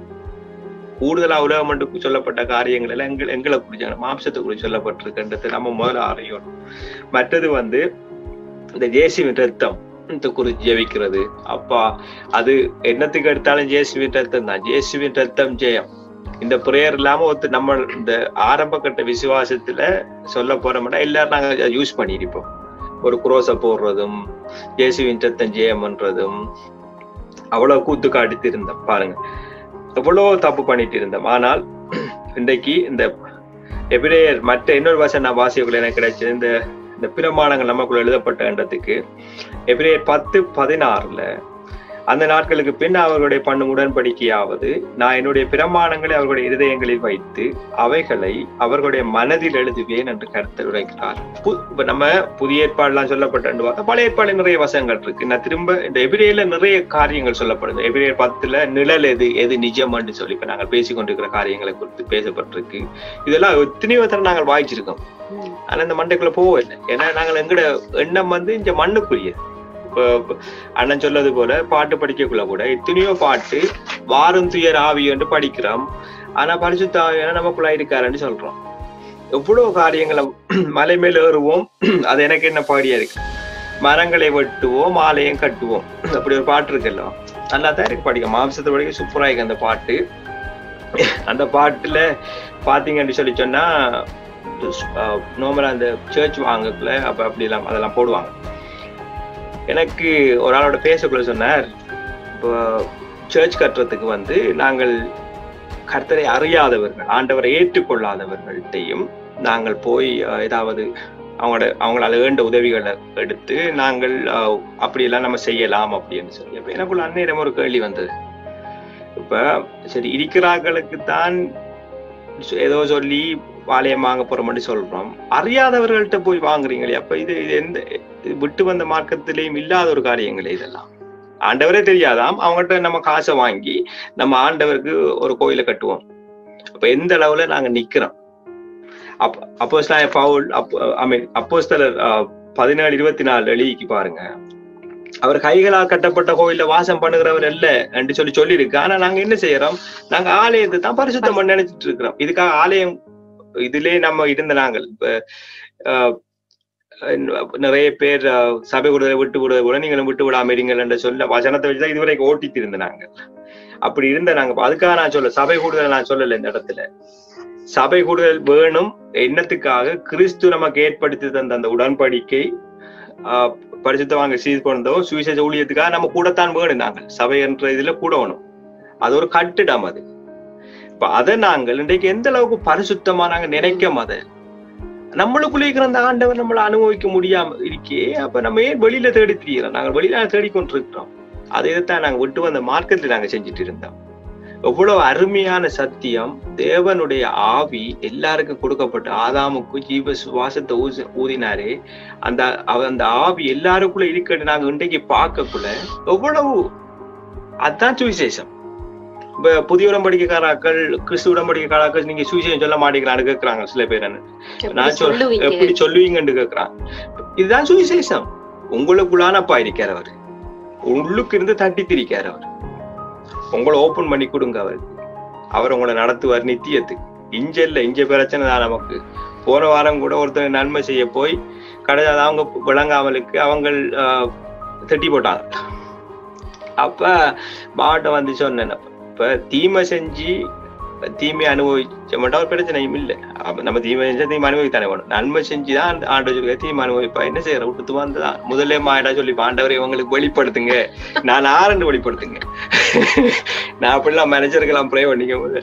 கூடுதலா உலகம் என்று சொல்லப்பட்ட காரியங்கள் எல்லாம் எங்களை எங்களை குறிச்சாங்க மாம்சத்தை குறித்து சொல்லப்பட்டிருக்கின்றது நம்ம முதல்ல அறியணும் மற்றது வந்து இந்த ஜேசுவின் ரத்தம் குறித்து ஜெபிக்கிறது. அப்பா அது என்னத்துக்கு எடுத்தாலும் ஜேசுவின் ரத்தம் தான். ஜேசுவின் ரத்தம் ஜெயம். இந்த பிரேயர் இல்லாம ஒருத்தர் நம்ம இந்த ஆரம்ப கட்ட விசுவாசத்துல சொல்ல போறோம்னா எல்லாரும் நாங்க யூஸ் பண்ணிருப்போம் ஒரு குரோஸை போடுறதும் ஜேசுவின் ரத்தம் ஜெயம்ன்றதும் அவ்வளவு கூத்து காட்டிட்டு இருந்தோம் பாருங்க. எவ்வளோ தப்பு பண்ணிட்டு இருந்தோம். ஆனால் இன்றைக்கு இந்த எபிரேயர் மற்ற இன்னொரு வாசம் நான் வாசியக்குள்ள எனக்கு கிடைச்சது. இந்த இந்த பிரமாணங்கள் நமக்குள்ள எழுதப்பட்டன்றதுக்கு எபிரேயர் பத்து பதினாறுல அந்த நாட்களுக்கு பின் அவர்களுடைய பண்ணும் உடன்படிக்கையாவது நான் என்னுடைய பிரமாணங்களை அவர்களுடைய இருதயங்களில் வைத்து அவைகளை அவர்களுடைய மனதில் எழுதுவேன் என்று கருத்து உரைக்கிறார். இப்ப நம்ம புதிய ஏற்பாடுலாம் சொல்லப்பட்டு பார்த்தா பழைய ஏற்பாடு நிறைய வசங்கள் இருக்கு. நான் திரும்ப இந்த எபிரேல நிறைய காரியங்கள் சொல்லப்படுது. எபிரேயர் பத்துல நிழல் எது எது நிஜம் என்று சொல்லி இப்ப நாங்கள் பேசிக் கொண்டிருக்கிற காரியங்களை குறித்து பேசப்பட்டிருக்கு. இதெல்லாம் எத்தனையோ தரம் நாங்கள் வாய்ச்சிருக்கோம். ஆனா இந்த மண்டைக்குள்ள போகவில்லை ஏன்னா நாங்கள் எங்கட எண்ணம் வந்து இந்த மண்ணுக்குரியது. அண்ணன் சொல்லது போல பாட்டு படிக்கக்குள்ள கூட எத்தனையோ பாட்டு வாரம் துயர் ஆவி என்று படிக்கிறோம். ஆனா பரிசுத்த ஆவியான நமக்குள்ள இருக்காருன்னு சொல்றோம். எவ்வளவு காரியங்களை [clears throat] மலை மேல ஏறுவோம். [clears throat] அது எனக்கு என்ன பாடியா இருக்கு? மரங்களை வெட்டுவோம் மாலையும் கட்டுவோம். [clears throat] அப்படி ஒரு பாட்டு இருக்குல்ல. நல்லா தான் இருக்கு படிக்க. மாம்சத்தை படிக்க சூப்பரா இருக்கு அந்த பாட்டு. அந்த பாட்டுல பாத்தீங்கன்னு சொல்லி சொன்னா நார்மலா அந்த சர்ச் வாங்கக்குள்ள அப்ப அப்படி எல்லாம் அதெல்லாம் போடுவாங்க. எனக்கு ஒரு ஆளோட பேசக்குள்ள சொன்னார். இப்போ சர்ச் கட்டுறதுக்கு வந்து நாங்கள் கர்த்தரை அறியாதவர்கள் ஆண்டவரை ஏற்றுக்கொள்ளாதவர்கள்ட்டையும் நாங்கள் போய் ஏதாவது அவங்களோட அவங்களால வேண்ட உதவிகளை எடுத்து நாங்கள் அப்படியெல்லாம் நம்ம செய்யலாம் அப்படின்னு சொல்லி. அப்ப எனக்குள்ள அன்னையிடம் ஒரு கேள்வி வந்தது. இப்ப சரி இருக்கிறார்களுக்கு தான் ஏதோ சொல்லி வாழையம் வாங்க போறோம்னு சொல்றோம். அறியாதவர்கள்ட்ட போய் வாங்குறீங்களே அப்ப இது இது எந்த விட்டு வந்த மார்க்கத்திலேயும் இல்லாத ஒரு காரியங்களே இதெல்லாம். ஆண்டவரே தெரியாதாம் அவங்ககிட்ட நம்ம காசை வாங்கி நம்ம ஆண்டவருக்கு ஒரு கோயிலை கட்டுவோம். அப்ப எந்த அளவுல நாங்க நிக்கிறோம்? அப் அப்போஸ் பவுல் ஐ மீன் அப்போஸ்தலர் பதினேழு இருபத்தி நாலு எழுதிக்கு பாருங்க. அவர் கைகளால் கட்டப்பட்ட கோயில்ல வாசம் பண்ணுகிறவர் இல்ல என்று சொல்லி சொல்லியிருக்கு. ஆனா நாங்க என்ன செய்யறோம்? நாங்க ஆலயத்தை தான் பரிசுத்தம் பண்ண நினைச்சிட்டு இருக்கிறோம். இதுக்காக ஆலயம் இதிலே நம்ம இருந்த நாங்கள் நிறைய பேர் சபை விடுதலை விட்டு விடுறது கூட நீங்களும் விட்டு விடாம இருங்கள் சொல்ல வசனத்தை வச்சுதான் இதுவரைக்கும் ஓட்டிட்டு இருந்த நாங்கள். அப்படி இருந்த நாங்க அதுக்காக நான் சொல்ல சபை கூடுதல் நான் சொல்லல இந்த இடத்துல. சபை கூடுதல் வேணும் என்னத்துக்காக? கிறிஸ்து நமக்கு ஏற்படுத்தி தந்த அந்த உடன்படிக்கை ஆஹ் வாங்க சீர் கொண்டோ சுவிசேஷ ஊழியத்துக்காக நம்ம கூடத்தான் வேணும் நாங்கள். சபை என்ற இதுல கூடணும் அது ஒரு கட்டிடம் அது. இப்ப அதை நாங்கள் இன்றைக்கு எந்த அளவுக்கு பரிசுத்தமா நாங்க நினைக்கோம் அதை? நம்மளுக்குள்ளே இருக்கிற அந்த ஆண்டவர் நம்மளை அனுபவிக்க முடியாம இருக்கே அப்ப நம்ம ஏன் வெளியில தேடி திரிகிறோம் நாங்கள் வெளியில தேடிக்கொண்டிருக்கிறோம். அதை தான் நாங்க விட்டு வந்த மார்க்கத்தில் நாங்க செஞ்சுட்டு இருந்தோம். எவ்வளவு அருமையான சத்தியம். தேவனுடைய ஆவி எல்லாருக்கும் கொடுக்கப்பட்ட ஆதாமுக்கு ஜீவ சுவாசத்தை ஊசி ஊதினாரே. அந்த அந்த ஆவி எல்லாருக்குள்ள இருக்கட்டு நாங்க இன்றைக்கு பார்க்கக்குள்ள எவ்வளவு அதான் சுவிசேஷம். இப்ப புதிய உடம்படிக்கைக்காராக்கள் கிறிஸ்து உடம்படிக்கைக்காராக்கள் நீங்க சுவிசேஷம் சொல்ல மாட்டேங்கிறான்னு கேட்கறாங்க சில பேர் நான் சொல் எப்படி சொல்லுவீங்கன்னு கேட்கறான் இதுதான் சுவிசேஷம். உங்களுக்குள்ளானப்பா இருக்கிறவர். உள்ளுக்கு இருந்து தட்டி திரிக்கார் அவர் உங்களை ஓபன் பண்ணி கொடுங்க அவருக்கு அவர் உங்களை நடத்துவார் நித்தியத்துக்கு. இஞ்ச இல்ல இஞ்ச பிரச்சனை தான் நமக்கு. போன வாரம் கூட ஒருத்தர் நன்மை செய்ய போய் கடைசியில் அவங்க விளங்காமலுக்கு அவங்க தட்டி போட்டாங்க. அப்ப மாவட்டம் வந்து சொன்னேன் இப்ப தீமை செஞ்சு தீமை அனுபவிச்ச மட்டும் ஒரு பிரச்சனையும் இல்லை. அப்ப நம்ம தீமை செஞ்சா தீமை அனுபவித்தானே வேணும். நன்மை செஞ்சுதான் அந்த ஆண்டு சொல்லி தீமை அனுபவிப்பா. என்ன செய்யற? விட்டு வந்துதான் முதல்ல மாடா சொல்லி ஆண்டவரை இவங்களுக்கு வெளிப்படுத்துங்க. நான் ஆரண்டு வெளிப்படுத்துங்க? நான் அப்படிலாம் மேனேஜருக்கெல்லாம் ப்ரே பண்ணிக்க போது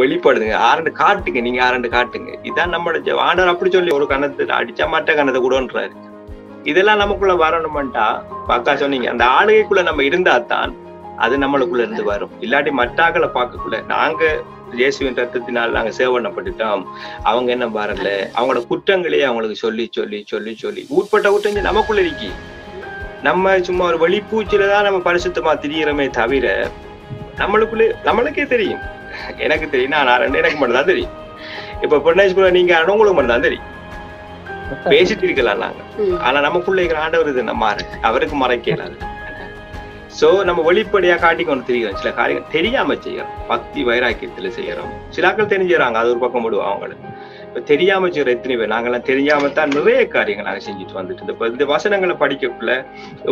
வெளிப்படுதுங்க ஆரண்டு காட்டுங்க. நீங்க ஆரண்டு காட்டுங்க. இதான் நம்மளோட ஆண்டவர் அப்படி சொல்லி ஒரு கணத்தை அடிச்சா மற்ற கணத்தை கூடன்றாரு. இதெல்லாம் நமக்குள்ள வரணுமெண்டா? பாக்கா சொன்னீங்க. அந்த ஆளுகைக்குள்ள நம்ம இருந்தா தான் அது நம்மளுக்குள்ள இருந்து வரும். இல்லாட்டி மற்றாக்களை பார்க்கக்குள்ள நாங்க இயேசுவின் ரத்தத்தினால் நாங்க சேவனப்பட்டுட்டோம் அவங்க என்ன வரல. அவங்களோட குற்றங்களே அவங்களுக்கு சொல்லி சொல்லி சொல்லி சொல்லி. உட்பட்ட குற்றம் நமக்குள்ள இருக்கி. நம்ம சும்மா ஒரு வெளிப்பூச்சில தான் நம்ம பரிசுத்தமா திரியிறோமே தவிர நம்மளுக்குள்ளே நம்மளுக்கே தெரியும். எனக்கு தெரியும். நான் ஆரண்டு எனக்கு மட்டும் தான் தெரியும். இப்ப பொன்னேஸ்வரம் நீங்க உங்களுக்கு மட்டும் தான் தெரியும். பேசிட்டு இருக்கலாம் நாங்க. ஆனா நமக்குள்ள இருக்கிற ஆண்டவர் இது நம்ம அவருக்கு மறைக்க ஸோ சோ நம்ம வெளிப்படையா காட்டிக்கொண்டு தெரியும். தெரிகிறோம் சில காரியங்கள் தெரியாம செய்யறோம். பக்தி வைராக்கியத்துல செய்யறோம். சில ஆட்கள் தெரிஞ்சுறாங்க அது ஒரு பக்கம் விடுவோம் அவங்களுக்கு இப்ப தெரியாம செய்யற எத்தனை பேர்? நாங்கெல்லாம் தெரியாம தான் நிறைய காரியங்கள் நாங்க செஞ்சுட்டு வந்துட்டு இந்த வசனங்களை படிக்கக்குள்ள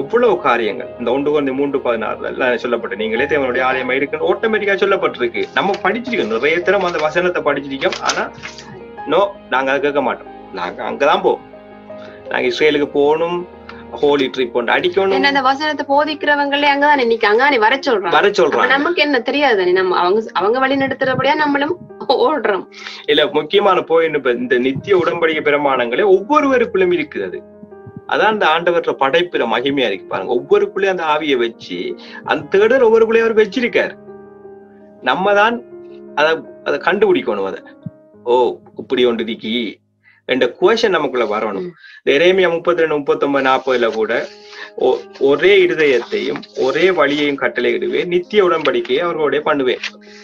எவ்வளவு காரியங்கள். இந்த ஒன்று இந்த மூன்று பதினாறு எல்லாம் சொல்லப்பட்டு நீங்களே தேவனுடைய ஆலயமா இருக்குன்னு ஆட்டோமேட்டிக்கா சொல்லப்பட்டிருக்கு. நம்ம படிச்சிருக்கோம். நிறைய தரம் அந்த வசனத்தை படிச்சிருக்கோம். ஆனா நோ நாங்க அதை கேட்க மாட்டோம். நாங்க அங்கதான் போவோம். நாங்க இஸ்ரேலுக்கு போகணும். ஹோலி ட்ரிப் ஒன்று அடிக்கணும்.
என்ன அந்த வசனத்தை போதிக்கிறவங்களே அங்கதான் நிக்காங்க அங்க வர சொல்றாங்க.
வர சொல்றாங்க.
நமக்கு என்ன தெரியாது நம்ம அவங்க அவங்க வழி நடத்துறபடியா நம்மளும் ஓடுறோம்.
இல்ல முக்கியமான போயின்னு இந்த நித்திய உடன்படிக்கை பிரமாணங்களே ஒவ்வொருவருக்குள்ளும் இருக்குது. அது அதான் அந்த ஆண்டவற்ற படைப்புல மகிமையா இருக்கு பாருங்க. ஒவ்வொருக்குள்ளேயும் அந்த ஆவியை வச்சு அந்த தேடல் ஒவ்வொருக்குள்ளேயும் அவர் வச்சிருக்காரு. நம்ம தான் அத அதை கண்டுபிடிக்கணும் அதை. ஓ இப்படி ஒன்று இருக்கி என்ற குவேஷன் நமக்குள்ள வரணும். எரேமியா முப்பத்தி ரெண்டு முப்பத்தொன்பது நாற்பதுல கூட ஒ- ஒரே இருதயத்தையும் ஒரே வழியையும் கட்டளையிடுவே நித்திய உடன்படிக்கையை அவர்களுடைய பண்ணுவேன்.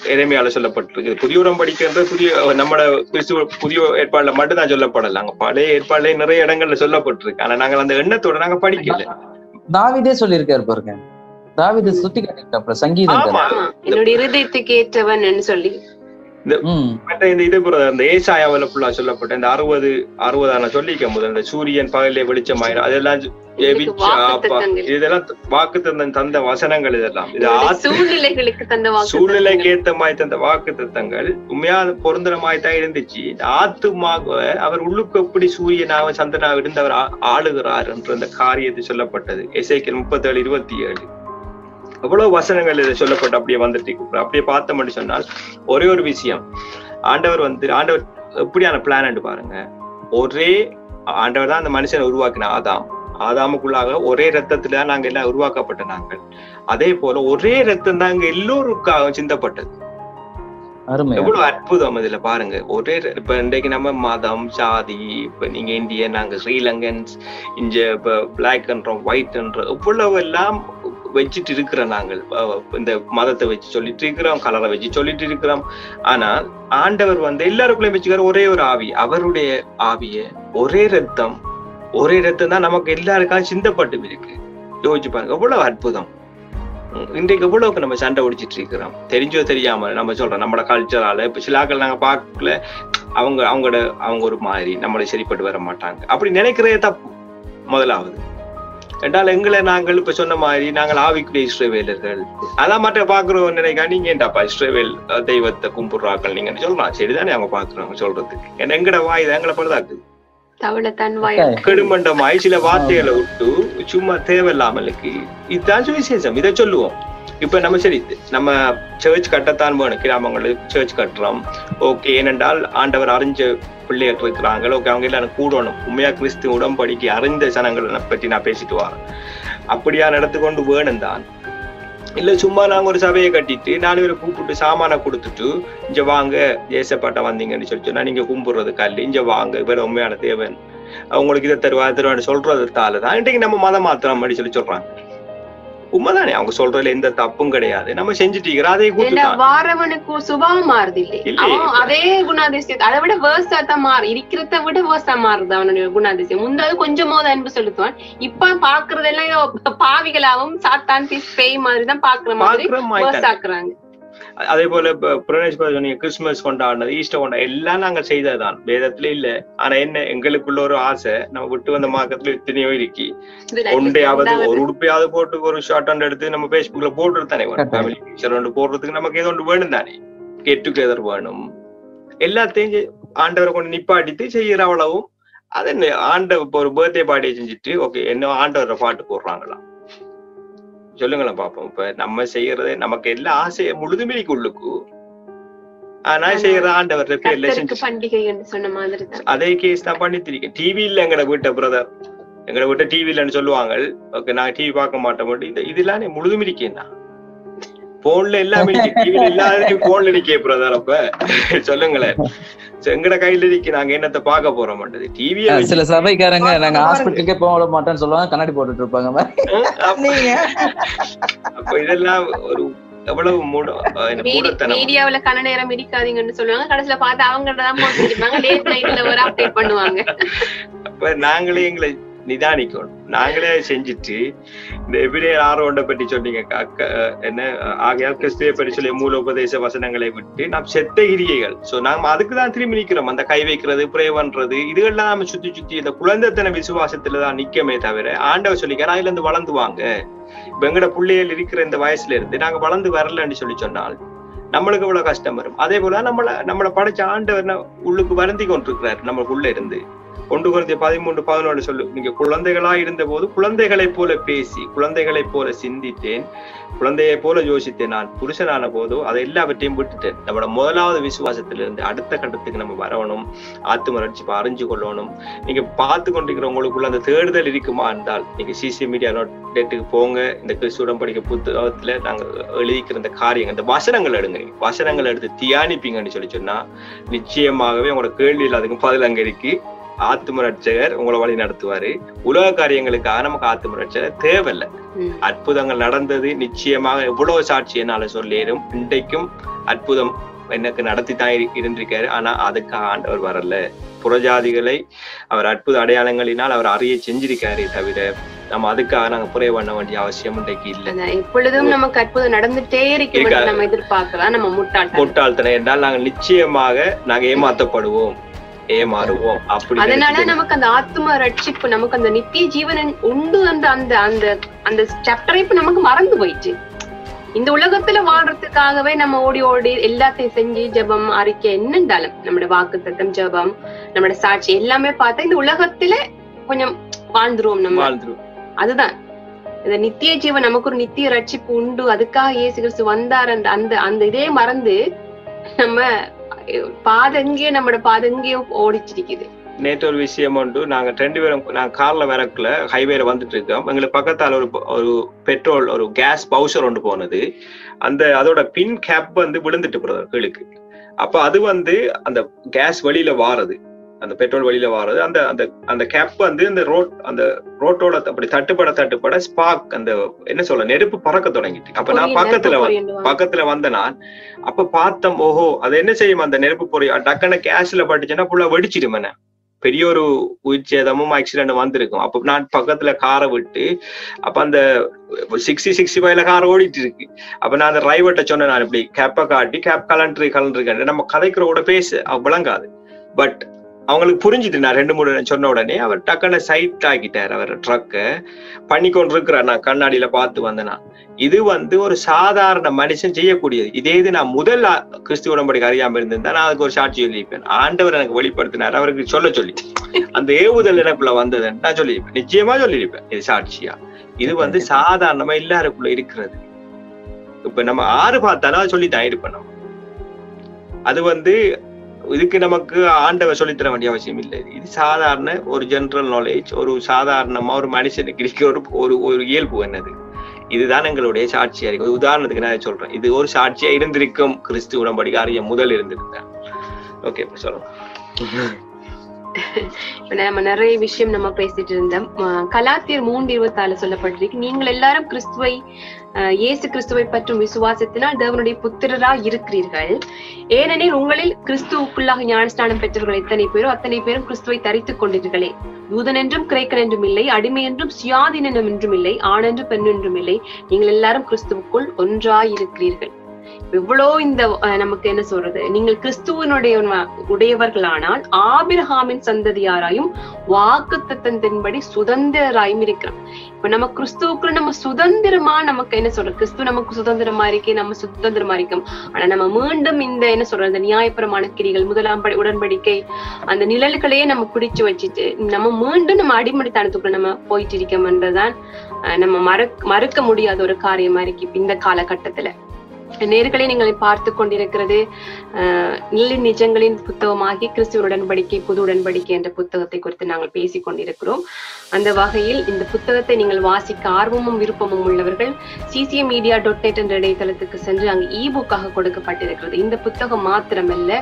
எரேமியால சொல்லப்பட்டிருக்கு புதிய உடன்படிக்கைன்ற புதிய நம்மளோட கிறிஸ்துவ புதிய ஏற்பாடுல மட்டும் தான் சொல்லப்படல. அங்க பழைய ஏற்பாடுல நிறைய இடங்கள்ல சொல்லப்பட்டிருக்கு. ஆனா நாங்க அந்த எண்ணத்தோட நாங்க படிக்கல.
தாவிதே சொல்லியிருக்காரு பாருங்க. தாவிது சுத்தி காட்டிருக்காப்ல சங்கீதம்
என்னுடைய இருதயத்துக்கு ஏற்றவன் சொல்லி.
ம்.
மற்ற இந்த இது அந்த ஏசாயாவில ஃபுல்லா சொல்லப்பட்ட இந்த அறுபது அறுபதான சொல்லிக்க முதல் இந்த சூரியன் பகலே வெளிச்சமாயிரும் அதெல்லாம். இதெல்லாம் வாக்கு தந்த தந்த வசனங்கள் இதெல்லாம். இது சூழ்நிலைக்கு ஏத்த மாதிரி தந்த வாக்கு தத்தங்கள். உண்மையா பொருந்துற மாதிரி தான் இருந்துச்சு. இந்த ஆத்துமாக அவர் உள்ளுக்கு எப்படி சூரியனாக சந்திரனாக இருந்து அவர் ஆளுகிறார் என்ற அந்த காரியத்தை சொல்லப்பட்டது. எசைக்கல் முப்பத்தி ஏழு இருபத்தி ஏழு எவ்வளவு வசனங்கள் இது சொல்லப்பட்டு அப்படியே வந்துட்டு. அப்படியே பார்த்தோம்னு சொன்னால் ஒரே ஒரு விஷயம். ஆண்டவர் வந்து ஆண்டவர் எப்படியான பிளான் பாருங்க. ஒரே ஆண்டவர் தான் அந்த மனுஷனை உருவாக்கின ஆதாம். ஆதாமுக்குள்ளாக ஒரே ரத்தத்துல நாங்க எல்லாம் உருவாக்கப்பட்ட நாங்கள். அதே போல ஒரே ரத்தம் தான் எல்லோருக்காக சிந்தப்பட்டது. எவ்வளவு அற்புதம் இதுல பாருங்க. ஒரே இப்ப இன்றைக்கு நம்ம மதம் சாதி இப்ப நீங்க இந்தியன் நாங்க ஸ்ரீலங்கன்ஸ் இங்க இப்ப பிளாக்ன்றோம் ஒயிட்ன்ற இவ்வளவு எல்லாம் வச்சுட்டு இருக்கிறோம் நாங்கள் இந்த மதத்தை வச்சு சொல்லிட்டு இருக்கிறோம் கலரை வச்சு சொல்லிட்டு இருக்கிறோம் ஆனால் ஆண்டவர் வந்து எல்லாருக்குள்ளயும் வச்சுக்கிற ஒரே ஒரு ஆவி அவருடைய ஆவிய ஒரே ரத்தம் ஒரே ரத்தம் தான் நமக்கு எல்லாருக்காக சிந்தப்பட்டு இருக்கு. யோசிச்சு பாருங்க எவ்வளவு அற்புதம். இன்றைக்கு எவ்வளவுக்கு நம்ம சண்டை ஒடிச்சிட்டு இருக்கிறோம் தெரிஞ்சோ தெரியாம நம்ம சொல்றோம் நம்மளோட கல்ச்சரால இப்ப சிலாக்கள் நாங்க பார்க்கல அவங்க அவங்களோட அவங்க ஒரு மாதிரி நம்மளை சரிப்பட்டு வர மாட்டாங்க. அப்படி நினைக்கிறதே தப்பு. முதலாவது. ரெண்டாவது எங்களை நாங்கள் இப்ப சொன்ன மாதிரி நாங்கள் ஆவிக்குரிய இஸ்ரவேலர்கள். அதான் மற்ற பாக்குறோம் நினைக்கா நீங்க ஏன்டாப்பா இஸ்ரவேல் தெய்வத்தை கும்பிடுறாக்கள் நீங்க சொல்றான் சரிதானே அவங்க பாக்குறாங்க சொல்றதுக்கு ஏன்னா எங்கட வாய் தான் எங்களை
வாய்
கெடுமண்டமாய் சில வார்த்தைகளை விட்டு சும்மா தேவையில்லாமலுக்கு இதுதான் சுவிசேஷம். இதை சொல்லுவோம். இப்ப நம்ம சரி நம்ம சர்ச் கட்டத்தான் வேணும். கிராமங்களுக்கு சர்ச் கட்டுறோம். ஓகே ஏனென்றால் ஆண்டவர் அறிஞ்ச பிள்ளைகள் இருக்கிறாங்க ஓகே அவங்க எல்லாம் கூடணும். உண்மையா கிறிஸ்து உடம்படிக்கு அறிந்த ஜனங்களை பற்றி நான் பேசிட்டு வரேன். அப்படியா நடத்து கொண்டு வேணும் தான். இல்ல சும்மா நாங்க ஒரு சபையை கட்டிட்டு நாலு பேரை கூப்பிட்டு சாமான கொடுத்துட்டு இங்க வாங்க ஏசப்பாட்ட வந்தீங்கன்னு சொல்லி சொன்னா நீங்க கும்பிடுறது கல் இங்க வாங்க இவர் உண்மையான தேவன். அவங்களுக்கு இதை தருவா தருவான்னு சொல்றதுனால தான் இன்றைக்கு நம்ம மதம் மாத்திரம் அப்படி சொல்லி சொல்றாங்க. உண்மைதானே? அவங்க சொல்றதுல எந்த தப்பும் கிடையாது. நம்ம செஞ்சுட்டு அதே
வாரவனுக்கு சுபாவம் மாறுது இல்லை. அதே குணாதிசயத்தை அதை விட வேர்ஸா தான் மாறு இருக்கிறத விட வேர்ஸா மாறுது அவனுடைய குணாதிசயம். முந்தாவது கொஞ்சமாவது அன்பு செலுத்துவான். இப்ப பாக்குறதெல்லாம் பாவிகளாவும் சாத்தான் பேய் மாதிரி தான் பாக்குற மாதிரி வேர்ஸ் ஆக்குறாங்க.
அதே போல இப்ப புரணேஷ் பாரு சொன்னீங்க கிறிஸ்துமஸ் கொண்டாடினது ஈஸ்டர் கொண்டா எல்லாம் நாங்க செய்ததுதான். வேதத்துல இல்ல. ஆனா என்ன எங்களுக்குள்ள ஒரு ஆசை நம்ம விட்டு வந்த மார்க்கத்துல எத்தனையோ இருக்கு. ஒன்றையாவது. ஒரு உடுப்பையாவது போட்டு ஒரு ஷார்ட் ஹேண்ட் எடுத்து நம்ம பேஸ்புக்ல போட்டுட்டு தானே. ஃபேமிலி பிக்சர் ஒன்று போடுறதுக்கு நமக்கு ஏதோ ஒன்று வேணும் தானே. கெட் டுகெதர் வேணும். எல்லாத்தையும் ஆண்டவரை கொண்டு நிப்பாட்டிட்டு செய்யற அவ்வளவும். அது என்ன ஆண்டவர் இப்போ ஒரு பர்த்டே பார்ட்டியை செஞ்சுட்டு ஓகே என்ன ஆண்டவரை பாட்டு போடுறாங்களா? சொல்லுங்களேன் பாப்போம். இப்ப நம்ம செய்யறதே நமக்கு எல்லா ஆசையை முழுதுமிரிக்கு உள்ளுக்கு ஆனா. செய்யற ஆண்டவர் அதே கேஸ் தான் பண்ணித்திருக்கேன் டிவி இல்ல எங்கட வீட்டை பிரதர் எங்கட வீட்டை டிவி இல்லைன்னு சொல்லுவாங்க. ஓகே நான் டிவி பார்க்க மாட்டேன். இது இதெல்லாம் நீ முழுதும் இருக்கேன் தான் போன்ல எல்லாமே டிவில எல்லாரும் போன்ல இருக்கே பிரதர் அப்ப. சொல்லுங்களேன். எங்கட கையில இருக்கு நாங்க என்னத்த பார்க்க போறோம் மாட்டது.
அஹ் சில சபைக்காரங்க நாங்க ஹாஸ்பிட்டலுக்கே போக மாட்டோம்னு சொல்லுவாங்க கண்ணாடி போட்டுட்டு இருப்பாங்க
அப்ப இதெல்லாம் ஒரு எவ்வளவு
மீடியாவுல கன நேரம் இருக்காதீங்கன்னு சொல்லுவாங்க. கடைசியில பார்த்து அவங்க தான் போட்டுருப்பாங்க லேட் நைட்ல ஒரு அப்டேட் பண்ணுவாங்க.
அப்ப நாங்களே எங்களை நிதானிக்கணும். நாங்களே செஞ்சுட்டு இந்த எபிரேயர் ஆரோண்டை பற்றி சொன்னீங்க. என்ன ஆகையால் கிறிஸ்துவை பற்றி சொல்லி மூல உபதேச வசனங்களை விட்டு நாம் செத்த கிரியைகள் சோ நாம் அதுக்கு தான் திரும்பி நிக்கிறோம் அந்த கை வைக்கிறது பிரே பண்றது இதுகள்லாம் நாம சுத்தி சுத்தி இந்த குழந்தைத்தன விசுவாசத்துல தான் நிக்கமே தவிர ஆண்டவர் சொல்லிக்கிறார் அதுல இருந்து வளர்ந்துவாங்க இப்ப எங்கட பிள்ளைகள் இருக்கிற இந்த வயசுல இருந்து நாங்க வளர்ந்து வரலன்னு சொல்லி சொன்னால் நம்மளுக்கு இவ்வளவு கஷ்டம் வரும்? அதே போல நம்மள நம்மளை படைச்ச ஆண்டவர் உள்ளுக்கு வருந்தி கொண்டிருக்கிறார் நம்மளுக்குள்ள இருந்து. ஒன்று குறைந்த பதிமூன்று பதினொன்று சொல்லு. நீங்க குழந்தைகளா இருந்த போது குழந்தைகளைப் போல பேசி குழந்தைகளைப் போல சிந்தித்தேன் குழந்தையை போல யோசித்தேன் நான். புருஷனான போதோ அதை எல்லாவற்றையும் விட்டுட்டேன். நம்மளோட முதலாவது விசுவாசத்திலிருந்து அடுத்த கட்டத்துக்கு நம்ம வரணும். ஆத்தும மலர்ச்சி அறிஞ்சு கொள்ளணும். நீங்க பார்த்து கொண்டிருக்கிறவங்களுக்குள்ள அந்த தேடுதல் இருக்குமா இருந்தால் நீங்க சிசி மீடியா நோட்டுக்கு போங்க. இந்த கிறிஸ்து படிக்க புத்தகத்துல நாங்க எழுதிக்கிற இந்த காரியங்கள் இந்த வசனங்கள் எடுங்க. நீங்க வசனங்கள் எடுத்து தியானிப்பீங்கன்னு சொல்லி சொன்னா நிச்சயமாகவே உங்களோட கேள்வியில் அதுக்கு பதில் அங்க இருக்கு. ஆத்தும ரட்சகர் உங்களை வழி நடத்துவாரு. உலக காரியங்களுக்காக நமக்கு ஆத்தும ரட்சகர் தேவையில்லை. அற்புதங்கள் நடந்தது நிச்சயமாக எவ்வளவு சாட்சி என்னால சொல்லிடும் இன்றைக்கும் அற்புதம் எனக்கு நடத்தி தான் இரு- இருந்திருக்காரு. ஆனா அதுக்கு ஆண்டவர் வரல. புறஜாதிகளை அவர் அற்புத அடையாளங்களினால் அவர் அறிய செஞ்சிருக்காரே தவிர நம்ம அதுக்காக நாங்க புரிய பண்ண வேண்டிய அவசியம் இன்றைக்கு இல்லை.
எப்பொழுதும் நமக்கு அற்புதம் நடந்துட்டே
இருக்காது.
நம்ம எதிர்பார்க்கலாம். நம்ம முட்டாள்தான்
முட்டாள்தனம் என்றால் நாங்கள் நிச்சயமாக நாங்க ஏமாத்தப்படுவோம். ஏமாறுவோம் அப்படி
அதனால நமக்கு அந்த ஆத்ம ரட்சிப்பு நமக்கு அந்த நித்திய ஜீவன் உண்டு அந்த அந்த அந்த அந்த சாப்டரை இப்ப நமக்கு மறந்து போயிடுச்சு இந்த உலகத்துல வாழ்றதுக்காகவே நம்ம ஓடி ஓடி எல்லாத்தையும் செஞ்சு ஜெபம் அறிக்கை என்னண்டாலும் நம்மளோட வாக்கு தத்தம் ஜெபம் நம்மளோட சாட்சி எல்லாமே பார்த்தா இந்த உலகத்துல கொஞ்சம் வாழ்ந்துருவோம் நம்ம. அதுதான். இந்த நித்திய ஜீவன் நமக்கு ஒரு நித்திய ரட்சிப்பு உண்டு. அதுக்காக இயேசு கிறிஸ்து வந்தார் அந்த அந்த அந்த இதே மறந்து நம்ம பாதங்கே நம்மளோட பாதங்கே ஓடிச்சிருக்குது.
நேற்று ஒரு விஷயம் உண்டு. நாங்க ரெண்டு பேரும் நாங்க கார்ல வரக்குள்ள ஹைவேல வந்துட்டு இருக்கோம். எங்களுக்கு பக்கத்தால் ஒரு ஒரு பெட்ரோல் ஒரு கேஸ் பவுசர் ஒன்று போனது. அந்த அதோட பின் கேப் வந்து விழுந்துட்டு போறது கீழுக்கு. அப்ப அது வந்து அந்த கேஸ் வெளியில வாரது. அந்த பெட்ரோல் வெளியில வாரது. அந்த அந்த அந்த கேப் வந்து இந்த ரோட் அந்த ரோட்டோட அப்படி தட்டுப்பட தட்டுப்பட ஸ்பார்க் அந்த என்ன சொல்ல நெருப்பு பறக்க தொடங்கிட்டு. அப்ப நான் பக்கத்துல. பக்கத்துல வந்த நான் அப்ப பார்த்தோம் ஓஹோ அது என்ன செய்யும்? அந்த நெருப்பு பொறி டக்குன்னு கேஸ்ல பட்டுச்சுன்னா ஃபுல்லா வெடிச்சிடும் என்ன. பெரிய ஒரு உயிர் சேதமும் ஆக்சிடென்ட் வந்திருக்கும். அப்ப நான் பக்கத்துல காரை விட்டு அப்ப அந்த சிக்ஸ்டி சிக்ஸ்டி ஃபைவ்ல கார் ஓடிட்டு இருக்கு அப்ப நான் அந்த டிரைவர்கிட்ட சொன்னேன் நான் இப்படி கேப்பை காட்டி கேப் கலண்டரு கலண்டரு நம்ம கதைக்கிற கூட பேச அவ விளங்காது. பட் அவங்களுக்கு புரிஞ்சுது நான் ரெண்டு மூணு சொன்ன உடனே அவர் டக்குன்னு சைட் ஆக்கிட்டார் அவர் ட்ரக்க பண்ணி கொண்டு இருக்கிறார் நான் கண்ணாடியில பார்த்து வந்தேனா. இது வந்து ஒரு சாதாரண மனுஷன் செய்யக்கூடியது. இதே இது நான் முதல் கிறிஸ்துவ உடம்படிக்கு அறியாம இருந்திருந்தா நான் அதுக்கு ஒரு சாட்சி சொல்லியிருப்பேன். ஆண்டவர் எனக்கு வெளிப்படுத்தினார் அவருக்கு சொல்ல சொல்லி. அந்த ஏவுதல் எனக்குள்ள வந்ததுன்னு நான் சொல்லியிருப்பேன். நிச்சயமா சொல்லியிருப்பேன். இது சாட்சியா? இது வந்து சாதாரணமா எல்லாருக்குள்ள இருக்கிறது. இப்ப நம்ம ஆறு பார்த்தாலும் சொல்லித்தான் இருப்பேன் நம்ம அது வந்து இதுக்கு நமக்கு ஆண்டவர் சொல்லித்தர வேண்டிய அவசியம் இல்லை. இது சாதாரண ஒரு ஜென்ரல் நாலேஜ் ஒரு சாதாரணமா ஒரு மனுஷனுக்கு இருக்கிற ஒரு ஒரு ஒரு இயல்பு என்னது? இதுதான் எங்களுடைய சாட்சியா இருக்கு ஒரு உதாரணத்துக்கு நான் சொல்றேன். இது ஒரு சாட்சியா இருந்திருக்கும். கிறிஸ்து உடம்படி காரியம் முதல் இருந்திருந்தேன் ஓகே இப்ப சொல்லுங்க.
நம்ம நிறைய விஷயம் நம்ம பேசிட்டு இருந்தோம். கலாத்தியர் மூன்று இருபத்தி ஆறு சொல்லப்பட்டிருக்கு. நீங்கள் எல்லாரும் கிறிஸ்துவை இயேசு கிறிஸ்துவை பற்றும் விசுவாசத்தினால் தேவனுடைய புத்திரரா இருக்கிறீர்கள். ஏனெனில் உங்களில் கிறிஸ்துவுக்குள்ளாக ஞானஸ்தானம் பெற்றவர்கள் எத்தனை பேரோ அத்தனை பேரும் கிறிஸ்துவை தரித்துக் கொண்டீர்களே யூதன் என்றும் கிரேக்கன் என்றும் இல்லை அடிமை என்றும் சுயாதீனம் என்றும் இல்லை ஆண் என்றும் பெண் என்றும் இல்லை. நீங்கள் எல்லாரும் கிறிஸ்துவுக்குள் ஒன்றாயிருக்கிறீர்கள். இவ்வளோ இந்த நமக்கு என்ன சொல்றது? நீங்கள் கிறிஸ்துவனுடைய உடையவர்களானால் ஆபிரஹாமின் சந்ததியாராயும் வாக்கு தத்தத்தின்படி சுதந்திரராயும் இருக்கிறோம். இப்ப நம்ம கிறிஸ்துவுக்குள்ள நம்ம சுதந்திரமா நமக்கு என்ன சொல்றது? கிறிஸ்துவ நமக்கு சுதந்திரமா இருக்கே நம்ம சுதந்திரமா இருக்கோம். ஆனா நம்ம மீண்டும் இந்த என்ன சொல்றது? இந்த நியாயப்பிரமாண கிரிகள் முதலாம் படி- உடன்படிக்கை அந்த நிழல்களையே நம்ம குடிச்சு வச்சுட்டு நம்ம மீண்டும் நம்ம அடிமடித்தனத்துக்குள்ள நம்ம போயிட்டு இருக்கோம்ன்றதான் நம்ம மறக்க மறுக்க முடியாத ஒரு காரியமா இருக்கு இந்த காலகட்டத்துல. நேர்களை நீங்கள் பார்த்து கொண்டிருக்கிறது நிலை நிஜங்களின் புத்தகமாகி கிறிஸ்துவ உடன்படிக்கை புது உடன்படிக்கை என்ற புத்தகத்தை குறித்து நாங்கள் பேசிக் கொண்டிருக்கிறோம். அந்த வகையில் இந்த புத்தகத்தை நீங்கள் வாசிக்க ஆர்வமும் விருப்பமும் உள்ளவர்கள் சிசிஎம் மீடியா டாட் நெட் என்ற இணையதளத்துக்கு சென்று அங்கு இ புக்காக கொடுக்கப்பட்டிருக்கிறது. இந்த புத்தகம் மாத்திரமல்ல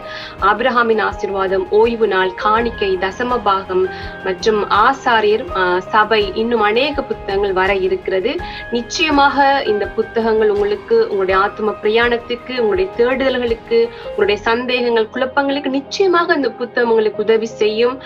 அப்ரஹாமின் ஆசிர்வாதம் ஓய்வு நாள் காணிக்கை தசம பாகம் மற்றும் ஆசாரியர் சபை இன்னும் அநேக புத்தகங்கள் வர இருக்கிறது. நிச்சயமாக இந்த புத்தகங்கள் உங்களுக்கு உங்களுடைய ஆத்ம பிரயாணத்துக்கு உங்களுடைய தேடுதல்களுக்கு உங்களுடைய சந்தேகங்கள் குழப்பங்களுக்கு நிச்சயமாக இந்த புத்தகம் உங்களுக்கு உதவி செய்யும்.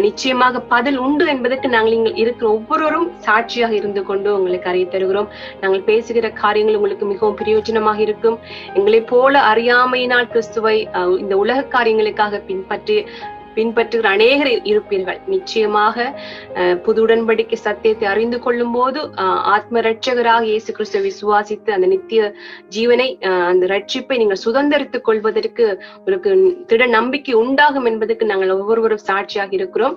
நிச்சயமாக பதில் உண்டு என்பதற்கு நாங்கள் நீங்கள் இருக்கிற ஒவ்வொருவரும் சாட்சியாக இருந்து கொண்டு உங்களுக்கு அறிய தருகிறோம். நாங்கள் பேசுகிற காரியங்கள் உங்களுக்கு மிகவும் பிரயோஜனமாக இருக்கும். எங்களை போல அறியாமையினால் கிறிஸ்துவை அஹ், இந்த உலக காரியங்களுக்காக பின்பற்றி பின்பற்றுகிற அநேகர் இருப்பீர்கள். நிச்சயமாக அஹ், புது உடன்படிக்கை சத்தியத்தை அறிந்து கொள்ளும் போது ஆத்ம ரட்சகராக இயேசு கிறிஸ்துவை விசுவாசித்து அந்த நித்திய ஜீவனை அந்த ரட்சிப்பை நீங்கள் சுதந்திரித்துக் கொள்வதற்கு உங்களுக்கு திட நம்பிக்கை உண்டாகும் என்பதற்கு நாங்கள் ஒவ்வொருவரும் சாட்சியாக இருக்கிறோம்.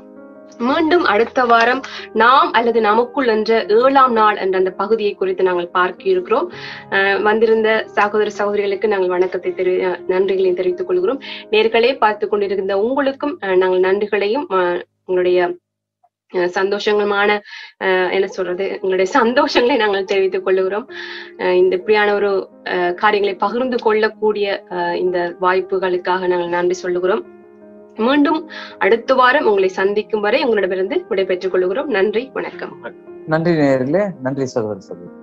மீண்டும் அடுத்த வாரம் நாம் அல்லது நமக்குள் என்ற ஏழாம் நாள் என்ற அந்த பகுதியை குறித்து நாங்கள் பார்க்க இருக்கிறோம். அஹ் வந்திருந்த சகோதர சகோதரிகளுக்கு நாங்கள் வணக்கத்தை தெரி நன்றிகளையும் தெரிவித்துக் கொள்கிறோம். நேர்களே பார்த்து கொண்டிருந்த உங்களுக்கும் நாங்கள் நன்றிகளையும் அஹ் உங்களுடைய அஹ் சந்தோஷங்கமான அஹ் என்ன சொல்றது எங்களுடைய சந்தோஷங்களை நாங்கள் தெரிவித்துக் கொள்ளுகிறோம் அஹ் இந்த இப்படியான ஒரு அஹ் காரியங்களை பகிர்ந்து கொள்ளக்கூடிய அஹ் இந்த வாய்ப்புகளுக்காக நாங்கள் நன்றி சொல்லுகிறோம். மீண்டும் அடுத்த வாரம் உங்களை சந்திக்கும் வரை உங்களிடமிருந்து விடைபெற்றுக் கொள்கிறோம். நன்றி வணக்கம்.
நன்றி நேயர்களே நன்றி சகோதர சகோதரி.